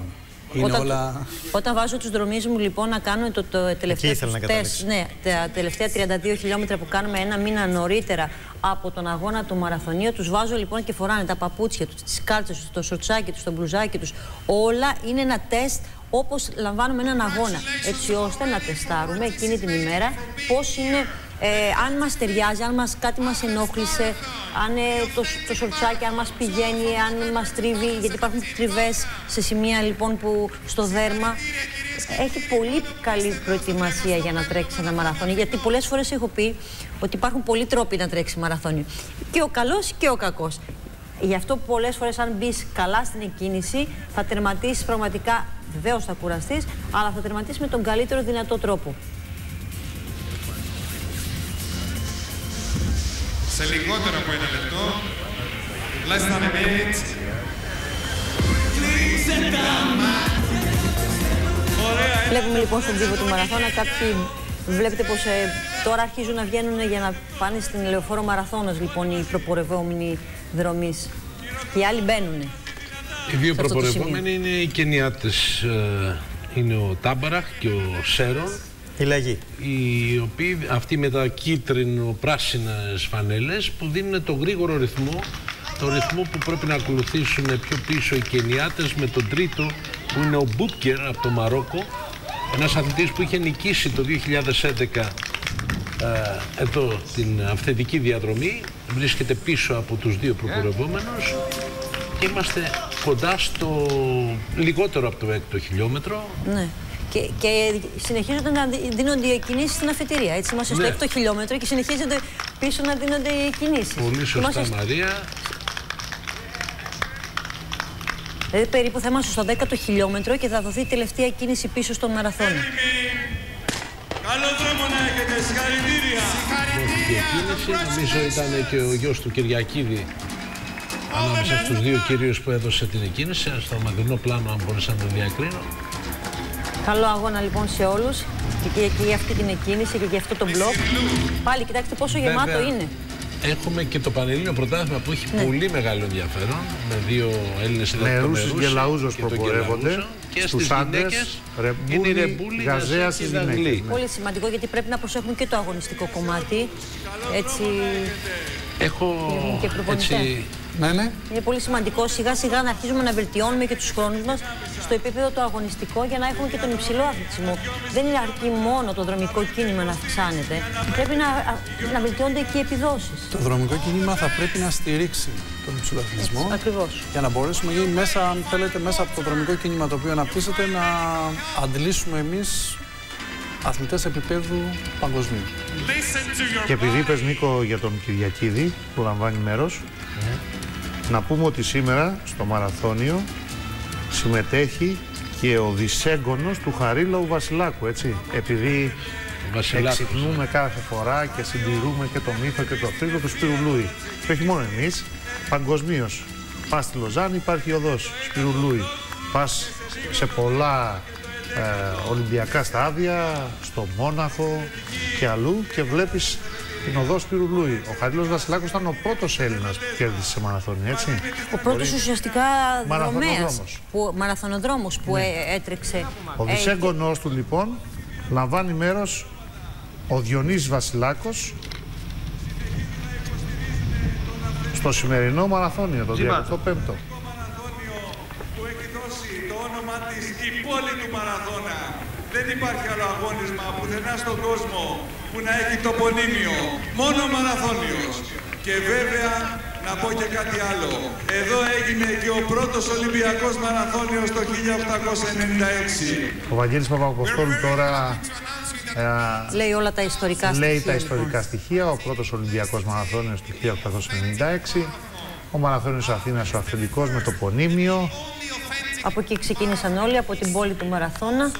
Είναι Όταν- όλα... Όταν βάζω τους δρομείς μου λοιπόν να κάνουμε το, το τελευταίο ήθελα να τεστ, καταλήξω. ναι, τα τελευταία 32 χιλιόμετρα που κάνουμε ένα μήνα νωρίτερα από τον αγώνα του μαραθωνίου, τους βάζω λοιπόν και φοράνε τα παπούτσια τους, τις κάλτσες τους, το σορτσάκι τους, το μπλουζάκι τους. Όλα είναι ένα τεστ όπως λαμβάνουμε έναν αγώνα, έτσι ώστε να τεστάρουμε εκείνη την ημέρα πώς είναι ε, αν μας ταιριάζει, αν μας, κάτι μας ενόχλησε, αν ε, το, το σορτσάκι, αν μας πηγαίνει, αν μας τρίβει, γιατί υπάρχουν τριβές σε σημεία λοιπόν που στο δέρμα. Έχει πολύ καλή προετοιμασία για να τρέξει ένα μαραθώνιο, γιατί πολλές φορές έχω πει ότι υπάρχουν πολλοί τρόποι να τρέξει μαραθώνιο. Και ο καλός και ο κακός. Γι' αυτό πολλές φορές, αν μπεις καλά στην εκκίνηση, θα τερματίσεις πραγματικά. Βεβαίως θα κουραστείς, αλλά θα τερματίσεις με τον καλύτερο δυνατό τρόπο. Σε λιγότερο από ένα λεπτό, less than a minute. Βλέπουμε λοιπόν στον τύπο του μαραθώνα κάποιοι Βλέπετε πως ε, τώρα αρχίζουν να βγαίνουν για να πάνε στην λεωφόρο μαραθώνος λοιπόν οι προπορευόμενοι δρομείς. Και οι άλλοι μπαίνουν. Οι δύο προπορευόμενοι είναι οι Κενιάτες. Ε, είναι ο Τάμπαραχ και ο Σέρον. Η λαγή. Οι οποίοι, αυτοί με τα κίτρινο-πράσινες φανέλες που δίνουν το γρήγορο ρυθμό το ρυθμό που πρέπει να ακολουθήσουν πιο πίσω οι Κενιάτες με τον τρίτο που είναι ο Μπούκερ από το Μαρόκο ένας αθλητής που είχε νικήσει το 2011 ε, εδώ την αυθεντική διαδρομή βρίσκεται πίσω από τους δύο προκουρευόμενους και είμαστε κοντά στο λιγότερο από το έκτο χιλιόμετρο. Ναι. Και, και συνεχίζονται να δίνονται οι κινήσεις στην αφετηρία. Έτσι είμαστε στο ναι. έκτο χιλιόμετρο και συνεχίζονται πίσω να δίνονται οι κινήσεις. Πολύ σωστά Μαρία. Δηλαδή περίπου θα είμαστε στο 10ο χιλιόμετρο και θα δοθεί η τελευταία κίνηση πίσω στον μαραθώνιο. Καλό δρόμο να έχετε, συγχαρητήρια. Συγχαρητήρια. νομίζω ήταν και ο γιος του Κυριακίδη ανάμεσα στους δύο κυρίους που έδωσε την εκκίνηση. Στο μακρινό πλάνο, αν μπορούσα να το διακρίνω. Καλό αγώνα λοιπόν σε όλους και, και, για αυτή την εκκίνηση και για αυτό το μπλοκ. Πάλι κοιτάξτε πόσο γεμάτο είναι. Έχουμε και το Πανελλήνιο Πρωτάθλημα που έχει ναι. πολύ μεγάλο ενδιαφέρον με δύο Έλληνες συνταξιούχους. Με και λαούζος προπορεύονται. Και στους άντρες είναι η Ρεμπούλη, Γαζέα στις γυναίκες. Πολύ σημαντικό γιατί πρέπει να προσέχουμε και το αγωνιστικό κομμάτι. Έτσι... Έχω έτσι ναι, ναι. Είναι πολύ σημαντικό σιγά σιγά να αρχίζουμε να βελτιώνουμε και τους χρόνους μας στο επίπεδο το αγωνιστικό για να έχουμε και τον υψηλό αθλητισμό. Δεν είναι αρκεί μόνο το δρομικό κίνημα να αυξάνεται. Πρέπει να, να βελτιώνται και οι επιδόσεις. Το δρομικό κίνημα θα πρέπει να στηρίξει τον υψηλό αθλητισμό. Ακριβώς. Για να μπορέσουμε μέσα, αν θέλετε, μέσα από το δρομικό κίνημα το οποίο αναπτύσσεται να αντλήσουμε εμείς αθλητές επίπεδου παγκοσμίου. Και επειδή είπες Νίκο για τον Κυριακίδη που λαμβάνει μέρος, ναι. Να πούμε ότι σήμερα στο μαραθώνιο συμμετέχει και ο δισέγγονος του Χαρίλαου Βασιλάκου, έτσι. Επειδή εξυπνούμε κάθε φορά και συντηρούμε και το μύθο και το θρύλο του Σπυρουλούι. Και όχι μόνο εμείς, παγκοσμίως. Πας στη Λοζάνη υπάρχει οδός Σπυρουλούι. Πας σε πολλά ε, Ολυμπιακά στάδια, στο Μόναχο και αλλού και βλέπεις την οδό Σπυρουλούι. Ο Χαρίλο Βασιλάκος ήταν ο πρώτος Έλληνας που κέρδισε σε μαραθώνιο, έτσι. Ο πρώτος ουσιαστικά δρομέα. Μαραθωνοδρόμος που ναι. έτρεξε. Ο ε, δυσέγγονό του λοιπόν λαμβάνει μέρος ο Διονύσης Βασιλάκος στο σημερινό μαραθώνιο, το 35ο. Που έχει δώσει το όνομα της η πόλη του μαραθώνα. Δεν υπάρχει άλλο αγώνισμα πουθενά στον κόσμο που να έχει τοπονύμιο. Μόνο μαραθώνιος. Και βέβαια να πω και κάτι άλλο. Εδώ έγινε και ο πρώτος Ολυμπιακός Μαραθώνιος το 1896. Ο Βαγγέλης Παπαποστόλου τώρα ε, λέει όλα τα ιστορικά λέει στοιχεία. Λέει τα ιστορικά λοιπόν. στοιχεία. Ο πρώτος Ολυμπιακός Μαραθώνιος το 1896. Ο Μαραθώνιος Αθήνας ο αυθεντικός με το πονίμιο. Από εκεί ξεκίνησαν όλοι, από την πόλη του Μαραθώνα.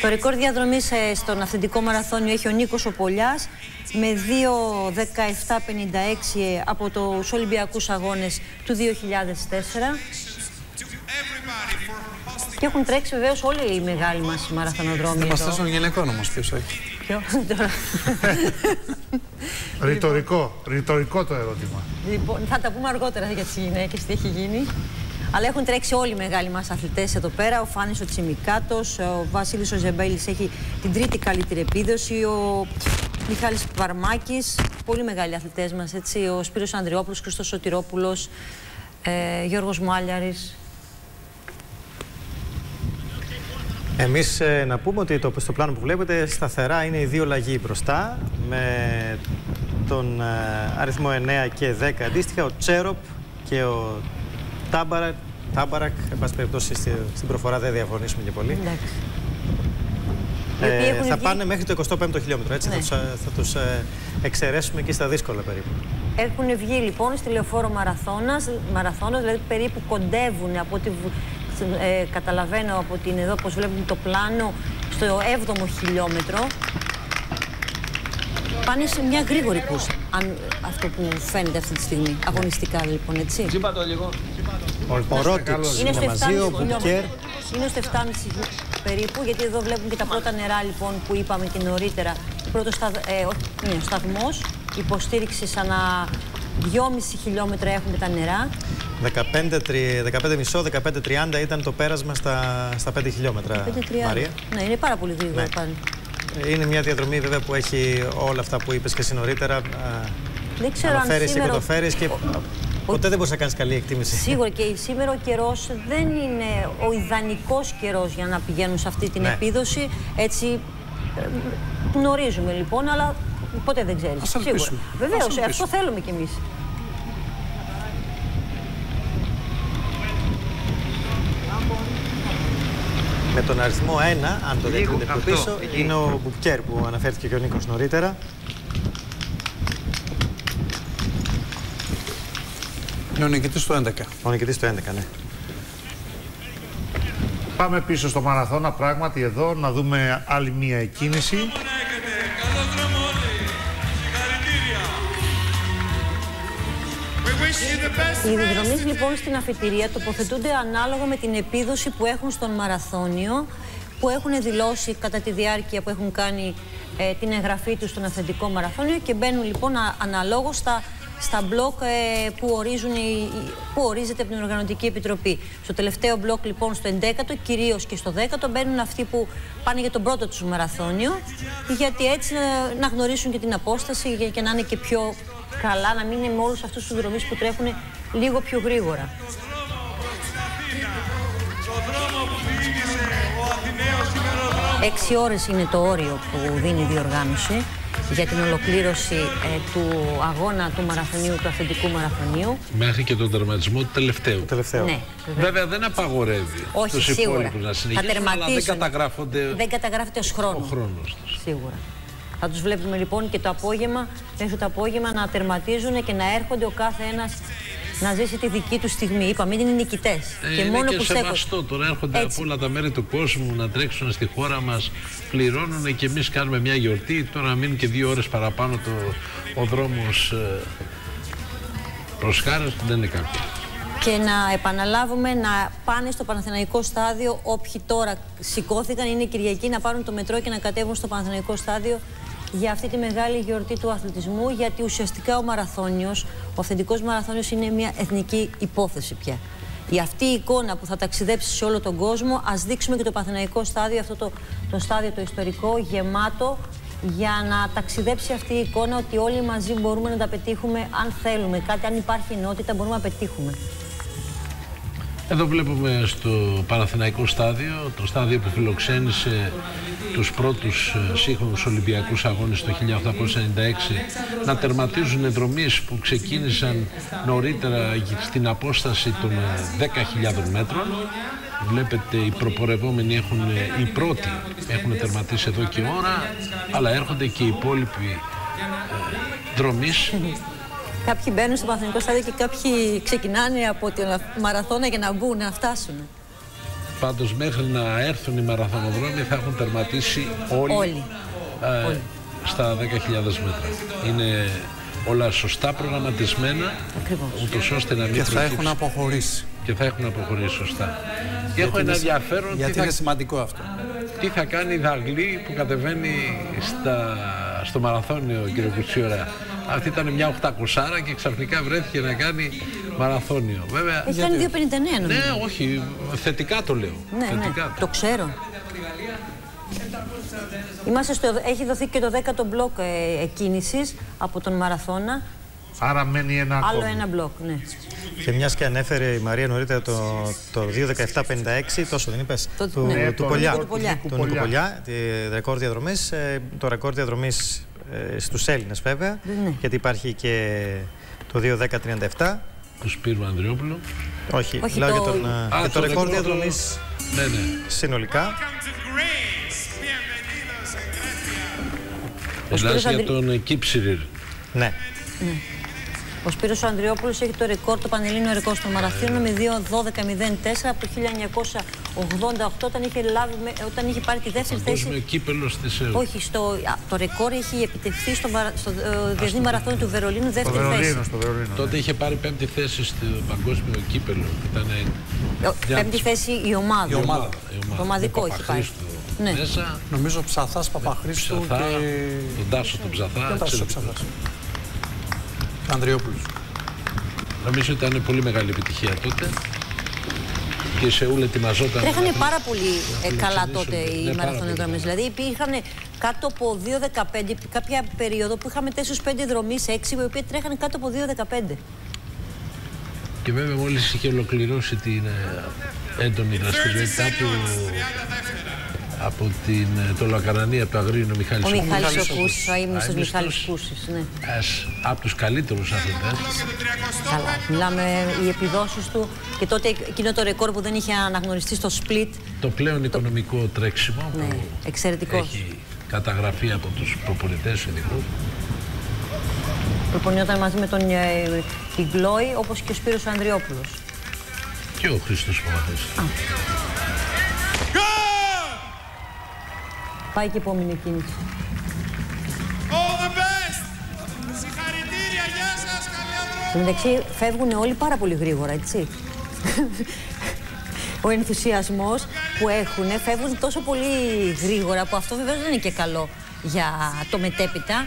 Το ρεκόρ διαδρομής ε, στον αυθεντικό μαραθώνιο έχει ο Νίκος Οπολιάς με 2.17.56 ε, από τους Ολυμπιακούς Αγώνες του 2004. Και έχουν τρέξει βεβαίως όλοι οι μεγάλοι μας μαραθωνοδρόμοι. Δεν μας θέσουν γυναικών όμω, ποιο έχει. Ποιο, ρητορικό, ρητορικό το ερώτημα. Λοιπόν, θα τα πούμε αργότερα για τις γυναίκες, τι έχει γίνει. Αλλά έχουν τρέξει όλοι οι μεγάλοι μας αθλητές εδώ πέρα. Ο Φάνης ο Τσιμικάτος, ο Βασίλης ο Ζεμπέλης έχει την τρίτη καλύτερη επίδοση. Ο Μιχάλης Βαρμάκης, πολύ μεγάλοι αθλητές μας. Ο Σπύρος Ανδριόπουλος, Χριστός Σωτηρόπουλος, ε, Γιώργος Μάλιαρης. Εμείς ε, να πούμε ότι το, στο πλάνο που βλέπετε σταθερά είναι οι δύο λαγοί μπροστά με τον ε, αριθμό 9 και 10 αντίστοιχα, ο Τσέροπ και ο Τάμπαρακ. Τάμπαρακ, εν πάση περιπτώσει στη- στην προφορά δεν διαφωνήσουμε και πολύ. Οι οποίοι Ε, έχουν θα βγει- πάνε μέχρι το 25ο χιλιόμετρο, έτσι, Ναι. θα τους, ε, θα τους ε, εξαιρέσουμε εκεί στα δύσκολα περίπου. Έχουν βγει λοιπόν στη λεωφόρο μαραθώνας, μαραθώνας δηλαδή περίπου κοντεύουν από ό,τι βου- ε, καταλαβαίνω από την εδώ, όπως βλέπουμε το πλάνο, στο 7ο χιλιόμετρο. Πάνε σε μια γρήγορη κούρσα, αν αυτό που φαίνεται αυτή τη στιγμή, αγωνιστικά λοιπόν, έτσι. Τσίπα το λίγο. Ο Ρότιτς Είναι είναι στο 7,5 μαζί, ο Μπουκέρ. χιλιόμετρο. Είναι στο 7,5 περίπου, γιατί εδώ βλέπουμε και τα πρώτα νερά λοιπόν που είπαμε και νωρίτερα. Πρώτος σταθ, ε, όχι, ναι, ο σταθμός, υποστήριξη ανά 2,5 χιλιόμετρα έχουν τα νερά. 15, τρι- 15,5, 15,30 ήταν το πέρασμα στα, στα 5 χιλιόμετρα, 5,30. Μαρία. Ναι, είναι πάρα πολύ γρήγορα Ναι. πάνε. Είναι μια διαδρομή βέβαια που έχει όλα αυτά που είπες και εσύ νωρίτερα. Α, Δεν ξέρω αν Αναφέρεις, σήμερα... οικοτοφέρεις και ποτέ δεν μπορείς να κάνεις καλή εκτίμηση. Σίγουρα και σήμερα ο καιρός δεν είναι ο ιδανικός καιρός για να πηγαίνουν σε αυτή την Ναι. επίδοση. Έτσι ε, γνωρίζουμε λοιπόν, αλλά ποτέ δεν ξέρεις. Ας Σίγουρα. ελπίσουμε. Βεβαίως, Ας αυτό ελπίσουμε. θέλουμε κι εμείς. Με τον αριθμό 1, αν το Λίγο, δείτε πιο αυτό, πίσω, εκεί. είναι ο Μπουκέρ που αναφέρθηκε και ο Νίκος νωρίτερα. Είναι ο νικητής του 11. Ο νικητής του 11, ναι. Πάμε πίσω στο μαραθώνα, πράγματι εδώ, να δούμε άλλη μία εκκίνηση. Οι διδρομείς λοιπόν στην αφιτηρία τοποθετούνται ανάλογα με την επίδοση που έχουν στον μαραθώνιο, που έχουν δηλώσει κατά τη διάρκεια που έχουν κάνει ε, την εγγραφή τους στον αυθεντικό μαραθώνιο και μπαίνουν λοιπόν α, αναλόγως στα, στα μπλοκ ε, που, ορίζουν οι- οι- που ορίζεται από την Οργανωτική Επιτροπή. Στο τελευταίο μπλοκ λοιπόν, στο 11ο, κυρίως και στο 10ο, μπαίνουν αυτοί που πάνε για τον πρώτο τους μαραθώνιο, γιατί έτσι να, να γνωρίσουν και την απόσταση και, και να είναι και πιο καλά, να μην είναι με όλους αυτούς τους δρομείς που τρέχουν λίγο πιο γρήγορα. Έξι ώρες είναι το όριο που δίνει η διοργάνωση για την ολοκλήρωση ε, του αγώνα του μαραθωνίου, του αυθεντικού μαραθωνίου. Μέχρι και τον τερματισμό του τελευταίου. τελευταίο. Ναι, Βέβαια δεν απαγορεύει Όχι, τους σίγουρα. υπόλοιπους να Θα συνεχίσουν, αλλά δεν τερματίσουν. καταγράφονται Δεν καταγράφεται ως χρόνος. ο χρόνος τους. Σίγουρα. Θα τους βλέπουμε λοιπόν και το απόγευμα, μέχρι το απόγευμα να τερματίζουν και να έρχονται ο κάθε ένας να ζήσει τη δική του στιγμή. Είπαμε, είναι νικητές. Ε, και είναι μόνο και που στέκονται. σεβαστό τώρα. Έρχονται Έτσι. από όλα τα μέρη του κόσμου να τρέξουν στη χώρα μας, πληρώνουν και εμείς κάνουμε μια γιορτή. Τώρα να μείνουν και δύο ώρες παραπάνω το, ο δρόμος ε, προς χάρη δεν είναι κάποιο. Και να επαναλάβουμε να πάνε στο Παναθηναϊκό στάδιο όποιοι τώρα σηκώθηκαν, είναι Κυριακή, να πάρουν το μετρό και να κατέβουν στο Παναθηναϊκό στάδιο για αυτή τη μεγάλη γιορτή του αθλητισμού, γιατί ουσιαστικά ο μαραθώνιος, ο αυθεντικός μαραθώνιος είναι μια εθνική υπόθεση πια. Η αυτή η εικόνα που θα ταξιδέψει σε όλο τον κόσμο, ας δείξουμε και το Παναθηναϊκό στάδιο, αυτό το, το στάδιο το ιστορικό, γεμάτο, για να ταξιδέψει αυτή η εικόνα ότι όλοι μαζί μπορούμε να τα πετύχουμε αν θέλουμε κάτι, αν υπάρχει ενότητα μπορούμε να πετύχουμε. Εδώ βλέπουμε στο Παναθηναϊκό στάδιο, το στάδιο που φιλοξένησε τους πρώτους ε, σύγχρονους Ολυμπιακούς Αγώνες το 1896 να τερματίζουν δρομείς που ξεκίνησαν νωρίτερα στην απόσταση των ε, 10.000 μέτρων. Βλέπετε οι προπορευόμενοι έχουν, ε, οι πρώτοι έχουν τερματίσει εδώ και ώρα, αλλά έρχονται και οι υπόλοιποι ε, δρομείς Κάποιοι μπαίνουν στο Παναθηναϊκό στάδιο και κάποιοι ξεκινάνε από τη μαραθώνα για να μπουν, να φτάσουν. Πάντως μέχρι να έρθουν οι μαραθωνοδρόμοι θα έχουν τερματίσει όλοι, Όλοι. ε, στα 10.000 μέτρα. Είναι όλα σωστά προγραμματισμένα, ούτως ώστε να μην Και θα προκύψει- έχουν αποχωρήσει. Και θα έχουν αποχωρήσει σωστά. Και έχω Γιατί ένα είναι- ενδιαφέρον Γιατί τι είναι θα, σημαντικό αυτό. τι θα κάνει η Δαγλή που κατεβαίνει στα, στο μαραθώνιο, κύριε Κουτσιόρα. Αυτή ήταν μια 800 και ξαφνικά βρέθηκε να κάνει μαραθώνιο. Βέβαια, Έχει κάνει 2,59 νομίζω. ναι, όχι, θετικά το λέω. Ναι, ναι, θετικά. το ξέρω. Είμαστε στο, έχει δοθεί και το 10ο μπλοκ ε, εκκίνησης από τον Μαραθώνα Άρα μένει ένα Άλλο ακόμη. ένα μπλοκ, ναι. Και μιας και ανέφερε η Μαρία νωρίτερα το, το 2.17.56, τόσο δεν είπες, Το- του, ναι, του το Πολιά. Νίκο του Πολιά. Του Νίκο Πολιά, τη ρεκόρ διαδρομής. το ρεκόρ διαδρομής ε, στους Έλληνες βέβαια, Ναι. γιατί υπάρχει και το 2.10.37. Του Σπύρου Ανδριόπουλου. Όχι, Όχι, μιλάω το- για τον, ε, Α, για το το ρεκόρ ρεκόρ το- διαδρομής Ναι, ναι. συνολικά. Μιλάς Σπύρος για Ανδρη- τον Κίψιρ. Ναι. Ο Σπύρος Ανδριόπουλος έχει το ρεκόρ, το πανελλήνιο ρεκόρ στο μαραθώνιο με 2.12.04 από το 1988 όταν είχε, λάβει, με- όταν είχε πάρει τη δεύτερη Παγκόσμιο θέση. κύπελος τη ΕΟ. Όχι, στο, α, το ρεκόρ έχει επιτευχθεί στο, μαρα- στο ε, Διεθνή Μαραθώνιο του Βερολίνου, δεύτερη θέση. στο Βερολίνο. Τότε είχε πάρει πέμπτη θέση στο παγκόσμιο κύπελο. Ήταν Ε, Πέμπτη θέση η ομάδα. Η ομάδα. Το ομαδικό έχει πάρει. Ναι. Μέσα. Νομίζω Ψαθάς Παπαχρήστου Ψαθά, και... τον Τάσο τον Ψαθά. Τον Τάσο εξαιρετικός. Ψαθάς. Ανδριόπουλος. Νομίζω ότι ήταν πολύ μεγάλη επιτυχία τότε. Και η Σεούλ ετοιμαζόταν. Τρέχανε να- πάρα πολύ ε, να καλά φιλοξενήσουν. τότε οι Ναι, πάρα μαραθωνιοδρομές. πολύ. Δηλαδή υπήρχαν κάτω από 2.15, κάποια περίοδο που είχαμε 4-5 δρομείς, 6, οι οποίοι τρέχανε κάτω από 2.15. Και βέβαια μόλις είχε ολοκληρώσει την ε, έντονη δραστηριότητά του από την, ε, το Λακαρανία του Αγρίνου Μιχάλης Ο Σοκούσης. Μιχάλης ο Κούσης, ο αείμνηστος Αείμνηστος. Μιχάλης Κούσης, ναι. Ας, από τους καλύτερους αθλητές. Καλά, μιλάμε οι επιδόσεις του και τότε εκείνο το ρεκόρ που δεν είχε αναγνωριστεί στο split, Το πλέον οικονομικό τρέξιμο ναι, που εξαιρετικός. έχει καταγραφεί από τους προπονητές ειδικούς. Προπονιόταν μαζί με τον ε, Ιγκλόη, όπως και ο Σπύρος Ανδριόπουλος. Και ο Χρήστος Παπαδής. Πάει και η επόμενη κίνηση. All the best! Συγχαρητήρια, γεια σας, καλή Εν τω μεταξύ φεύγουν όλοι πάρα πολύ γρήγορα, έτσι. Ο ενθουσιασμός που έχουν φεύγουν τόσο πολύ γρήγορα που αυτό βεβαίως δεν είναι και καλό για το μετέπειτα.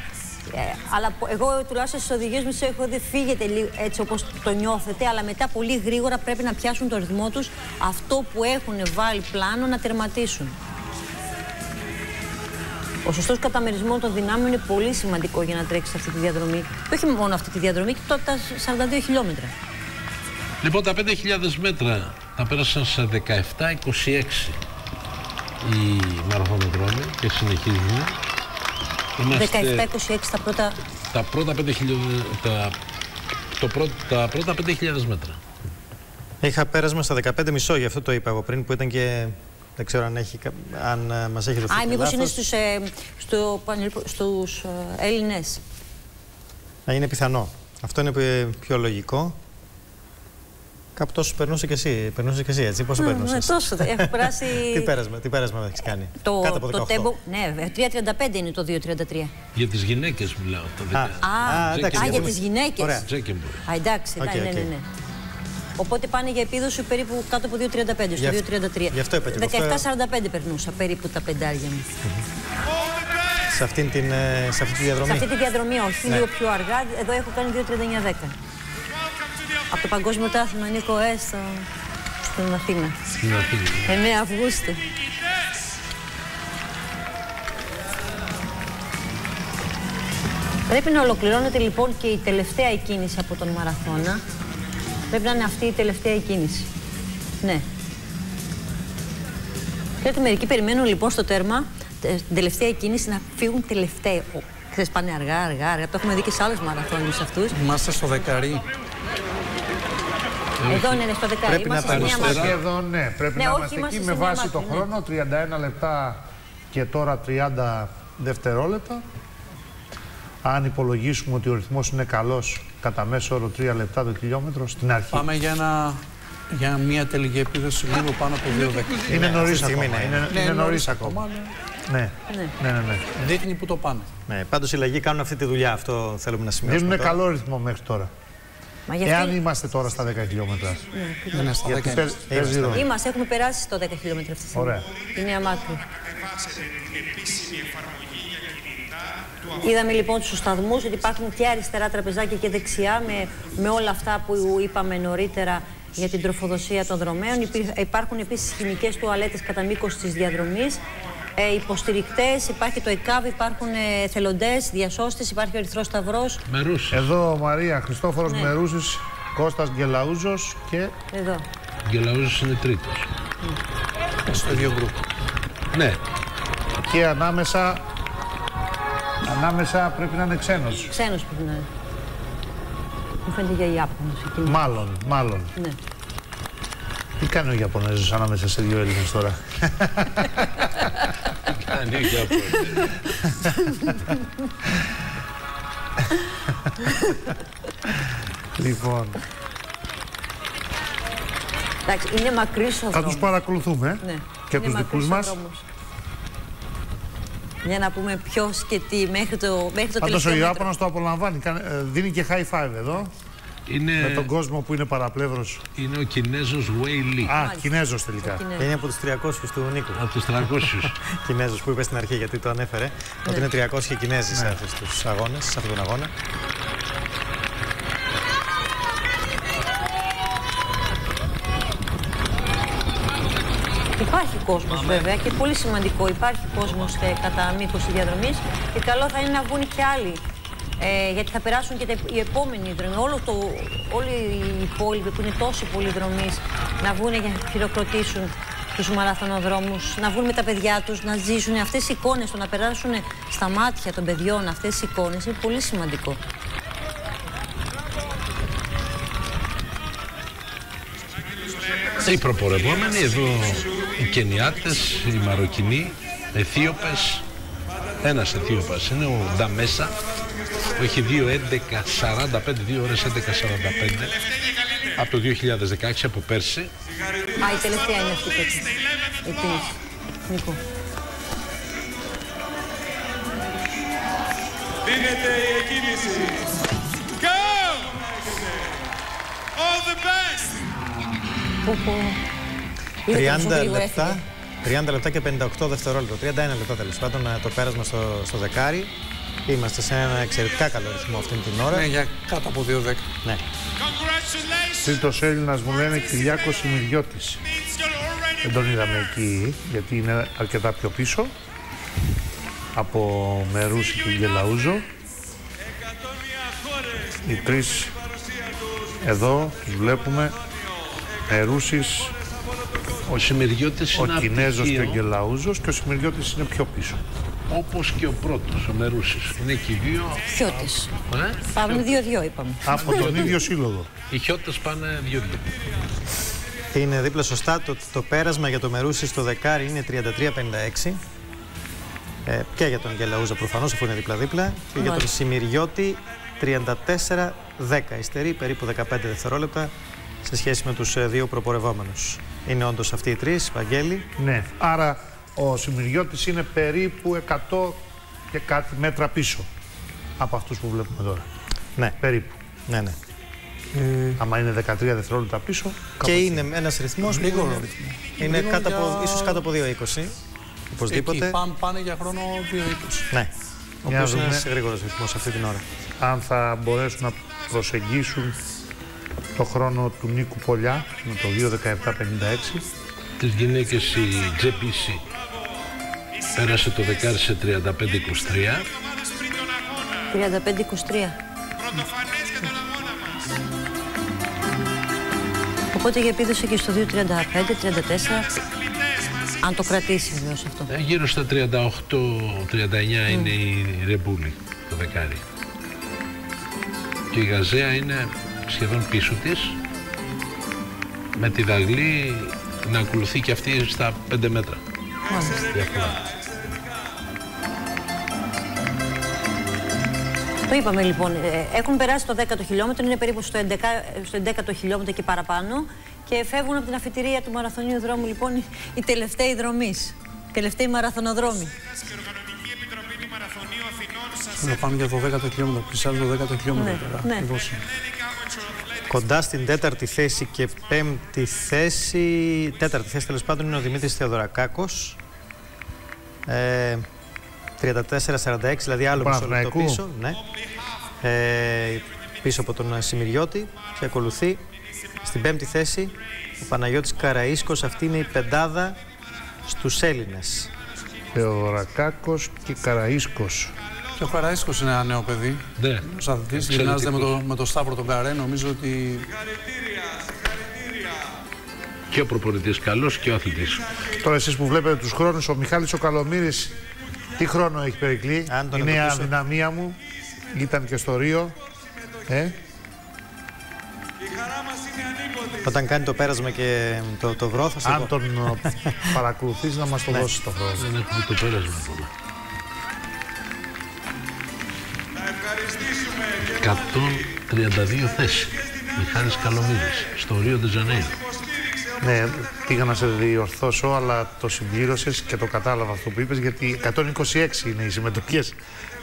Ε, αλλά πο- εγώ τουλάχιστον στις οδηγίες μου σας έχω δει φύγετε λίγο έτσι όπως το νιώθετε αλλά μετά πολύ γρήγορα πρέπει να πιάσουν το ρυθμό τους αυτό που έχουν βάλει πλάνο να τερματίσουν. Ο σωστός καταμερισμός των δυνάμεων είναι πολύ σημαντικό για να τρέξεις αυτή τη διαδρομή. Και όχι μόνο αυτή τη διαδρομή, και τότε τα 42 χιλιόμετρα. Λοιπόν, τα 5.000 μέτρα τα πέρασαν σε 17-26 οι μαραθωνοδρόμοι και συνεχίζουν. 17-26 τα πρώτα. τα πρώτα 5.000 τα, το πρώτο, τα πρώτα 5.000 μέτρα. Είχα πέρασμα στα 15 μισό, γι' αυτό το είπα εγώ πριν, που ήταν και. Δεν ξέρω αν, έχει, κα- αν ε, μας έχει δοθεί Α, και μήπως είναι λάθος. στους, ε, στο, πανελ- στους ε, Έλληνες. Να είναι πιθανό. Αυτό είναι πιο- πιο λογικό. Κάπου τόσο περνούσε και εσύ. Περνούσες και εσύ, έτσι. Πόσο Ναι, περνούσες; ναι, τόσο. Έχω περάσει τι πέρασμα, τι πέρασμα έχεις κάνει; το, Κάτω από 18. το τέμπο. Ναι, βέβαια, 3.35 είναι το 2.33. Για τις γυναίκες μιλάω. Το Α, Α, εντάξει, α, για γιατί- τις γυναίκες. Ωραία. Τζέκεμπορ. Α, εντάξει, Οκ, ναι, ναι, οκ. ναι, ναι. Οπότε πάνε για επίδοση περίπου κάτω από 2.35, στο Γι' αυτό- 2.33. γι' αυτό είπα και εγώ. 17.45 περνούσα περίπου τα πεντάρια μου. Σε, αυτήν την, ε, σε αυτή τη διαδρομή. Σε αυτή τη διαδρομή όχι, Ναι. λίγο πιο αργά. Εδώ έχω κάνει 2.39.10. Από το Παγκόσμιο Τάθλημα Νίκο Ε στο... στην Αθήνα. Στην Αθήνα. 9 Αυγούστου. Πρέπει να ολοκληρώνεται λοιπόν και η τελευταία εκκίνηση από τον Μαραθώνα. Πρέπει να είναι αυτή η τελευταία εκκίνηση. Ναι. Ξέρετε, μερικοί περιμένουν λοιπόν στο τέρμα τε- την τελευταία εκκίνηση να φύγουν τελευταία. Ο- Ξέρεις, πάνε αργά, αργά, αργά. Το έχουμε δει και σε άλλες μαραθώνιους αυτούς. Είμαστε στο δεκαρί. Εδώ είναι στο δεκάρι. Πρέπει να Είμαστε σε μία πάμε μάχη. Σχεδόν ναι, πρέπει Ναι, να όχι, είμαστε είμαστε εκεί σε με μια βάση μάχη, το ναι. χρόνο, 31 λεπτά και τώρα 30 δευτερόλεπτα. Αν υπολογίσουμε ότι ο ρυθμός είναι καλός κατά μέσο όρο 3 λεπτά το χιλιόμετρο στην αρχή. Πάμε για, ένα, για μια τελική επίδοση λίγο πάνω από 2 Είναι νωρίς αυτή τη στιγμή, ακόμα. ναι. Είναι, Ναι, είναι νωρίς νωρίς ακόμα. ακόμα, Ναι. Ναι. ναι, ναι, ναι. Δείχνει που το πάνε. Ναι, Πάντω οι λαγοί κάνουν αυτή τη δουλειά. Αυτό θέλουμε να σημειώσουμε. Δίνουν τώρα. καλό ρυθμό μέχρι τώρα. Μα γι' Εάν αυτό είμαστε τώρα στα 10 χιλιόμετρα. Δεν είναι στα Γιατί 10. παίζει- παίζει ρόλο. είμαστε, έχουμε περάσει το 10 χιλιόμετρα αυτή τη στιγμή. Ωραία. Η Νέα Μάκρη. Κατεβάσετε την επίσημη εφαρμογή για κινητά του Είδαμε λοιπόν στους σταθμούς ότι υπάρχουν και αριστερά τραπεζάκια και δεξιά με, με όλα αυτά που είπαμε νωρίτερα για την τροφοδοσία των δρομέων. Υπήρ- Υπάρχουν επίσης χημικές τουαλέτες κατά μήκος της διαδρομής. ε, υποστηρικτές, υπάρχει το ΕΚΑΒ, υπάρχουν ε, θελοντές, διασώστες, υπάρχει ο Ερυθρός Σταυρός. Μερούσης. Εδώ Μαρία Χριστόφορος Ναι. Μερούσης, Κώστας Γκελαούζος και Εδώ. Γκελαούζος είναι τρίτος. Στο ίδιο γκρουπ. Ναι. και ανάμεσα, ανάμεσα πρέπει να είναι ξένος. Ξένος πρέπει να είναι. Μου φαίνεται για Ιάπωνος εκείνη. Μάλλον, μάλλον. Ναι. Τι κάνει ο Ιαπωνέζος ανάμεσα σε δύο Έλληνες τώρα; Κάνει ο Ιαπωνέζος. λοιπόν, Εντάξει, είναι μακρύς ο θα δρόμος. τους παρακολουθούμε Ναι. και Είναι τους μακρύς Για να πούμε ποιος και τι μέχρι το, μέχρι το Πάντως ο τελευταίο μέτρο. Ιάπωνας το απολαμβάνει, κάνε- ε, δίνει και high five εδώ. Είναι, Με τον κόσμο που είναι παραπλεύρος. είναι ο Κινέζος Wei Li. Α, Κινέζος τελικά. Και είναι από τους 300 του Νίκου. Από τους 300. Κινέζου που είπε στην αρχή, γιατί το ανέφερε. Ότι είναι 300 Κινέζοι σε αυτούς τους αγώνες, σε αυτόν τον αγώνα. Υπάρχει κόσμος βέβαια και πολύ σημαντικό. Υπάρχει κόσμος κατά μήκος της διαδρομής και καλό θα είναι να βγουν και άλλοι. Ε, γιατί θα περάσουν και τα, οι επόμενοι δρομοί. Όλο το, όλοι οι υπόλοιποι που είναι τόσοι πολλοί δρομείς να βγουν για να χειροκροτήσουν τους μαραθωνοδρόμους, να βγουν με τα παιδιά τους, να ζήσουν αυτές οι εικόνες, το να περάσουν στα μάτια των παιδιών αυτές οι εικόνες είναι πολύ σημαντικό. Οι προπορευόμενοι εδώ, οι Κενιάτες, οι Μαροκινοί, Αιθίωπες. Ένας Αιθίωπας είναι ο Νταμέσα, που έχει 2.11.45, 2 ώρες 11.45 από το 2016, από πέρσι. Α, η τελευταία είναι αυτή τότε. Επίσης. Νίκο. Δίνεται η εκκίνηση. Go! All the best! 30 γρήγορα λεπτά, έφυγε. 30 λεπτά και 58 δευτερόλεπτα. 31 λεπτά τέλος πάντων ε, το πέρασμα στο, στο δεκάρι. Είμαστε σε ένα εξαιρετικά καλό ρυθμό αυτή την ώρα. Ναι, για κάτω από 2-10. Ναι. Τρίτος Έλληνας μου λένε Κυριάκος Ημιδιώτης. Δεν τον είδαμε εκεί, γιατί είναι αρκετά πιο πίσω. Από Μερούση και Γελαούζο. Οι τρεις εδώ τους βλέπουμε. Μερούσης, Ο Σημειριώτης ο είναι Κινέζος και ο απτυχίο, Γελαούζος και ο Σημειριώτης είναι πιο πίσω. όπως και ο πρώτος, ο Μερούσης. Είναι και οι δύο... Χιώτης. Ε; Πάμε 2-2 είπαμε. Από τον ίδιο σύλλογο. Οι Χιώτες πάνε δύο-δύο. Και είναι δίπλα σωστά. Το, το πέρασμα για το Μερούσι στο δεκάρι είναι 33-56. Ε, και για τον Γελαούζα προφανώς, αφού είναι δίπλα-δίπλα. Και για τον Μάλιστα. Σημειριώτη 34-10. Υστερεί περίπου 15 δευτερόλεπτα σε σχέση με τους δύο προπορευόμενους. Είναι όντως αυτοί οι τρεις, Βαγγέλη. Ναι, άρα ο Σημειριώτης είναι περίπου 100 και κάτι μέτρα πίσω από αυτούς που βλέπουμε τώρα. Ναι. Περίπου. Ναι, ναι. Άμα είναι 13 δευτερόλεπτα πίσω. Και κάπου εκεί. είναι ένας ρυθμός που Γρήγορο είναι, ρυθμό. είναι Γρήγορο κάτω από, για- ίσως κάτω από 2,20. Οπωσδήποτε. Εκεί πάνε, πάνε για χρόνο 2-20. Ναι. Ο Για να οποίος είναι δούμε. ένας γρήγορος ρυθμός αυτή την ώρα. αν θα μπορέσουν να προσεγγίσουν το χρόνο του Νίκου Πολιά με το 2.17.56. Τις γυναίκες η Τζεπίση πέρασε το δεκάρι σε 35-23. 35-23. Οπότε για επίδοση και στο 2.35-34. Αν το κρατήσει βεβαίως αυτό. Ε, Γύρω στα 38-39 είναι η Ρεμπούλη το δεκάρι. Και η Γαζέα είναι σχεδόν πίσω της με τη Δαγλή να ακολουθεί και αυτή στα 5 μέτρα. Διαφορά. Το είπαμε λοιπόν. ε, Έχουν περάσει το 10ο χιλιόμετρο, είναι περίπου στο 11, στο 11ο χιλιόμετρο και παραπάνω. Και φεύγουν από την αφιτηρία του μαραθωνίου δρόμου λοιπόν οι- οι τελευταίοι δρομή. Τελευταίοι μαραθωνοδρόμοι. Να πάνε για το 10ο χιλιόμετρο. Πλησιάζει το 10ο χιλιόμετρο Ναι, τώρα. ναι. Ακριβώς. Κοντά στην τέταρτη θέση και πέμπτη θέση, τέταρτη θέση τέλος πάντων είναι ο Δημήτρης Θεοδωρακάκος. Ε, 34-46, δηλαδή άλλο μισό λεπτό Παναθηναϊκού. πίσω. Ναι. Ε, πίσω από τον Σημειριώτη και ακολουθεί στην πέμπτη θέση ο Παναγιώτης Καραΐσκος. Αυτή είναι η πεντάδα στους Έλληνες. Θεοδωρακάκος και Καραΐσκος. Και ο Καραΐσκος είναι ένα νέο παιδί. Ναι. Ως αθλητής γυμνάζεται με το, με το Σταύρο τον Καρέ. Νομίζω ότι Και ο προπονητής καλός και ο αθλητής. Τώρα εσείς που βλέπετε τους χρόνους, ο Μιχάλης ο Καλομύρης, τι χρόνο έχει περικλεί, Αν τον είναι η εντοπίσω. αδυναμία μου, ήταν και στο Ρίο. Ε, Όταν κάνει το πέρασμα και το, το βρόθος. αν εγώ. τον ε, παρακολουθείς να μας το Ναι. δώσεις το χρόνο. Δεν έχουμε το πέρασμα 132 θέση. Μιχάλης Καλομύρης, στο Ρίο Ντεζανέιρο. Ναι, πήγα να σε διορθώσω, αλλά το συμπλήρωσες και το κατάλαβα αυτό που είπες, γιατί 126 είναι οι συμμετοχές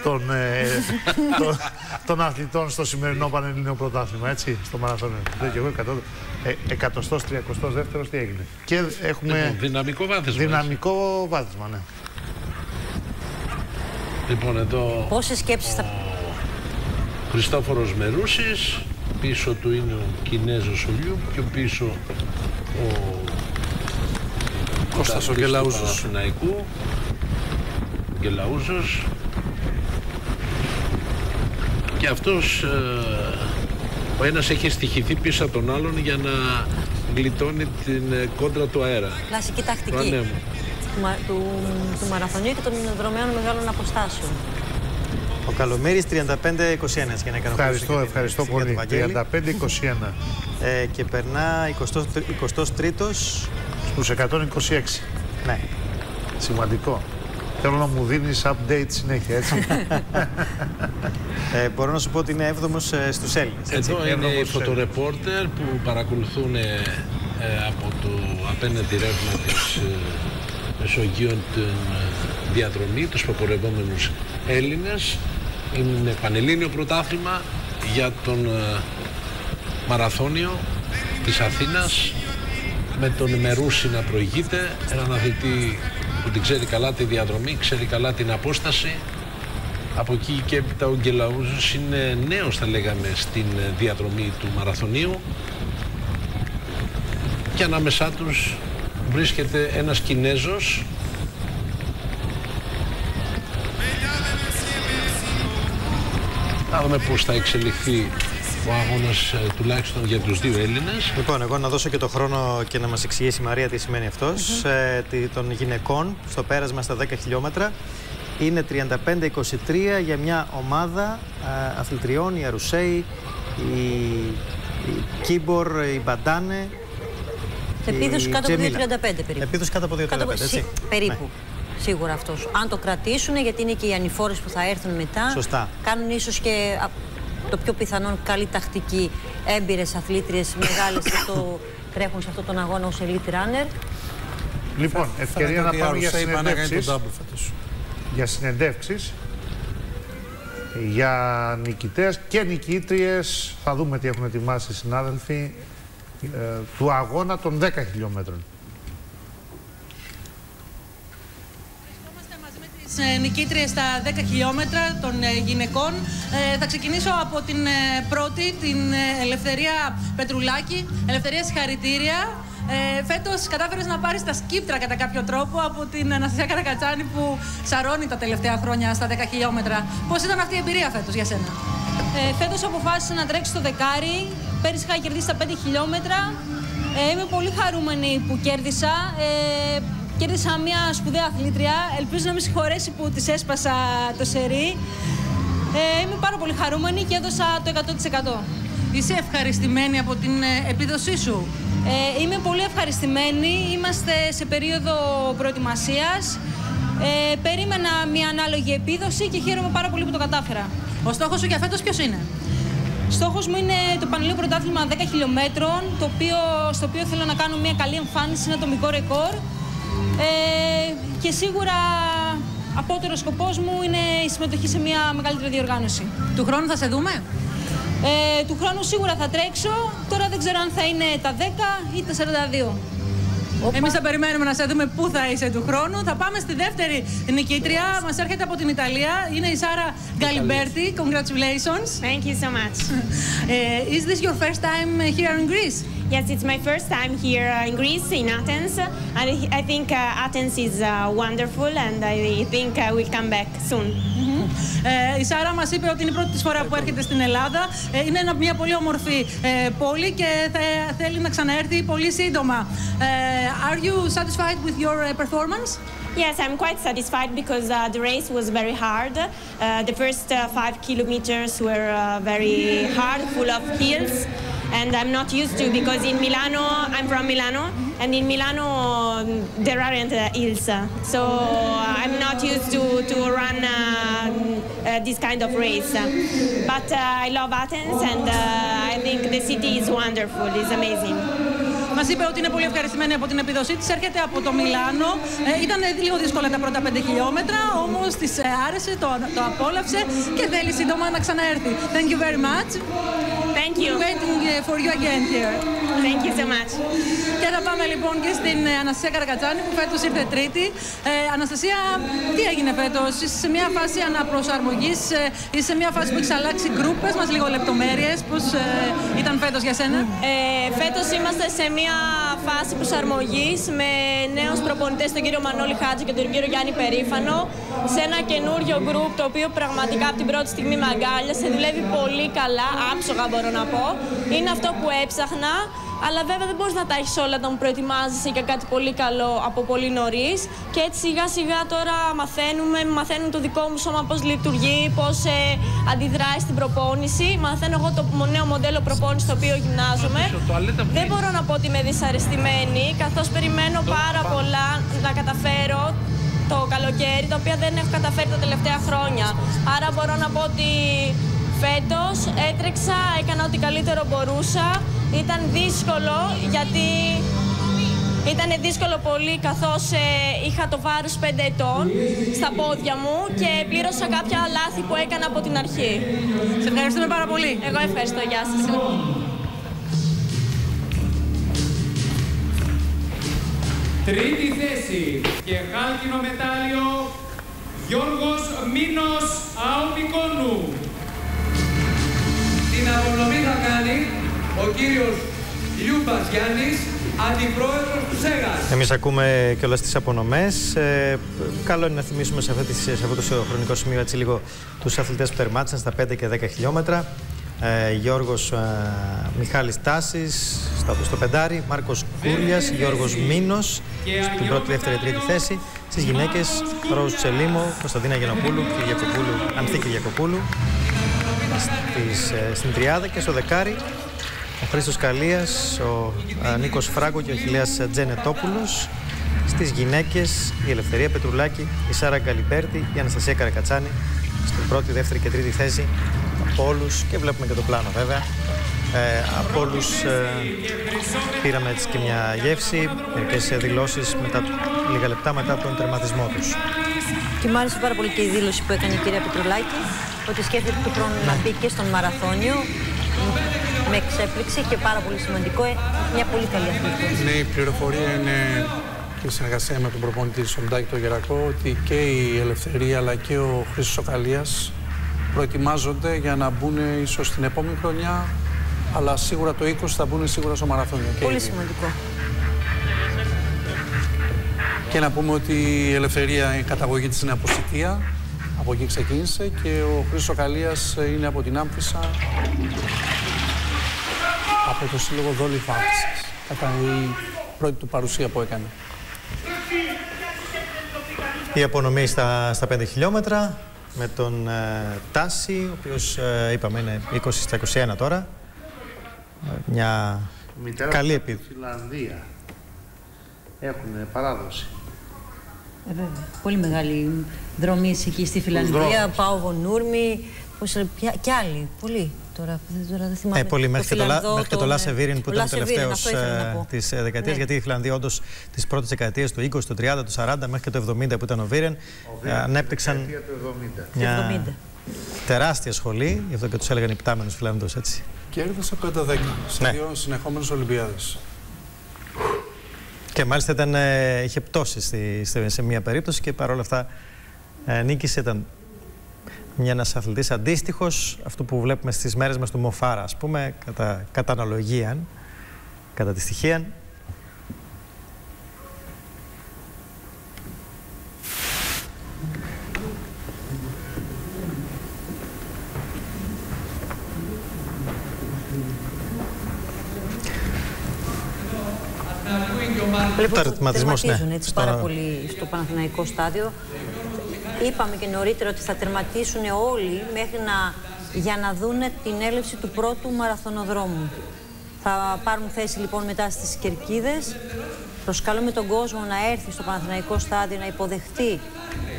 των, ε, των, των αθλητών στο σημερινό Πανελληνίο Πρωτάθλημα, έτσι, στο μαραθώνιο. Δεν και εγώ, 100, ε, 100, 30 δεύτερος, τι έγινε. Και έχουμε Λοιπόν, δυναμικό βάθισμα. δυναμικό βάθισμα, ναι. Λοιπόν, εδώ Πόσες σκέψεις θα... Χριστόφορος Μερούσης, πίσω του είναι ο Κινέζος ο Λιου, πιο πίσω ο Κώστας ο πρωταθλητής του Γκελαούζος. Παναθηναϊκού, Γκελαούζος. Και αυτός ε, ο ένας έχει στοιχηθεί πίσω από τον άλλον για να γλιτώνει την ε, κόντρα του αέρα. Κλασική Του τακτική ανέμου. του, μα- του, του μαραθωνίου και των δρομέων μεγάλων αποστάσεων. Ο Καλομύρης 35-21 για να ικανοποιήσω Ευχαριστώ, και την ευχαριστώ ησυχία του πολύ. Βαγγέλη. 35-21 Ε, και περνά 23ος. στους 126. Ναι. Σημαντικό. Θέλω να μου δίνεις update συνέχεια, έτσι. Ε, μπορώ να σου πω ότι είναι 7ος ε, στους Έλληνες. έτσι. Εδώ είναι οι Εύλογος, φωτορεπόρτερ που παρακολουθούν ε, ε, από το απέναντι ρεύμα της ε, Μεσογείων την ε, διαδρομή, τους προπορευόμενους Έλληνες. Είναι πανελλήνιο πρωτάθλημα για τον ε, μαραθώνιο της Αθήνας. Με τον Μερούση να προηγείται, έναν αθλητή που την ξέρει καλά τη διαδρομή, ξέρει καλά την απόσταση. Από εκεί και έπειτα ο Γκελαούζος είναι νέος θα λέγαμε στην ε, διαδρομή του μαραθωνίου. Και ανάμεσά τους βρίσκεται ένας Κινέζος να δούμε πώς θα εξελιχθεί ο αγώνας ε, τουλάχιστον για τους δύο Έλληνες. Λοιπόν, εγώ να δώσω και το χρόνο και να μας εξηγήσει η Μαρία τι σημαίνει αυτός. Ε, τη- των γυναικών στο πέρασμα στα 10 χιλιόμετρα είναι 35-23 για μια ομάδα ε, αθλητριών, η Αρουσέη, η, η Κίμπορ, η Μπαντάνε. Σε επίδοση η κάτω από Τζεμίλα. 2,35 περίπου. Επίδοση κάτω από 2,35, Κάτω από- έτσι. σι- περίπου. Ναι. Σίγουρα αυτός. Αν το κρατήσουν, γιατί είναι και οι ανηφόρες που θα έρθουν μετά. Σωστά. Κάνουν ίσως και α, το πιο πιθανόν καλή τακτική έμπειρες αθλήτριες μεγάλες και αυτό τρέχουν σε αυτόν τον αγώνα ως elite runner. Λοιπόν, ευκαιρία να ότι η πάμε για Αρουσέη πάει να κάνει συνεντεύξεις. τον double φέτος. για συνεντεύξεις για νικητές και νικήτριες θα δούμε τι έχουν ετοιμάσει οι συνάδελφοι ε, του αγώνα των 10 χιλιόμετρων τις ε, νικήτριες στα 10 χιλιόμετρα των ε, γυναικών. Ε, θα ξεκινήσω από την ε, πρώτη, την ε, Ελευθερία Πετρουλάκη. Ελευθερία συγχαρητήρια. Ε, Φέτος κατάφερες να πάρεις τα σκύπτρα κατά κάποιο τρόπο από την Αναστασία Καρακατσάνη που σαρώνει τα τελευταία χρόνια στα 10 χιλιόμετρα. Πώς ήταν αυτή η εμπειρία φέτος για σένα, Ε, φέτος αποφάσισα να τρέξω το δεκάρι. Πέρυσι είχα κερδίσει τα 5 χιλιόμετρα. Ε, είμαι πολύ χαρούμενη που κέρδισα. Ε, κέρδισα μια σπουδαία αθλήτρια. Ελπίζω να με συγχωρέσει που της έσπασα το σερί. Ε, είμαι πάρα πολύ χαρούμενη και έδωσα το 100%. Είσαι ευχαριστημένη από την ε, επίδοσή σου; Ε, είμαι πολύ ευχαριστημένη. Είμαστε σε περίοδο προετοιμασίας. Ε, περίμενα μια ανάλογη επίδοση και χαίρομαι πάρα πολύ που το κατάφερα. Ο στόχος σου για φέτος ποιος είναι; Στόχος μου είναι το Πανελλήνιο Πρωτάθλημα 10 χιλιόμετρων, το οποίο, στο οποίο θέλω να κάνω μια καλή εμφάνιση, ένα ατομικό ρεκόρ. Ε, και σίγουρα απότερος σκοπός μου είναι η συμμετοχή σε μια μεγαλύτερη διοργάνωση. Του χρόνου θα σε δούμε; Ε, του χρόνου σίγουρα θα τρέξω. Τώρα δεν ξέρω αν θα είναι τα 10 ή τα 42. Εμείς θα περιμένουμε να σε δούμε πού θα είσαι του χρόνου. Θα πάμε στη δεύτερη νικήτρια. Μας έρχεται από την Ιταλία. Είναι η Σάρα Γκαλιμπέρτη. Congratulations. Thank you so much. Uh, is this your first time here in Greece? Yes, it's my first time here uh, in Greece, in Athens. And I, I think uh, Athens is uh, wonderful and I think I will come back soon. Ε, η Σάρα μας είπε ότι είναι η πρώτη της φορά που έρχεται στην Ελλάδα. Ε, είναι ένα- μια πολύ όμορφη ε, πόλη και θα- θέλει να ξαναέρθει πολύ σύντομα. Ε, are you satisfied with your uh, performance? Yes, I'm quite satisfied because uh, the race was very hard. Uh, the first uh, five kilometers were uh, very hard, full of hills, and I'm not used to because in Milano, I'm from Milano, and in Milano um, there aren't uh, hills, uh, so I'm not used to to run uh, uh, this kind of race. But uh, I love Athens, and uh, I think the city is wonderful. It's amazing. Μας είπε ότι είναι πολύ ευχαριστημένη από την επίδοσή της. Έρχεται από το Μιλάνο. Ε, ήταν λίγο δύσκολα τα πρώτα 5 χιλιόμετρα, όμως της άρεσε, το, το απόλαυσε και θέλει σύντομα να ξαναέρθει. Thank you very much. Thank you. Waiting uh, for you again here. Thank you so much. Και θα πάμε λοιπόν και στην ε, Αναστασία Καρακατσάνη που φέτος ήρθε τρίτη. Ε, Αναστασία, τι έγινε φέτος, είσαι σε μια φάση αναπροσαρμογής, ε, είσαι σε μια φάση που έχεις αλλάξει γκρουπ, πες μας λίγο λεπτομέρειες. Πώς ε, ήταν φέτος για σένα; Ε, Φέτος είμαστε σε μια φάση προσαρμογής με νέους προπονητές, τον κύριο Μανώλη Χάτζη και τον κύριο Γιάννη Περήφανο, σε ένα καινούριο γκρουπ το οποίο πραγματικά από την πρώτη στιγμή με αγκάλιασε. Δουλεύει πολύ καλά, άψογα μπορώ να πω. Είναι αυτό που έψαχνα. Αλλά βέβαια δεν μπορείς να τα έχεις όλα όταν προετοιμάζεσαι για κάτι πολύ καλό από πολύ νωρίς. Και έτσι σιγά σιγά τώρα μαθαίνουμε, μαθαίνουν το δικό μου σώμα πώς λειτουργεί, πώς ε, αντιδράει στην προπόνηση. Μαθαίνω εγώ το νέο μοντέλο προπόνησης το οποίο γυμνάζομαι. Δεν μπορώ να πω ότι είμαι δυσαρεστημένη, καθώς περιμένω πάρα πολλά να καταφέρω το καλοκαίρι, τα οποία δεν έχω καταφέρει τα τελευταία χρόνια. Άρα μπορώ να πω ότι φέτος έτρεξα, έκανα ό,τι καλύτερο μπορούσα. Ήταν δύσκολο γιατί ήταν δύσκολο πολύ καθώς ε, είχα το βάρος 5 ετών στα πόδια μου και πλήρωσα κάποια λάθη που έκανα από την αρχή. Σε ευχαριστούμε πάρα πολύ. Εγώ ευχαριστώ. Γεια σας. Τρίτη θέση και χάλκινο μετάλλιο Γιώργος Μίνος Αομικόνου. Την απονομή θα κάνει ο κύριος Λιούμπας Γιάννης, αντιπρόεδρος του ΣΕΓΑΣ. Εμείς ακούμε και όλε τις απονομές. Ε, καλό είναι να θυμίσουμε σε, αυτή, τη- σε αυτό το χρονικό σημείο έτσι λίγο τους αθλητές που τερμάτισαν στα 5 και 10 χιλιόμετρα. Ε, Γιώργος ε, Μιχάλης Τάσης στο, στο πεντάρι, Μάρκος Κούρλιας, Γιώργος Μίνος στην πρώτη, δεύτερη, τρίτη θέση. Στις γυναίκες, Ροζ Τσελίμο, Κωνσταντίνα Γενοπούλου, Κυριακοπούλου, Ανθή Κυριακοπούλου. Στις, ε, στην τριάδα και στο δεκάρι ο Χρήστος Καλίας, ο α, Νίκος Φράγκο και ο Χιλέας Τζενετόπουλος. Στις γυναίκες η Ελευθερία Πετρουλάκη, η Σάρα Γκαλιμπέρτη, η Αναστασία Καρακατσάνη στην πρώτη, δεύτερη και τρίτη θέση από όλους και βλέπουμε και το πλάνο βέβαια. Ε, από όλους ε, πήραμε έτσι και μια γεύση, μερικές δηλώσεις μετά, λίγα λεπτά μετά τον τερματισμό τους. Και μου άρεσε πάρα πολύ και η δήλωση που έκανε η κυρία Πετρουλάκη ότι σκέφτεται του χρόνου να μπει και στον μαραθώνιο. Με εξέπληξε και πάρα πολύ σημαντικό. ε, Μια πολύ καλή αθλητή. Ναι, η πληροφορία είναι και η συνεργασία με τον προπονητή Σοντάκη τον Γερακό ότι και η Ελευθερία αλλά και ο Χρήστος Σοκαλίας προετοιμάζονται για να μπουν ίσως την επόμενη χρονιά αλλά σίγουρα το 20 θα μπουν σίγουρα στο μαραθώνιο. και οι Πολύ δύο. σημαντικό. Και να πούμε ότι η Ελευθερία η καταγωγή της είναι από Σιτία, από εκεί ξεκίνησε και ο Χρήστος Σοκαλίας είναι από την Άμφισσα, από το Σύλλογο Δόλη Φάφησας. Κατά η πρώτη του παρουσία που έκανε. Η απονομή στα, στα 5 χιλιόμετρα με τον ε, Τάση, ο οποίος ε, είπαμε είναι 20 στα 21 τώρα. Ε, μια Η μητέρα καλή του επίδοση. στη Φιλανδία. Έχουν παράδοση. Ε, βέβαια. Πολύ μεγάλη δρομή εκεί στη Φιλανδία. δρόμους. Πάω Βονούρμη. Πώς, ε, ποια- κι άλλοι. Πολλοί. Τώρα, δεν- τώρα δεν θυμάμαι. Ε, πολύ μέχρι και το, Λα- Φιλανδό, μέχρι και το τον, Λάσε ε, Βίριν που ο ήταν Λάσε Βίριν, τελευταίο αυτό ήθελα να πω. της δεκαετίας. Ναι. Γιατί η Φιλανδία, όντως τις πρώτες δεκαετίες του 20, του 30, του 40 μέχρι και το 70 που ήταν ο Βίρεν, ε, ανέπτυξαν Δεκαετία του 70. μια τεράστια σχολή. Γι' αυτό και τους έλεγαν υπτάμενους Φιλανδούς, έτσι. Κέρδισε 5-10 σε Ναι. δύο συνεχόμενες Ολυμπιάδες. Και μάλιστα ήταν, ε, είχε πτώσεις στη, στη- σε μία περίπτωση και παρόλα αυτά ε, νίκησε. Ήταν μια ένας αθλητής αντίστοιχος αυτού που βλέπουμε στις μέρες μας του Μοφάρα, ας πούμε, κατά, κατά αναλογία, κατά τη στοιχεία. Βλέπω ότι Τερματισμός, ναι. τερματίζουν έτσι Στο- πάρα πολύ στο Παναθηναϊκό στάδιο. Είπαμε και νωρίτερα ότι θα τερματίσουν όλοι μέχρι να, για να δούνε την έλευση του πρώτου μαραθωνοδρόμου. Θα πάρουν θέση λοιπόν μετά στις κερκίδες. Προσκαλούμε τον κόσμο να έρθει στο Παναθηναϊκό στάδιο να υποδεχτεί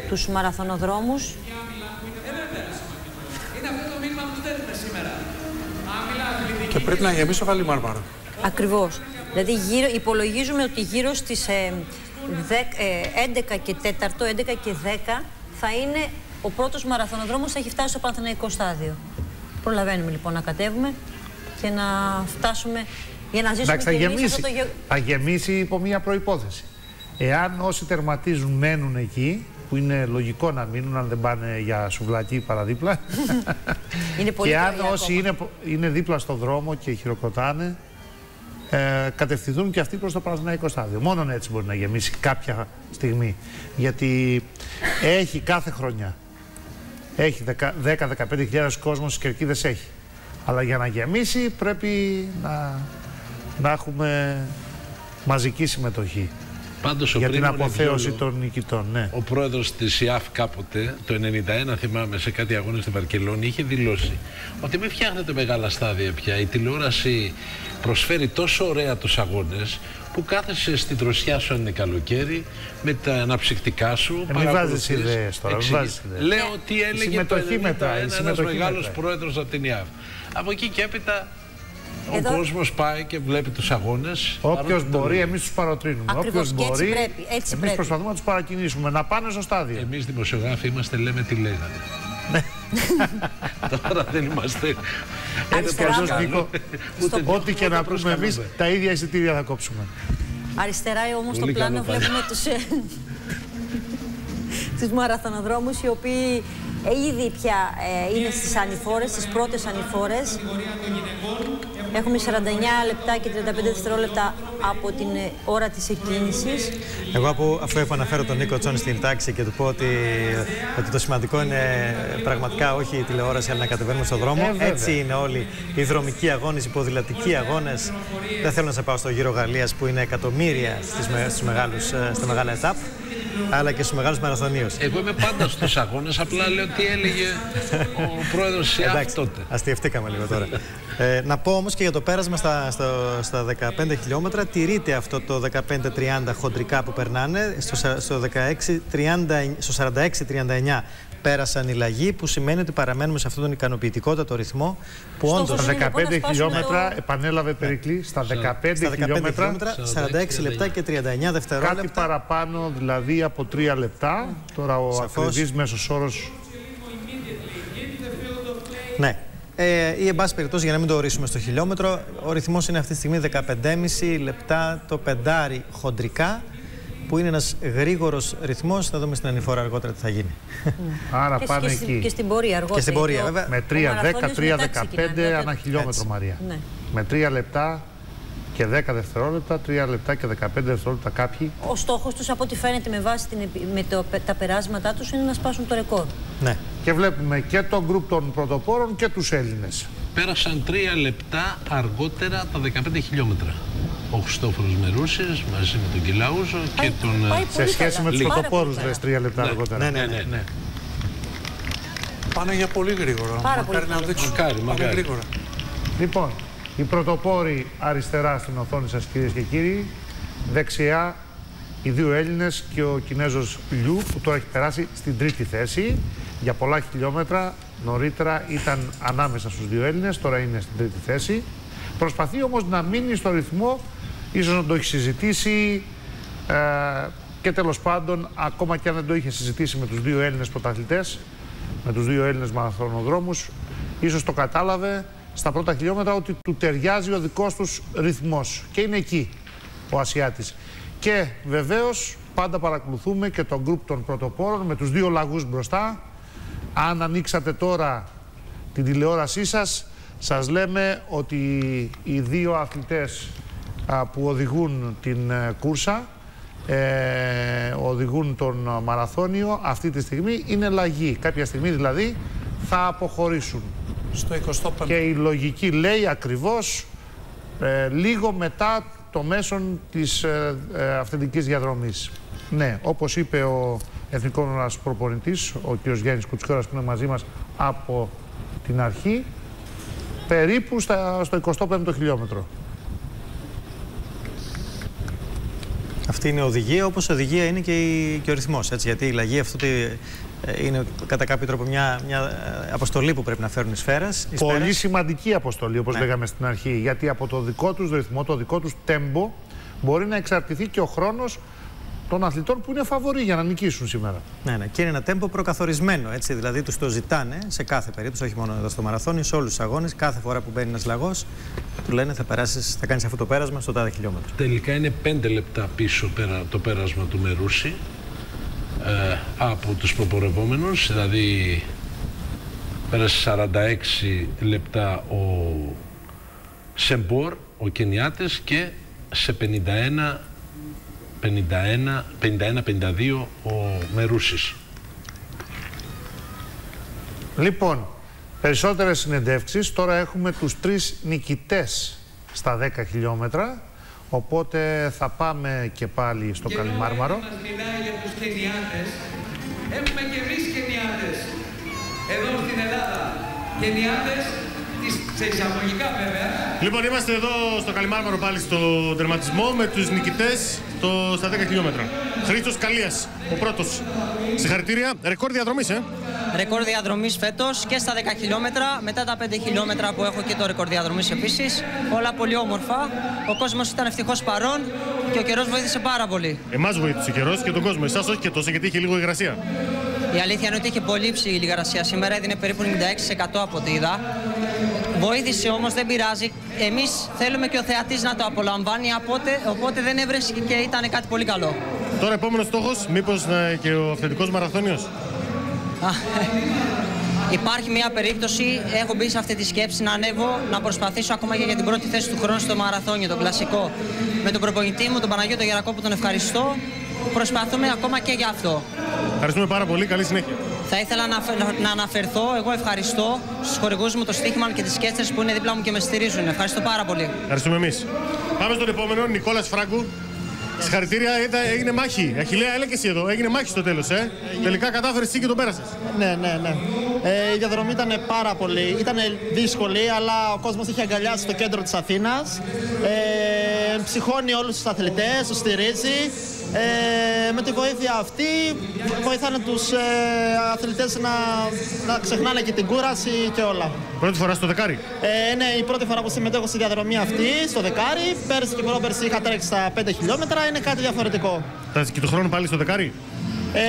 τους μαραθωνοδρόμους. Είναι αυτό το μήνυμα που στέλνουμε σήμερα. Άμυλα αθλητική. Και πρέπει να γεμίσει ο Καλιμάρμαρα. Ακριβώς. Δηλαδή γύρω, υπολογίζουμε ότι γύρω στις ε, δεκ- ε, 11 και 4, 11 και 10 θα είναι ο πρώτος μαραθωνοδρόμος θα έχει φτάσει στο Παναθηναϊκό στάδιο. Προλαβαίνουμε λοιπόν να κατέβουμε και να φτάσουμε για να ζήσουμε Εντάξει, θα και εμείς γεμίσει, αυτό το γε- θα γεμίσει υπό μία προϋπόθεση. Εάν όσοι τερματίζουν μένουν εκεί, που είναι λογικό να μείνουν αν δεν πάνε για σουβλάκι παραδίπλα, Είναι πολύ και αν πρωί όσοι είναι, είναι δίπλα στο δρόμο και χειροκροτάνε, ε, κατευθυνθούν και αυτοί προς το Παναθηναϊκό στάδιο. Μόνο έτσι μπορεί να γεμίσει κάποια στιγμή. Γιατί έχει κάθε χρονιά. Έχει 10-15 χιλιάδες κόσμος στις κερκίδες έχει. Αλλά για να γεμίσει πρέπει να, να έχουμε μαζική συμμετοχή. Πάντως, ο για την Πρίμο αποθέωση Ρεβιόλο, των νικητών. Ναι. Ο πρόεδρος της ΙΑΦ κάποτε, το 91 θυμάμαι σε κάτι αγώνες στην Βαρκελόνη, είχε δηλώσει ότι μην φτιάχνετε μεγάλα στάδια πια. Η τηλεόραση προσφέρει τόσο ωραία τους αγώνες που κάθεσαι στην τροσιά σου αν είναι καλοκαίρι με τα αναψυκτικά σου. μην παρακολουθείς, βάζεις ιδέες τώρα, μην εξηγείς. βάζεις ιδέες. Λέω τι Η έλεγε συμμετοχή το 91 μετράει, η ένας συμμετοχή μεγάλος μετράει. πρόεδρος από την ΙΑΦ. Από εκεί και έπειτα Εδώ- ο κόσμος πάει και βλέπει τους αγώνες. Όποιος παρότι το μπορεί, λέει. εμείς τους παροτρύνουμε. Ακριβώς, Όποιος και έτσι μπορεί, πρέπει, έτσι εμείς πρέπει. προσπαθούμε να τους παρακινήσουμε να πάνε στο στάδιο. Εμείς δημοσιογράφοι είμαστε, λέμε τι λέγανε. Τώρα δεν είμαστε. Έτσι κι αλλιώς, Νίκο, ό,τι και να πούμε εμείς, τα ίδια εισιτήρια θα κόψουμε. Αριστερά όμως στο Πολύ πλάνο καλό πάλι. βλέπουμε τους, ε, τους μαραθωνοδρόμους οι οποίοι ε, ήδη πια ε, είναι στις ανηφόρες, στις πρώτες ανηφόρες. Έχουμε 49 λεπτά και 35 δευτερόλεπτα από την ε, ώρα της εκκίνησης. Εγώ από, αφού έχω αναφέρω τον Νίκο Τσόνη στην τάξη και του πω ότι, ότι το σημαντικό είναι πραγματικά όχι η τηλεόραση αλλά να κατεβαίνουμε στον δρόμο. Ε, βέβαια. Έτσι είναι όλοι οι δρομικοί αγώνες, οι ποδηλατικοί αγώνες. Δεν θέλω να σε πάω στο γύρο Γαλλίας που είναι εκατομμύρια στις, με- στους μεγάλους, ε, στα μεγάλα ετάπ αλλά και στους μεγάλους μαραθωνίους. Εγώ είμαι πάντα στους αγώνες, απλά λέω τι έλεγε ο πρόεδρος της ΙΑΦ Εντάξει, τότε. αστιευτήκαμε λίγο τώρα. ε, να πω όμως και για το πέρασμα στα, στο, στα 15 χιλιόμετρα τηρείται αυτό το 15-30 χοντρικά που περνάνε. Στο, σα- στο, 16, στο 46-39 πέρασαν οι λαγοί που σημαίνει ότι παραμένουμε σε αυτόν τον ικανοποιητικότατο ρυθμό που Στόχος όντως... Στα 15 χιλιόμετρα, επανέλαβε Περικλή, στα 15 Στα 15 χιλιόμετρα, 46 λεπτά και 39 δευτερόλεπτα. κάτι παραπάνω δηλαδή από 3 λεπτά. Τώρα ο Σαφώς. ακριβής μέσος όρος Ναι. Ε, ή εν πάση περιπτώσει, για να μην το ορίσουμε στο χιλιόμετρο, ο ρυθμός είναι αυτή τη στιγμή 15,5 λεπτά το πεντάρι χοντρικά, που είναι ένας γρήγορος ρυθμός. Θα δούμε στην ανηφορά αργότερα τι θα γίνει. Άρα και, πάνε και, εκεί. στην- και στην πορεία αργότερα. Και στην πορεία, γιατί ο- βέβαια. Με ο 3, 10, μαραθώνιος 3, μετά 15 ξεκινάει, ανά βέβαια. χιλιόμετρο, Έτσι. Μαρία. Ναι. Με 3 λεπτά και 10 δευτερόλεπτα, 3 λεπτά και 15 δευτερόλεπτα κάποιοι. Ο στόχος τους, από ό,τι φαίνεται με βάση την, επι- με το, τα περάσματά τους, είναι να σπάσουν το ρεκόρ. Ναι. Και βλέπουμε και τον γκρουπ των πρωτοπόρων και τους Έλληνες. Πέρασαν τρία λεπτά αργότερα τα 15 χιλιόμετρα. Ο Χριστόφορος Μερούσης μαζί με τον Κιλάουζο και τον... ε, Σε σχέση με τους Λίγο. πρωτοπόρους, λες, 3 λεπτά Ναι. αργότερα. Ναι, ναι, ναι. Πάνε για πολύ γρήγορα. Πάρα μακάρι πολύ να δείξουν. Μακάρι, Πάνε μακάρι. γρήγορα. Λοιπόν, οι πρωτοπόροι αριστερά στην οθόνη σας κυρίες και κύριοι, δεξιά οι δύο Έλληνες και ο Κινέζος Λιου που τώρα έχει περάσει στην τρίτη θέση για πολλά χιλιόμετρα. Νωρίτερα ήταν ανάμεσα στους δύο Έλληνες, τώρα είναι στην τρίτη θέση. Προσπαθεί όμως να μείνει στο ρυθμό, ίσως να το έχει συζητήσει ε, και τέλος πάντων ακόμα και αν δεν το είχε συζητήσει με τους δύο Έλληνες πρωταθλητές, με τους δύο Έλληνες μαραθωνοδρόμους, ίσως το κατάλαβε στα πρώτα χιλιόμετρα ότι του ταιριάζει ο δικός τους ρυθμός και είναι εκεί ο Ασιάτης. Και βεβαίως πάντα παρακολουθούμε και τον γκρουπ των πρωτοπόρων με τους δύο λαγούς μπροστά. Αν ανοίξατε τώρα την τηλεόρασή σας, σας λέμε ότι οι δύο αθλητές α, που οδηγούν την ε, κούρσα, ε, οδηγούν τον μαραθώνιο, αυτή τη στιγμή είναι λαγοί. Κάποια στιγμή δηλαδή θα αποχωρήσουν. Στο 25 Και η λογική λέει ακριβώς ε, λίγο μετά το μέσον της ε, ε, αυθεντικής διαδρομής. Ναι, όπως είπε ο εθνικός μας προπονητής, ο κ. Γιάννης Κουτσικόρας που είναι μαζί μας από την αρχή, περίπου στα, στο 25ο χιλιόμετρο. Αυτή είναι η οδηγία, όπως οδηγία είναι και, η, και ο ρυθμός. Έτσι, γιατί η λαγή αυτό ότι, ε, είναι κατά κάποιο τρόπο μια, μια ε, αποστολή που πρέπει να φέρουν οι σφαίρες. οι Πολύ σφαίρες. σημαντική αποστολή, όπως Ναι. λέγαμε στην αρχή, γιατί από το δικό τους ρυθμό, το δικό τους τέμπο, μπορεί να εξαρτηθεί και ο χρόνος των αθλητών που είναι φαβοροί για να νικήσουν σήμερα. Ναι, ναι. Και είναι ένα τέμπο προκαθορισμένο. Έτσι. Δηλαδή τους το ζητάνε σε κάθε περίπτωση, όχι μόνο εδώ στο μαραθώνιο, σε όλους τους αγώνες. Κάθε φορά που μπαίνει ένας λαγός, του λένε θα, περάσεις, θα κάνεις αυτό το πέρασμα στο τάδε χιλιόμετρο. Τελικά είναι 5 λεπτά πίσω πέρα το πέρασμα του Μερούση ε, από τους προπορευόμενους, δηλαδή πέρασε 46 λεπτά ο Σεμπόρ, ο Κενιάτες και σε 51 51, 51-52 ο Μερούσης. Λοιπόν, περισσότερες συνεντεύξεις. Τώρα έχουμε τους τρεις νικητές στα 10 χιλιόμετρα. Οπότε θα πάμε και πάλι στο Καλιμάρμαρο. Μας μιλάει για τους Κενιάτες. Έχουμε και εμείς Κενιάτες. Εδώ στην Ελλάδα. Κενιάτες, τις, σε εισαγωγικά βέβαια. Λοιπόν, είμαστε εδώ στο Καλιμάρμαρο πάλι στο τερματισμό με τους νικητές το, στα 10 χιλιόμετρα. Χρήστος Καλίας, ο πρώτος. Συγχαρητήρια. Ρεκόρ διαδρομής, ε. Ρεκόρ διαδρομής φέτος και στα 10 χιλιόμετρα. Μετά τα 5 χιλιόμετρα που έχω και το ρεκόρ διαδρομής επίσης. Όλα πολύ όμορφα. Ο κόσμος ήταν ευτυχώς παρόν και ο καιρός βοήθησε πάρα πολύ. Εμάς βοήθησε ο καιρός και τον κόσμο. Εσάς όχι και τόσο γιατί είχε λίγο υγρασία. Η αλήθεια είναι ότι είχε πολύ υψηλή υγρασία σήμερα, έδινε περίπου 96% από ό,τι είδα. Βοήθησε όμως, δεν πειράζει. Εμείς θέλουμε και ο θεατής να το απολαμβάνει, οπότε, οπότε δεν έβρεσε και ήταν κάτι πολύ καλό. Τώρα επόμενος στόχος, μήπως ε, και ο αυθεντικός μαραθώνιος; Α, Υπάρχει μια περίπτωση, έχω μπει σε αυτή τη σκέψη να ανέβω, να προσπαθήσω ακόμα και για την πρώτη θέση του χρόνου στο μαραθώνιο, το κλασικό. Με τον προπονητή μου, τον Παναγιώτο Γερακό, που τον ευχαριστώ, προσπαθούμε ακόμα και για αυτό. Ευχαριστούμε πάρα πολύ. Καλή συνέχεια. Θα ήθελα να, αφε- να αναφερθώ, εγώ ευχαριστώ στους χορηγούς μου, το Στίχημαν και τις Σκέτσερς που είναι δίπλα μου και με στηρίζουν. Ευχαριστώ πάρα πολύ. Ευχαριστούμε εμείς. Πάμε στον επόμενο, Νικόλας Φράγκου. Συγχαρητήρια, είδα- έγινε μάχη. Αχιλέα, έλα και εσύ εδώ. Έγινε μάχη στο τέλος, ε. Τελικά κατάφερες εσύ και τον πέρασες. Ναι, ναι, ναι. Ε, η διαδρομή ήταν πάρα πολύ. Ήταν δύσκολη, αλλά ο κόσμος είχε αγκαλιάσει το κέντρο της Αθήνας. Ε, ψυχώνει όλους τους αθλητές, τους στηρίζει. Ε, με τη βοήθεια αυτή βοηθάνε τους ε, αθλητές να, να ξεχνάνε και την κούραση και όλα. Πρώτη φορά στο δεκάρι. Ε, ναι, η πρώτη φορά που συμμετέχω στη διαδρομή αυτή, στο δεκάρι. Πέρσι και πρόπερσι είχα τρέξει στα 5 χιλιόμετρα, είναι κάτι διαφορετικό. Θα και το χρόνο πάλι στο δεκάρι; Ε,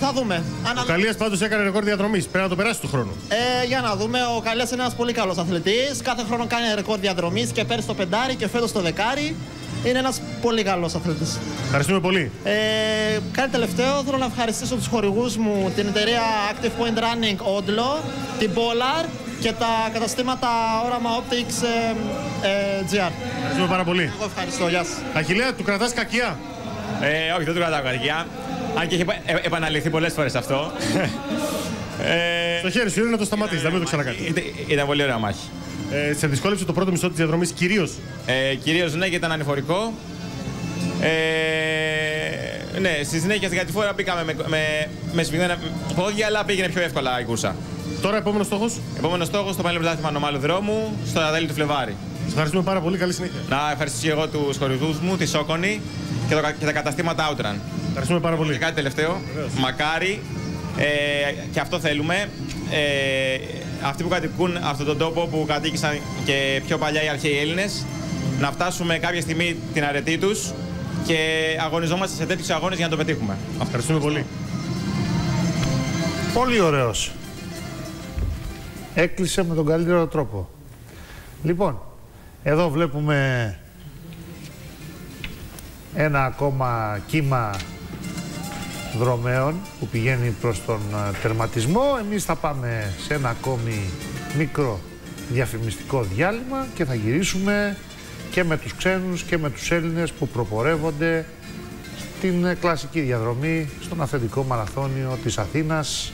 θα δούμε. Ο Καλίας πάντως έκανε ρεκόρ διαδρομής. Πρέπει να το περάσει του χρόνου. Ε, για να δούμε, ο Καλιάς είναι ένας πολύ καλός αθλητής. Κάθε χρόνο κάνει ρεκόρ διαδρομής και πέρσι το πεντάρι και φέτος το δεκάρι. Είναι ένας πολύ καλός αθλητής. Ευχαριστούμε πολύ. Ε, κάτι τελευταίο, θέλω να ευχαριστήσω τους χορηγούς μου, την εταιρεία Active Point Running Odlo, την Polar και τα καταστήματα Orama Optics ε, ε, GR. Ευχαριστούμε πάρα πολύ. Εγώ ευχαριστώ, γεια σας. Αχιλέα, του κρατάς κακιά; Ε, όχι, δεν του κρατάω καρδιά. Αν και έχει επα- ε, επαναληφθεί πολλές φορές αυτό. ε, Στο χέρι σου είναι να το σταματήσεις, να μην το ξανακάνει. Ήταν, ήταν πολύ ωραία μάχη. Ε, σε δυσκόλεψε το πρώτο μισό της διαδρομής κυρίως. Ε, Κυρίως ναι, γιατί ήταν ανηφορικό. Ε, ναι, στη συνέχεια στην κατηφόρα μπήκαμε με, με, με σφιγμένα πόδια, αλλά πήγαινε πιο εύκολα η κούρσα. Τώρα επόμενος στόχος; Επόμενος στόχος στο Παλαιό Πρωτάθλημα Νομάλου Δρόμου, στο τέλη του Φλεβάρι. Σας ευχαριστούμε πάρα πολύ. Καλή συνέχεια. Να ευχαριστήσω και εγώ τους χορηγούς μου, τη Σόκονη και, το, και τα καταστήματα Outran. Ευχαριστούμε πάρα πολύ. Και κάτι τελευταίο. Μακάρι ε, και αυτό θέλουμε. Ε, αυτοί που κατοικούν αυτόν τον τόπο που κατοίκησαν και πιο παλιά οι αρχαίοι Έλληνες, να φτάσουμε κάποια στιγμή την αρετή τους και αγωνιζόμαστε σε τέτοιους αγώνες για να το πετύχουμε. Ευχαριστούμε πολύ. Πολύ ωραίος. Έκλεισε με τον καλύτερο τρόπο. Λοιπόν, εδώ βλέπουμε ένα ακόμα κύμα δρομέων που πηγαίνει προς τον ε, τερματισμό. Εμείς θα πάμε σε ένα ακόμη μικρό διαφημιστικό διάλειμμα και θα γυρίσουμε και με τους ξένους και με τους Έλληνες που προπορεύονται στην ε, κλασική διαδρομή στον αυθεντικό μαραθώνιο της Αθήνας.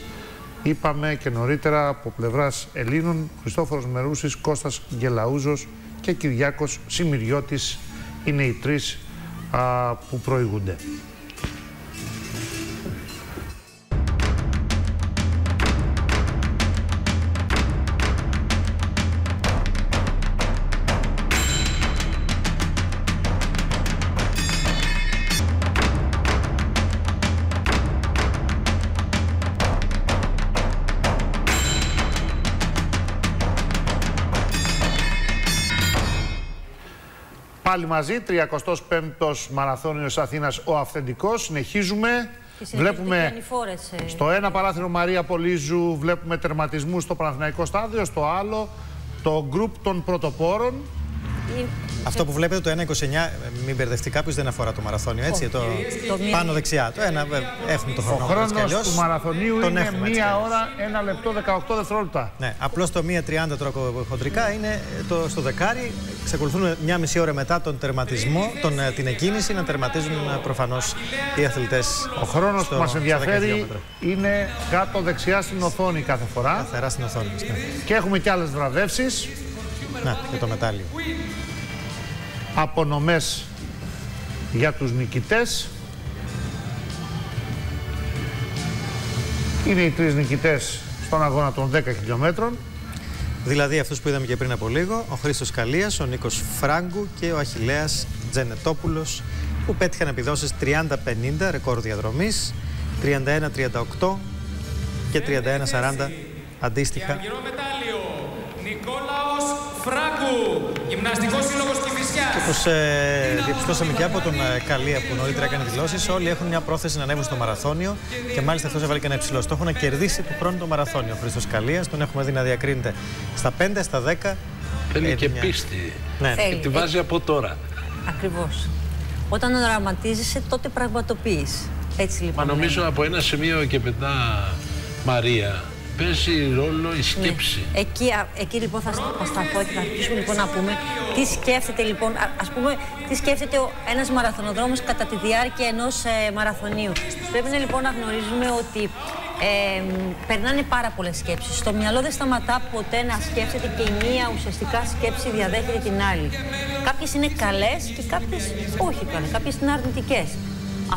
Είπαμε και νωρίτερα από πλευράς Ελλήνων Χριστόφορος Μερούσης, Κώστας Γελαούζος και Κυριάκος Σημειριώτης είναι οι τρεις α, που προηγούνται. Πάλι μαζί, 35ος Μαραθώνιος Αθήνας ο αυθεντικός. Συνεχίζουμε. Βλέπουμε ε. στο ένα παράθυρο Μαρία Πολύζου, βλέπουμε τερματισμούς στο Παναθηναϊκό στάδιο, στο άλλο το γκρουπ των πρωτοπόρων. Αυτό που βλέπετε το 1.29, μην μπερδευτεί κάποιος, δεν αφορά το μαραθώνιο, έτσι. Το, πάνω δεξιά. Το ένα, ε, έχουμε το χρόνο. Ο χρόνος του μαραθωνίου τον είναι έχουμε, μία ώρα, ένα λεπτό, 18 δευτερόλεπτα. Ναι, απλώς το 1.30 τώρα χοντρικά είναι το, στο δεκάρι. Ξεκολουθούν μια μισή ώρα μετά τον τερματισμό, τον, ε, την εκκίνηση, να τερματίζουν προφανώς οι αθλητές. Ο χρόνος που μας ενδιαφέρει είναι κάτω δεξιά στην οθόνη κάθε φορά. Καθαρά στην οθόνη. Ναι. Και έχουμε και άλλες βραβεύσεις. Να, και το μετάλλιο. Απονομές για τους νικητές. Είναι οι τρεις νικητές στον αγώνα των 10 χιλιόμετρων. Δηλαδή αυτούς που είδαμε και πριν από λίγο, ο Χρήστος Καλίας, ο Νίκος Φράγκου και ο Αχιλέας Τζενετόπουλος που πέτυχαν επιδόσεις 30-50, ρεκόρ διαδρομής, 31-38 και 31-40 αντίστοιχα. Νικόλαος Φράγκου, Γυμναστικός Σύλλογος Κηφισιάς. Όπως ε, διαπιστώσαμε και από τον ε, Καλία που νωρίτερα έκανε δηλώσεις, όλοι έχουν μια πρόθεση να ανέβουν στο μαραθώνιο και μάλιστα αυτός έβαλε και ένα υψηλό στόχο να κερδίσει του χρόνου το μαραθώνιο. Ο Χρήστος Καλίας τον έχουμε δει να διακρίνεται στα 5, στα 10. Θέλει και πίστη. Ναι. Και τη βάζει από τώρα. Ακριβώς. Όταν οραματίζεσαι, τότε πραγματοποιείς. Έτσι λοιπόν. Μα νομίζω από ένα σημείο και μετά Μαρία παίζει ρόλο η σκέψη. Ναι. Εκεί, α- εκεί λοιπόν θα, στα- θα σταθώ και θα αρχίσουμε λοιπόν να πούμε τι σκέφτεται λοιπόν, α, ας πούμε, τι σκέφτεται ο, ένας μαραθωνοδρόμος κατά τη διάρκεια ενός ε, μαραθωνίου. Πρέπει να λοιπόν να γνωρίζουμε ότι ε, μ, περνάνε πάρα πολλές σκέψεις. Στο μυαλό δεν σταματά ποτέ να σκέφτεται και η μία ουσιαστικά σκέψη διαδέχεται την άλλη. Κάποιες είναι καλές και κάποιες όχι καλές, κάποιες είναι αρνητικές.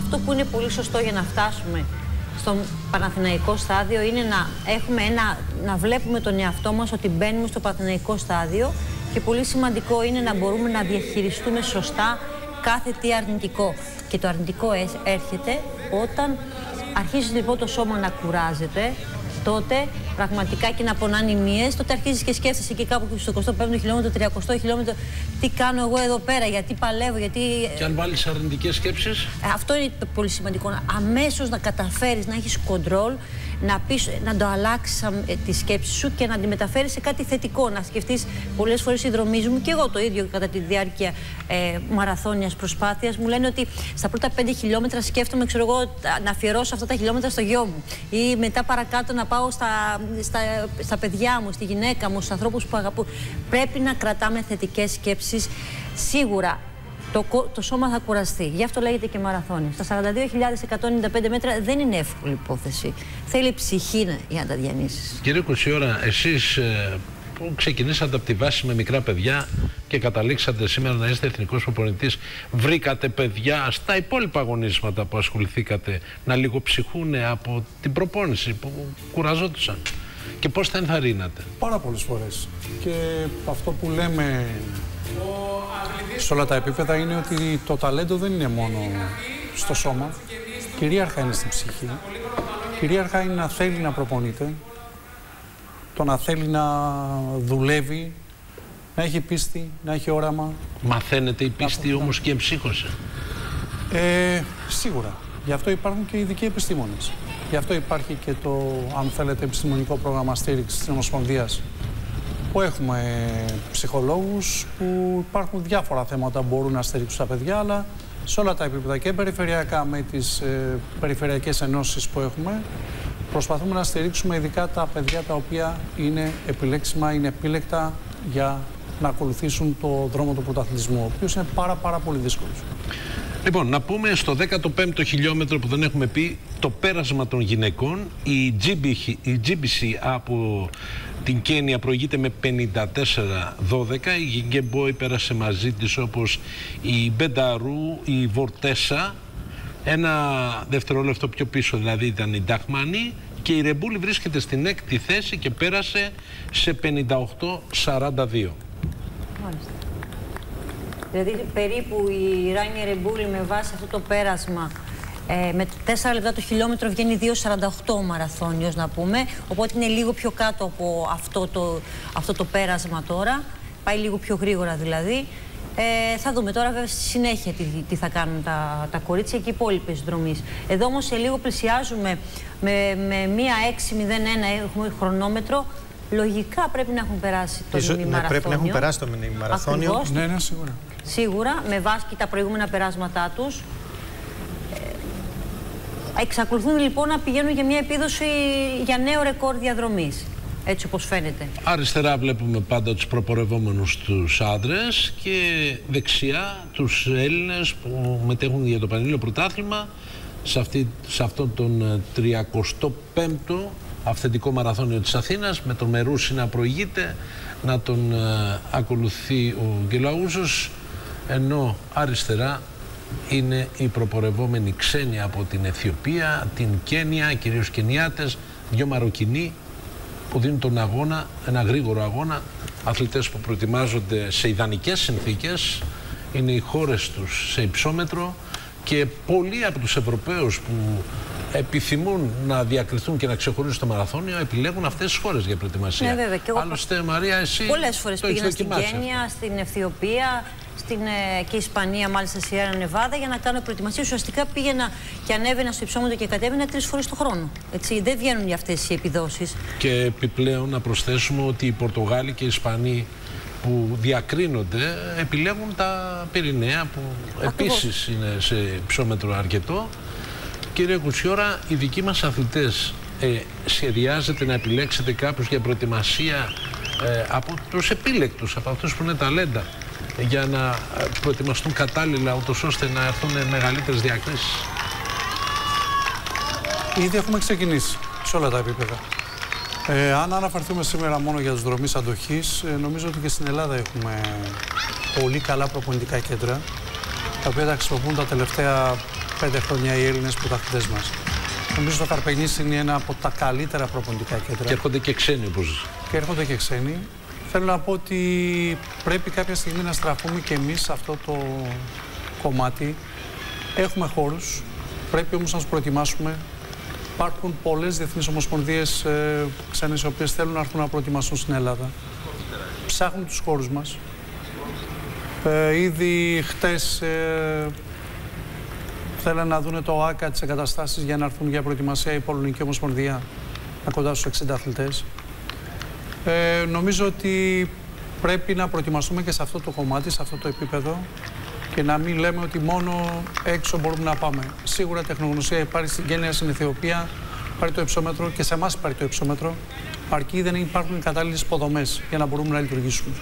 Αυτό που είναι πολύ σωστό για να φτάσουμε στο Παναθηναϊκό στάδιο είναι να, έχουμε ένα, να βλέπουμε τον εαυτό μας ότι μπαίνουμε στο Παναθηναϊκό στάδιο και πολύ σημαντικό είναι να μπορούμε να διαχειριστούμε σωστά κάθε τι αρνητικό. Και το αρνητικό έσ- έρχεται όταν αρχίζει λοιπόν το σώμα να κουράζεται, τότε πραγματικά και να πονάνε οι μύες, τότε αρχίζεις και σκέφτεσαι και κάπου στο 25ο χιλιόμετρο, 30ο χιλιόμετρο, τι κάνω εγώ εδώ πέρα, γιατί παλεύω, γιατί Και αν βάλεις αρνητικές σκέψεις; ε, Αυτό είναι το πολύ σημαντικό. να- Αμέσως να καταφέρεις να έχεις κοντρόλ, να, πεις, να το αλλάξεις αμ- ε, τη σκέψη σου και να τη μεταφέρεις σε κάτι θετικό. Να σκεφτείς πολλές φορές οι δρομείς μου και εγώ το ίδιο κατά τη διάρκεια ε, μαραθώνιας προσπάθειας μου λένε ότι στα πρώτα πέντε χιλιόμετρα σκέφτομαι ξέρω εγώ, τα- να αφιερώσω αυτά τα χιλιόμετρα στο γιο μου ή μετά παρακάτω να πάω στα, στα, στα παιδιά μου, στη γυναίκα μου, στους ανθρώπους που αγαπούν. Πρέπει να κρατάμε θετικές σκέψεις. Σίγουρα το, κο- το σώμα θα κουραστεί. Γι' αυτό λέγεται και μαραθώνιο. Στα 42.195 μέτρα δεν είναι εύκολη υπόθεση. Θέλει ψυχή να- για να τα διανύσεις. Κύριε Κουσιόρα, εσείς που ξεκινήσατε από τη βάση με μικρά παιδιά και καταλήξατε σήμερα να είστε εθνικός προπονητής, βρήκατε παιδιά στα υπόλοιπα αγωνίσματα που ασχοληθήκατε να λίγο ψυχούν από την προπόνηση που κουραζόντουσαν; Και πώς θα ενθαρρύνατε; Πάρα πολλές φορές. Και αυτό που λέμε σε όλα τα επίπεδα είναι ότι το ταλέντο δεν είναι μόνο στο σώμα. Κυρίαρχα είναι στην ψυχή. Κυρίαρχα είναι να θέλει να προπονείται, το να θέλει να δουλεύει, να έχει πίστη, να έχει όραμα. Μαθαίνετε η πίστη όμως και εμψύχωση. Ε, σίγουρα. Γι' αυτό υπάρχουν και ειδικοί επιστήμονες. Γι' αυτό υπάρχει και το, αν θέλετε, επιστημονικό πρόγραμμα στήριξης της Ομοσπονδίας που έχουμε ψυχολόγους που υπάρχουν διάφορα θέματα που μπορούν να στηρίξουν τα παιδιά, αλλά σε όλα τα επίπεδα και περιφερειακά με τις ε, περιφερειακές ενώσεις που έχουμε. Προσπαθούμε να στηρίξουμε ειδικά τα παιδιά τα οποία είναι επιλέξιμα, είναι επίλεκτα για να ακολουθήσουν το δρόμο του πρωταθλητισμού, ο οποίος είναι πάρα πάρα πολύ δύσκολος. Λοιπόν, να πούμε στο 15ο χιλιόμετρο που δεν έχουμε πει, το πέρασμα των γυναικών, η GBC, η GBC από την Κένια προηγείται με 54-12, η Γιγκεμπόη πέρασε μαζί της όπως η Μπενταρού, η Βορτέσα, ένα δευτερόλεπτο πιο πίσω δηλαδή ήταν η Νταχμανή και η Ρεμπούλη βρίσκεται στην έκτη θέση και πέρασε σε 58-42. Δηλαδή περίπου η Ράνια Ρεμπούλη με βάση αυτό το πέρασμα ε, με 4 λεπτά το χιλιόμετρο βγαίνει 2,48 ο μαραθώνιος να πούμε οπότε είναι λίγο πιο κάτω από αυτό το, αυτό το πέρασμα τώρα πάει λίγο πιο γρήγορα δηλαδή ε, θα δούμε τώρα βέβαια στη συνέχεια τι, τι θα κάνουν τα, τα κορίτσια και οι υπόλοιπες δρομή. Εδώ όμως σε λίγο πλησιάζουμε με, με μία 6.01 έχουμε χρονόμετρο. Λογικά πρέπει να έχουν περάσει το Ίσο, μηνύ ναι, μαραθώνιο. πρέπει να έχουν περάσει το μηνύ μαραθώνιο. Ακριβώς. Ναι, ναι, σίγουρα. Σίγουρα, με βάση και τα προηγούμενα περάσματά τους. Ε, εξακολουθούν λοιπόν να πηγαίνουν για μια επίδοση για νέο ρεκόρ διαδρομής. Έτσι όπως φαίνεται. Αριστερά βλέπουμε πάντα τους προπορευόμενους τους άντρες και δεξιά τους Έλληνες που μετέχουν για το Πανελλήνιο Πρωτάθλημα σε, αυτή, σε αυτόν τον ε, 35ο αυθεντικό μαραθώνιο της Αθήνας με τον Μερούση να προηγείται, να τον ε, ακολουθεί ο Γκελαούζος ενώ αριστερά είναι οι προπορευόμενοι ξένοι από την Αιθιοπία, την Κένια, κυρίως Κενιάτες, δυο Μαροκινοί που δίνουν τον αγώνα, ένα γρήγορο αγώνα, αθλητές που προετοιμάζονται σε ιδανικές συνθήκες, είναι οι χώρες τους σε υψόμετρο και πολλοί από τους Ευρωπαίους που επιθυμούν να διακριθούν και να ξεχωρίσουν στο μαραθώνιο επιλέγουν αυτές τις χώρες για προετοιμασία. Ναι, βέβαια. Και εγώ Άλλωστε, Μαρία, εσύ Πολλές φορές το έχεις πήγαινα στην δοκιμάσει αυτό. Κένια, στην Αιθιοπία, στην ε, και Ισπανία, μάλιστα στη Σιέρα Νεβάδα, για να κάνω προετοιμασία. Ουσιαστικά πήγαινα και ανέβαινα στο υψόμετρο και κατέβαινα τρεις φορές το χρόνο. Έτσι, δεν βγαίνουν για αυτές οι επιδόσεις. Και επιπλέον να προσθέσουμε ότι οι Πορτογάλοι και οι Ισπανοί που διακρίνονται επιλέγουν τα Πυρηναία που Ακριβώς. επίσης είναι σε ψώμετρο αρκετό. Κύριε Κουτσιόρα, οι δικοί μας αθλητές ε, σχεδιάζετε να επιλέξετε κάποιους για προετοιμασία ε, από τους επίλεκτους, από αυτούς που είναι ταλέντα; Για να ε, προετοιμαστούν κατάλληλα ούτως ώστε να έρθουν μεγαλύτερες διακρίσεις. Ήδη έχουμε ξεκινήσει σε όλα τα επίπεδα. Ε, αν αναφερθούμε σήμερα μόνο για τους δρομείς αντοχής, ε, νομίζω ότι και στην Ελλάδα έχουμε πολύ καλά προπονητικά κέντρα, τα οποία τα χρησιμοποιούν τα τελευταία πέντε χρόνια οι Έλληνες πρωταθλητές μας. Νομίζω το Καρπενήσι είναι ένα από τα καλύτερα προπονητικά κέντρα. Και έρχονται και ξένοι όπως Και έρχονται και ξένοι. Θέλω να πω ότι πρέπει κάποια στιγμή να στραφούμε και εμείς σε αυτό το κομμάτι. Έχουμε χώρους, πρέπει όμως να τους προετοιμάσουμε. Υπάρχουν πολλές διεθνείς ομοσπονδίες ε, ξένες οι οποίες θέλουν να έρθουν να προετοιμαστούν στην Ελλάδα. Ψάχνουν τους χώρους μας. Ε, ήδη χτες ε, θέλουν να δουν το ΆΚΑ τις εγκαταστάσεις για να έρθουν για προετοιμασία η Πολωνική Ομοσπονδία με κοντά στους 60 αθλητές. Ε, νομίζω ότι πρέπει να προετοιμαστούμε και σε αυτό το κομμάτι, σε αυτό το επίπεδο και να μην λέμε ότι μόνο έξω μπορούμε να πάμε. Σίγουρα τεχνογνωσία υπάρχει στην Κένια, στην Αιθιοπία, υπάρχει το υψόμετρο και σε εμάς υπάρχει το υψόμετρο. Αρκεί δεν υπάρχουν κατάλληλες υποδομές για να μπορούμε να λειτουργήσουμε.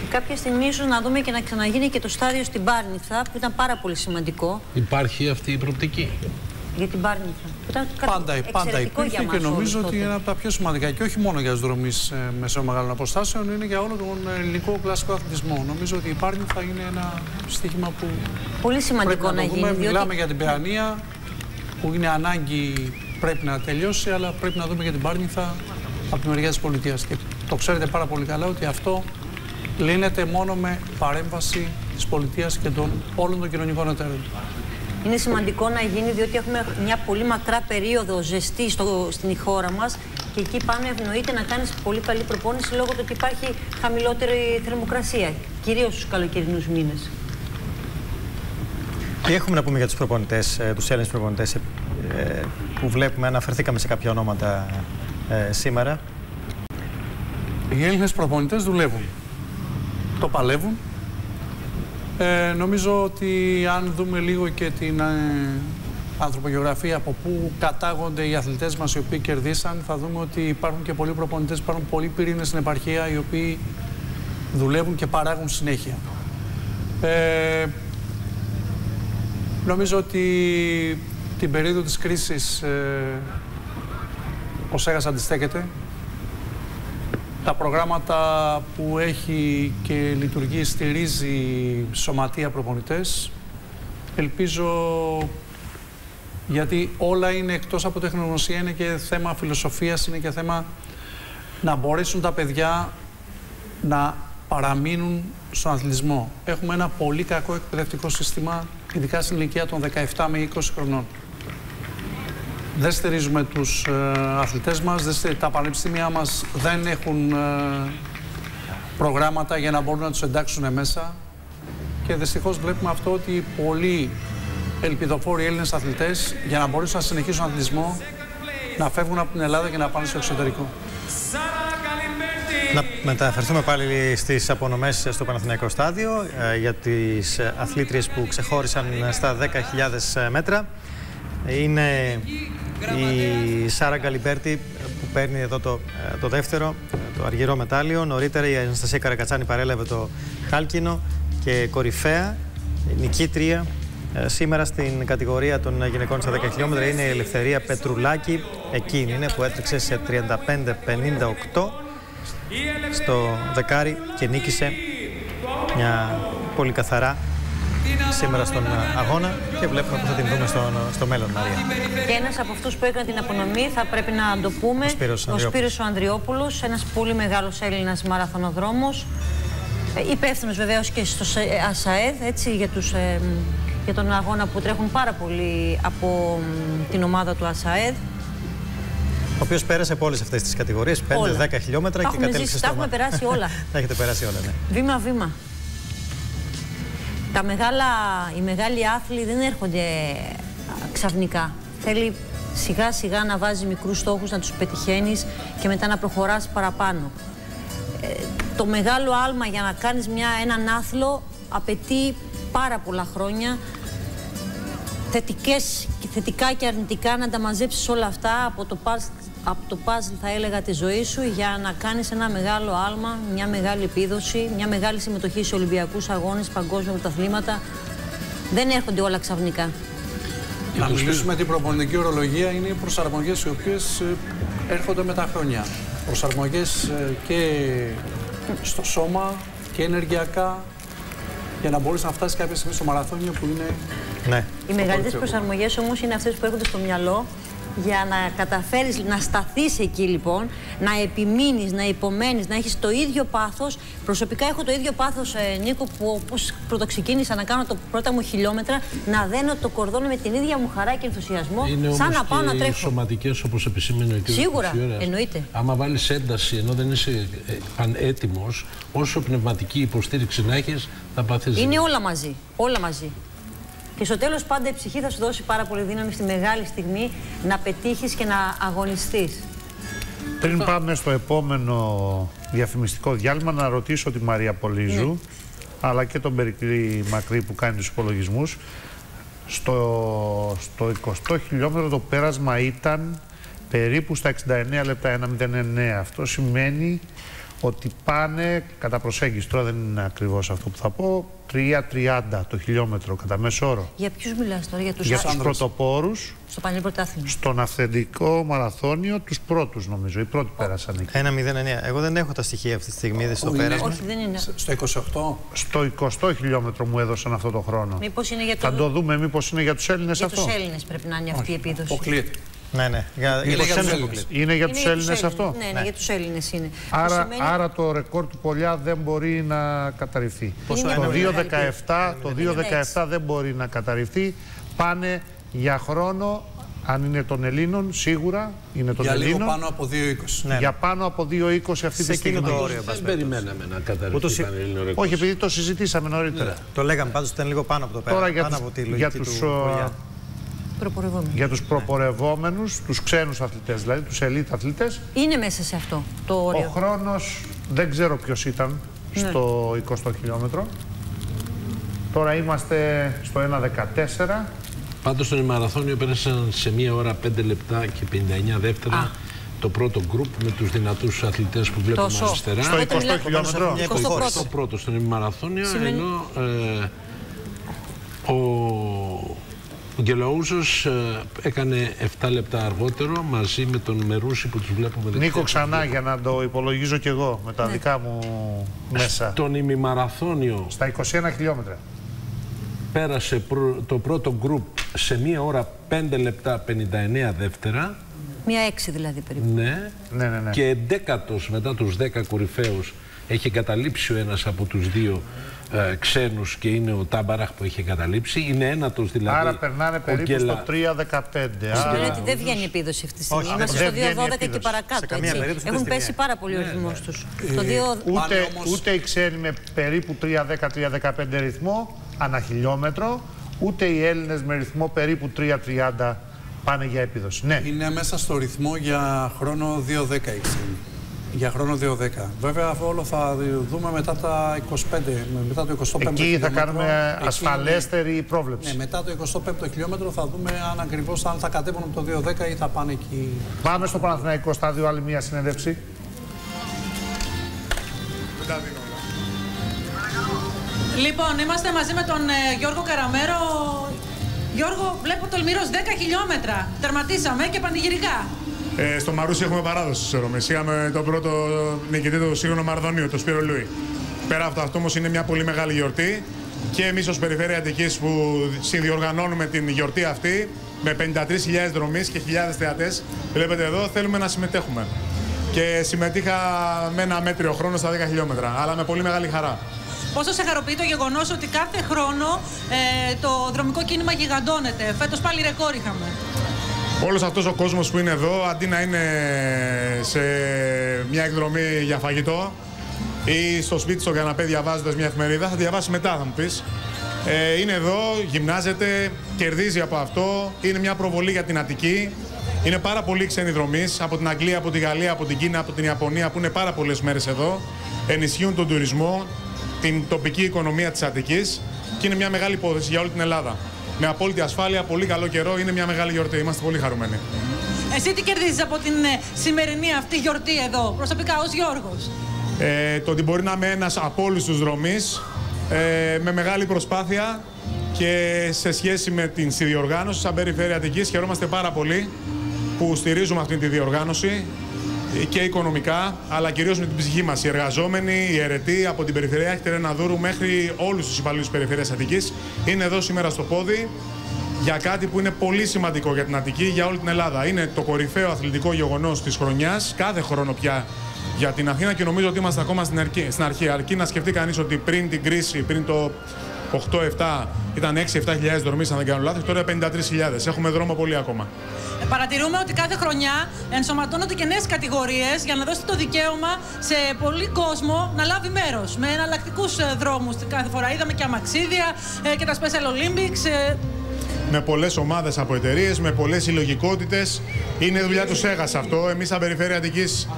Και κάποια στιγμή ίσως να δούμε και να ξαναγίνει και το στάδιο στην Πάρνηθα, που ήταν πάρα πολύ σημαντικό Υπάρχει αυτή η προοπτική. Για την Πάρνηθα. Που ήταν κάτι Πάντα, πάντα εξαιρετικό υπήρχε για και μας νομίζω όλους ότι τότε. είναι ένα από τα πιο σημαντικά και όχι μόνο για του δρομεί μεσαίων μεγάλων αποστάσεων, είναι για όλο τον ελληνικό κλασικό αθλητισμό. Νομίζω ότι η Πάρνη θα είναι ένα στοίχημα που Πολύ σημαντικό πρέπει να, να το γίνει, δούμε. διότι- Μιλάμε για την Παιανία που είναι ανάγκη πρέπει να τελειώσει, αλλά πρέπει να δούμε για την Πάρνηθα από τη μεριά της πολιτείας. Και το ξέρετε πάρα πολύ καλά ότι αυτό λύνεται μόνο με παρέμβαση της πολιτείας και των όλων των κοινωνικών εταίρων. Είναι σημαντικό να γίνει διότι έχουμε μια πολύ μακρά περίοδο ζεστή στο, στην χώρα μας και εκεί πάνω ευνοείται να κάνεις πολύ καλή προπόνηση λόγω του ότι υπάρχει χαμηλότερη θερμοκρασία, κυρίως στους καλοκαιρινούς μήνες. Τι έχουμε να πούμε για τους προπονητές, ε, τους Έλληνες προπονητές ε, που βλέπουμε, αναφερθήκαμε σε κάποια ονόματα ε, σήμερα; Οι Έλληνες προπονητές δουλεύουν. Το παλεύουν. Ε, νομίζω ότι αν δούμε λίγο και την ε, ανθρωπογεωγραφία από πού κατάγονται οι αθλητές μας οι οποίοι κερδίσαν, θα δούμε ότι υπάρχουν και πολλοί προπονητές, υπάρχουν πολλοί πυρήνες στην επαρχία οι οποίοι δουλεύουν και παράγουν συνέχεια. Ε, νομίζω ότι την περίοδο της κρίσης ε, ο Σέγας αντιστέκεται. Τα προγράμματα που έχει και λειτουργεί στηρίζει σωματεία προπονητές. Ελπίζω γιατί όλα είναι εκτός από τεχνογνωσία, είναι και θέμα φιλοσοφίας, είναι και θέμα να μπορέσουν τα παιδιά να παραμείνουν στον αθλητισμό. Έχουμε ένα πολύ κακό εκπαιδευτικό σύστημα, ειδικά στην ηλικία των 17 με 20 χρονών. Δεν στηρίζουμε τους ε, αθλητές μας, δεν στηρίζουμε, τα πανεπιστήμια μας δεν έχουν ε, προγράμματα για να μπορούν να τους εντάξουν μέσα και δυστυχώς βλέπουμε αυτό ότι πολλοί ελπιδοφόροι Έλληνες αθλητές για να μπορέσουν να συνεχίσουν τον αθλητισμό να φεύγουν από την Ελλάδα και να πάνε στο εξωτερικό. Να μεταφερθούμε πάλι στις απονομές στο Παναθηναϊκό Στάδιο ε, για τις ε, αθλήτριες που ξεχώρισαν στα 10.000 μέτρα. Είναι η Σάρα Γκαλιμπέρτη που παίρνει εδώ το, ε, το δεύτερο, το αργυρό μετάλλιο. Νωρίτερα η Αναστασία Καρακατσάνη παρέλαβε το χάλκινο και κορυφαία νικήτρια σήμερα στην κατηγορία των γυναικών στα 10 χιλιόμετρα είναι η Ελευθερία Πετρουλάκη. Εκείνη είναι που έτρεξε σε 35-58 στο δεκάρι και νίκησε μια πολύ καθαρά σήμερα στον αγώνα και βλέπουμε που θα την δούμε στο, στο μέλλον, Μαρία. Και ένας από αυτούς που έκανε την απονομή θα πρέπει να το πούμε, ο Σπύρος, ο Σπύρος ο Ανδριόπουλος, ένας πολύ μεγάλος Έλληνας μαραθωνοδρόμος, ε, υπεύθυνος βεβαίως και στο ΑΣΑΕΔ, έτσι, για, τους, ε, για τον αγώνα που τρέχουν πάρα πολύ από την ομάδα του ΑΣΑΕΔ ο οποίος πέρασε από όλες αυτές τις κατηγορίες, 5-10 χιλιόμετρα και κατέληξε στο. Τα έχουμε περάσει όλα. τα έχετε περάσει όλα, ναι. Βήμα-βήμα. Τα μεγάλα, οι μεγάλοι άθλοι δεν έρχονται ξαφνικά. Θέλει σιγά σιγά να βάζει μικρούς στόχους, να τους πετυχαίνεις και μετά να προχωράς παραπάνω. Ε, το μεγάλο άλμα για να κάνεις μια, έναν άθλο απαιτεί πάρα πολλά χρόνια θετικές, θετικά και αρνητικά να τα μαζέψεις όλα αυτά από το από το παζλ θα έλεγα τη ζωή σου για να κάνεις ένα μεγάλο άλμα, μια μεγάλη επίδοση, μια μεγάλη συμμετοχή σε Ολυμπιακούς αγώνες, παγκόσμια πρωταθλήματα. Δεν έρχονται όλα ξαφνικά. Να μιλήσουμε την προπονητική ορολογία είναι οι προσαρμογές οι οποίες ε, έρχονται με τα χρόνια. Προσαρμογές ε, και στο σώμα και ενεργειακά για να μπορείς να φτάσεις κάποια στιγμή στο μαραθώνιο που είναι... Ναι. Οι μεγαλύτερες προσαρμογές όμως είναι αυτές που έρχονται στο μυαλό για να καταφέρεις να σταθείς εκεί λοιπόν, να επιμείνεις, να υπομένεις, να έχεις το ίδιο πάθος. Προσωπικά έχω το ίδιο πάθος, ε, Νίκο, που όπως πρωτοξεκίνησα να κάνω το πρώτα μου χιλιόμετρα, να δένω το κορδόνι με την ίδια μου χαρά και ενθουσιασμό, Είναι σαν να πάω να τρέχω. Είναι σωματικές όπως επισήμενε ο κ. Σίγουρα, εννοείται. Άμα βάλεις ένταση ενώ δεν είσαι ε, έτοιμος, όσο πνευματική υποστήριξη να έχεις, θα πάθεις. Είναι όλα μαζί, όλα μαζί. Και στο τέλος πάντα η ψυχή θα σου δώσει πάρα πολύ δύναμη στη μεγάλη στιγμή να πετύχεις και να αγωνιστείς. Πριν πάμε στο επόμενο διαφημιστικό διάλειμμα να ρωτήσω τη Μαρία Πολύζου ναι. αλλά και τον Περικλή Μακρύ που κάνει τους υπολογισμούς στο, στο 20 χιλιόμετρο το πέρασμα ήταν περίπου στα 69 λεπτά 1.09 αυτό σημαίνει ότι πάνε κατά προσέγγιση, τώρα δεν είναι ακριβώς αυτό που θα πω, 3.30 το χιλιόμετρο κατά μέσο όρο. Για ποιους μιλάς τώρα, για τους, για τους πρωτοπόρους, στο Πανελ Πρωτάθλημα. Στον αυθεντικό μαραθώνιο, τους πρώτους νομίζω, οι πρώτοι πέρασαν εκεί. 1.09. Εγώ δεν έχω τα στοιχεία αυτή τη στιγμή, δεν στο πέρασμα. Όχι, δεν είναι. Στο 28. Στο 20 χιλιόμετρο μου έδωσαν αυτό το χρόνο. Μήπως είναι για το... Θα το δούμε μήπως είναι για τους Έλληνες αυτό. Για τους Έλληνες πρέπει να είναι αυτή η επίδοση. Αποκλείεται. Ναι, ναι. Για, είναι, για, τους Έλληνες. είναι για τους Έλληνες αυτό; Ναι, ναι, για τους Έλληνες είναι. Άρα, σημαίνει... άρα το ρεκόρ του Πολιά δεν μπορεί να καταρριφθεί. Το 2.17 το 2.17 δεν μπορεί να καταρριφθεί. Πάνε για χρόνο αν είναι των Ελλήνων, σίγουρα είναι των για Ελλήνων. Για λίγο πάνω από 2,20. Ναι. Για πάνω από 2,20 αυτή τη στιγμή. Το όριο, δεν περιμέναμε να καταρριφθεί Ελλήνων Όχι, επειδή το συζητήσαμε νωρίτερα. Ναι. Το λέγαμε πάντως ότι ήταν λίγο πάνω από το πέρα. Τώρα για πάνω τους, από τη για τους, τους για τους προπορευόμενους, τους ξένους αθλητές δηλαδή, τους ελίτ αθλητές. Είναι μέσα σε αυτό το όριο. Ο χρόνος δεν ξέρω ποιος ήταν ναι. στο 20 χιλιόμετρο. Τώρα είμαστε στο 1.14. Πάντως στον μαραθώνιο πέρασαν σε μία ώρα 5 λεπτά και 59 δεύτερα το πρώτο γκρουπ με τους δυνατούς αθλητές που βλέπουμε Τόσο. αριστερά. Στο 20 χιλιόμετρο. Στο 21ο στον ημιμαραθώνιο, Σημαίνει- ενώ ε, ο Γκελαούζος ε, έκανε 7 λεπτά αργότερο μαζί με τον Μερούση που τους βλέπουμε δεξιά. Νίκο ξανά για να το υπολογίζω κι εγώ με τα δικά μου μέσα. Στον ημιμαραθώνιο Στα 21 χιλιόμετρα. πέρασε πρω- το πρώτο γκρουπ σε μία ώρα 5 λεπτά 59 δεύτερα. Μία έξι δηλαδή περίπου. Ναι. ναι, ναι, ναι. Και εντέκατος μετά τους 10 κορυφαίους έχει εγκαταλείψει ο ένας από τους δύο ε, ξένους και είναι ο Τάμπαραχ που έχει εγκαταλείψει. Είναι ένατος δηλαδή. Άρα περνάνε ο περίπου Γκελα- στο 3.15. Σημαίνει Άρα... ότι δεν βγαίνει η επίδοση αυτή τη στιγμή. Όχι, Είμαστε δεν στο βγαίνει 2.12 και επίδοση. παρακάτω. Σε καμία έτσι. περίπτωση Έχουν δεν πέσει στη πάρα πολύ ο Ναι, ρυθμό ναι. του. Ε, Το 2... ούτε, ούτε οι ξένοι με περίπου 3.10-3.15 ρυθμό ανά χιλιόμετρο, ούτε οι Έλληνες με ρυθμό περίπου 3.30 πάνε για επίδοση. Ναι. Είναι μέσα στο ρυθμό για χρόνο 2.10 η ξένη. Για χρόνο 2.10. Βέβαια αυτό όλο θα δούμε μετά τα 25, μετά το 25 Εκεί θα χιλιόμετρο. κάνουμε Εκεί ασφαλέστερη είναι- πρόβλεψη. Ναι, μετά το 25ο χιλιόμετρο θα δούμε αν ακριβώς αν θα κατέβουν από το 2.10 ή θα πάνε εκεί. Πάμε στο Παναθηναϊκό στάδιο, άλλη μία συνέντευξη. Λοιπόν, είμαστε μαζί με τον ε, Γιώργο Καραμέρο. Γιώργο, βλέπω τολμηρός 10 χιλιόμετρα. Τερματίσαμε και πανηγυρικά. Ε, στο Μαρούσι έχουμε παράδοση στους Ρώμες. Είχαμε τον πρώτο νικητή του σύγχρονου Μαραδονίου, τον Σπύρο Λούι. Πέρα από αυτό όμως είναι μια πολύ μεγάλη γιορτή και εμείς ως Περιφέρεια Αττικής που συνδιοργανώνουμε την γιορτή αυτή με 53.000 δρομείς και χιλιάδες θεατές, βλέπετε εδώ, θέλουμε να συμμετέχουμε. Και συμμετείχα με ένα μέτριο χρόνο στα 10 χιλιόμετρα, αλλά με πολύ μεγάλη χαρά. Πόσο σε χαροποιεί το γεγονός ότι κάθε χρόνο ε, το δρομικό κίνημα γιγαντώνεται; Φέτος πάλι ρεκόρ είχαμε. Όλος αυτός ο κόσμος που είναι εδώ, αντί να είναι σε μια εκδρομή για φαγητό ή στο σπίτι στο καναπέ διαβάζοντας μια εφημερίδα, θα διαβάσει μετά θα μου πεις. Ε, είναι εδώ, γυμνάζεται, κερδίζει από αυτό, είναι μια προβολή για την Αττική. Είναι πάρα πολλοί ξένοι δρομείς, από την Αγγλία, από τη Γαλλία, από την Κίνα, από την Ιαπωνία, που είναι πάρα πολλές μέρες εδώ. Ενισχύουν τον τουρισμό, την τοπική οικονομία της Αττικής και είναι μια μεγάλη υπόθεση για όλη την Ελλάδα. Με απόλυτη ασφάλεια, πολύ καλό καιρό, είναι μια μεγάλη γιορτή. Είμαστε πολύ χαρούμενοι. Εσύ τι κερδίζεις από την ε, σημερινή αυτή γιορτή εδώ, προσωπικά ως Γιώργος; Ε, το ότι μπορεί να είμαι ένας από όλους τους δρομείς ε, με μεγάλη προσπάθεια και σε σχέση με την συνδιοργάνωση σαν Περιφέρεια Αττικής χαιρόμαστε πάρα πολύ που στηρίζουμε αυτή τη διοργάνωση ε, και οικονομικά, αλλά κυρίως με την ψυχή μας. Οι εργαζόμενοι, οι αιρετοί από την Περιφερειά Αχτερένα Δούρου μέχρι όλους τους υπαλλήλους της Περιφέρειας Αττικής είναι εδώ σήμερα στο πόδι για κάτι που είναι πολύ σημαντικό για την Αττική, για όλη την Ελλάδα. Είναι το κορυφαίο αθλητικό γεγονός της χρονιάς, κάθε χρόνο πια για την Αθήνα και νομίζω ότι είμαστε ακόμα στην αρχή. Στην αρχή. Αρκεί να σκεφτεί κανείς ότι πριν την κρίση, πριν το 8-7 ήταν 6-7 δρομείς αν δεν κάνω λάθος, τώρα 53.000. Έχουμε δρόμο πολύ ακόμα. Ε, Παρατηρούμε ότι κάθε χρονιά ενσωματώνονται και νέες κατηγορίες για να δώσετε το δικαίωμα σε πολύ κόσμο να λάβει μέρος. Με εναλλακτικούς δρόμους κάθε φορά. Είδαμε και αμαξίδια ε, και τα Special Olympics. ε, με πολλές ομάδες από εταιρείες, με πολλές συλλογικότητες. Είναι δουλειά του ΣΕΓΑΣ αυτό. Εμείς σαν Περιφέρεια Αττικής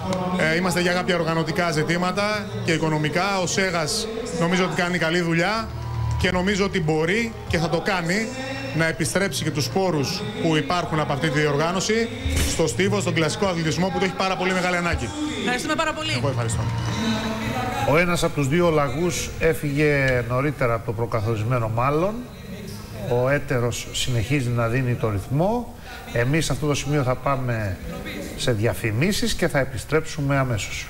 ε, είμαστε για κάποια οργανωτικά ζητήματα και οικονομικά. Ο ΣΕΓΑΣ νομίζω ότι κάνει καλή δουλειά και νομίζω ότι μπορεί και θα το κάνει να επιστρέψει και τους πόρους που υπάρχουν από αυτή τη διοργάνωση στο στίβο, στον κλασικό αθλητισμό που το έχει πάρα πολύ μεγάλη ανάγκη. Ευχαριστούμε πάρα πολύ. Εγώ ευχαριστώ. Ο ένας από τους δύο λαγούς έφυγε νωρίτερα από το προκαθορισμένο μάλλον. Ο έτερος συνεχίζει να δίνει το ρυθμό. Εμείς σε αυτό το σημείο θα πάμε σε διαφημίσεις και θα επιστρέψουμε αμέσως.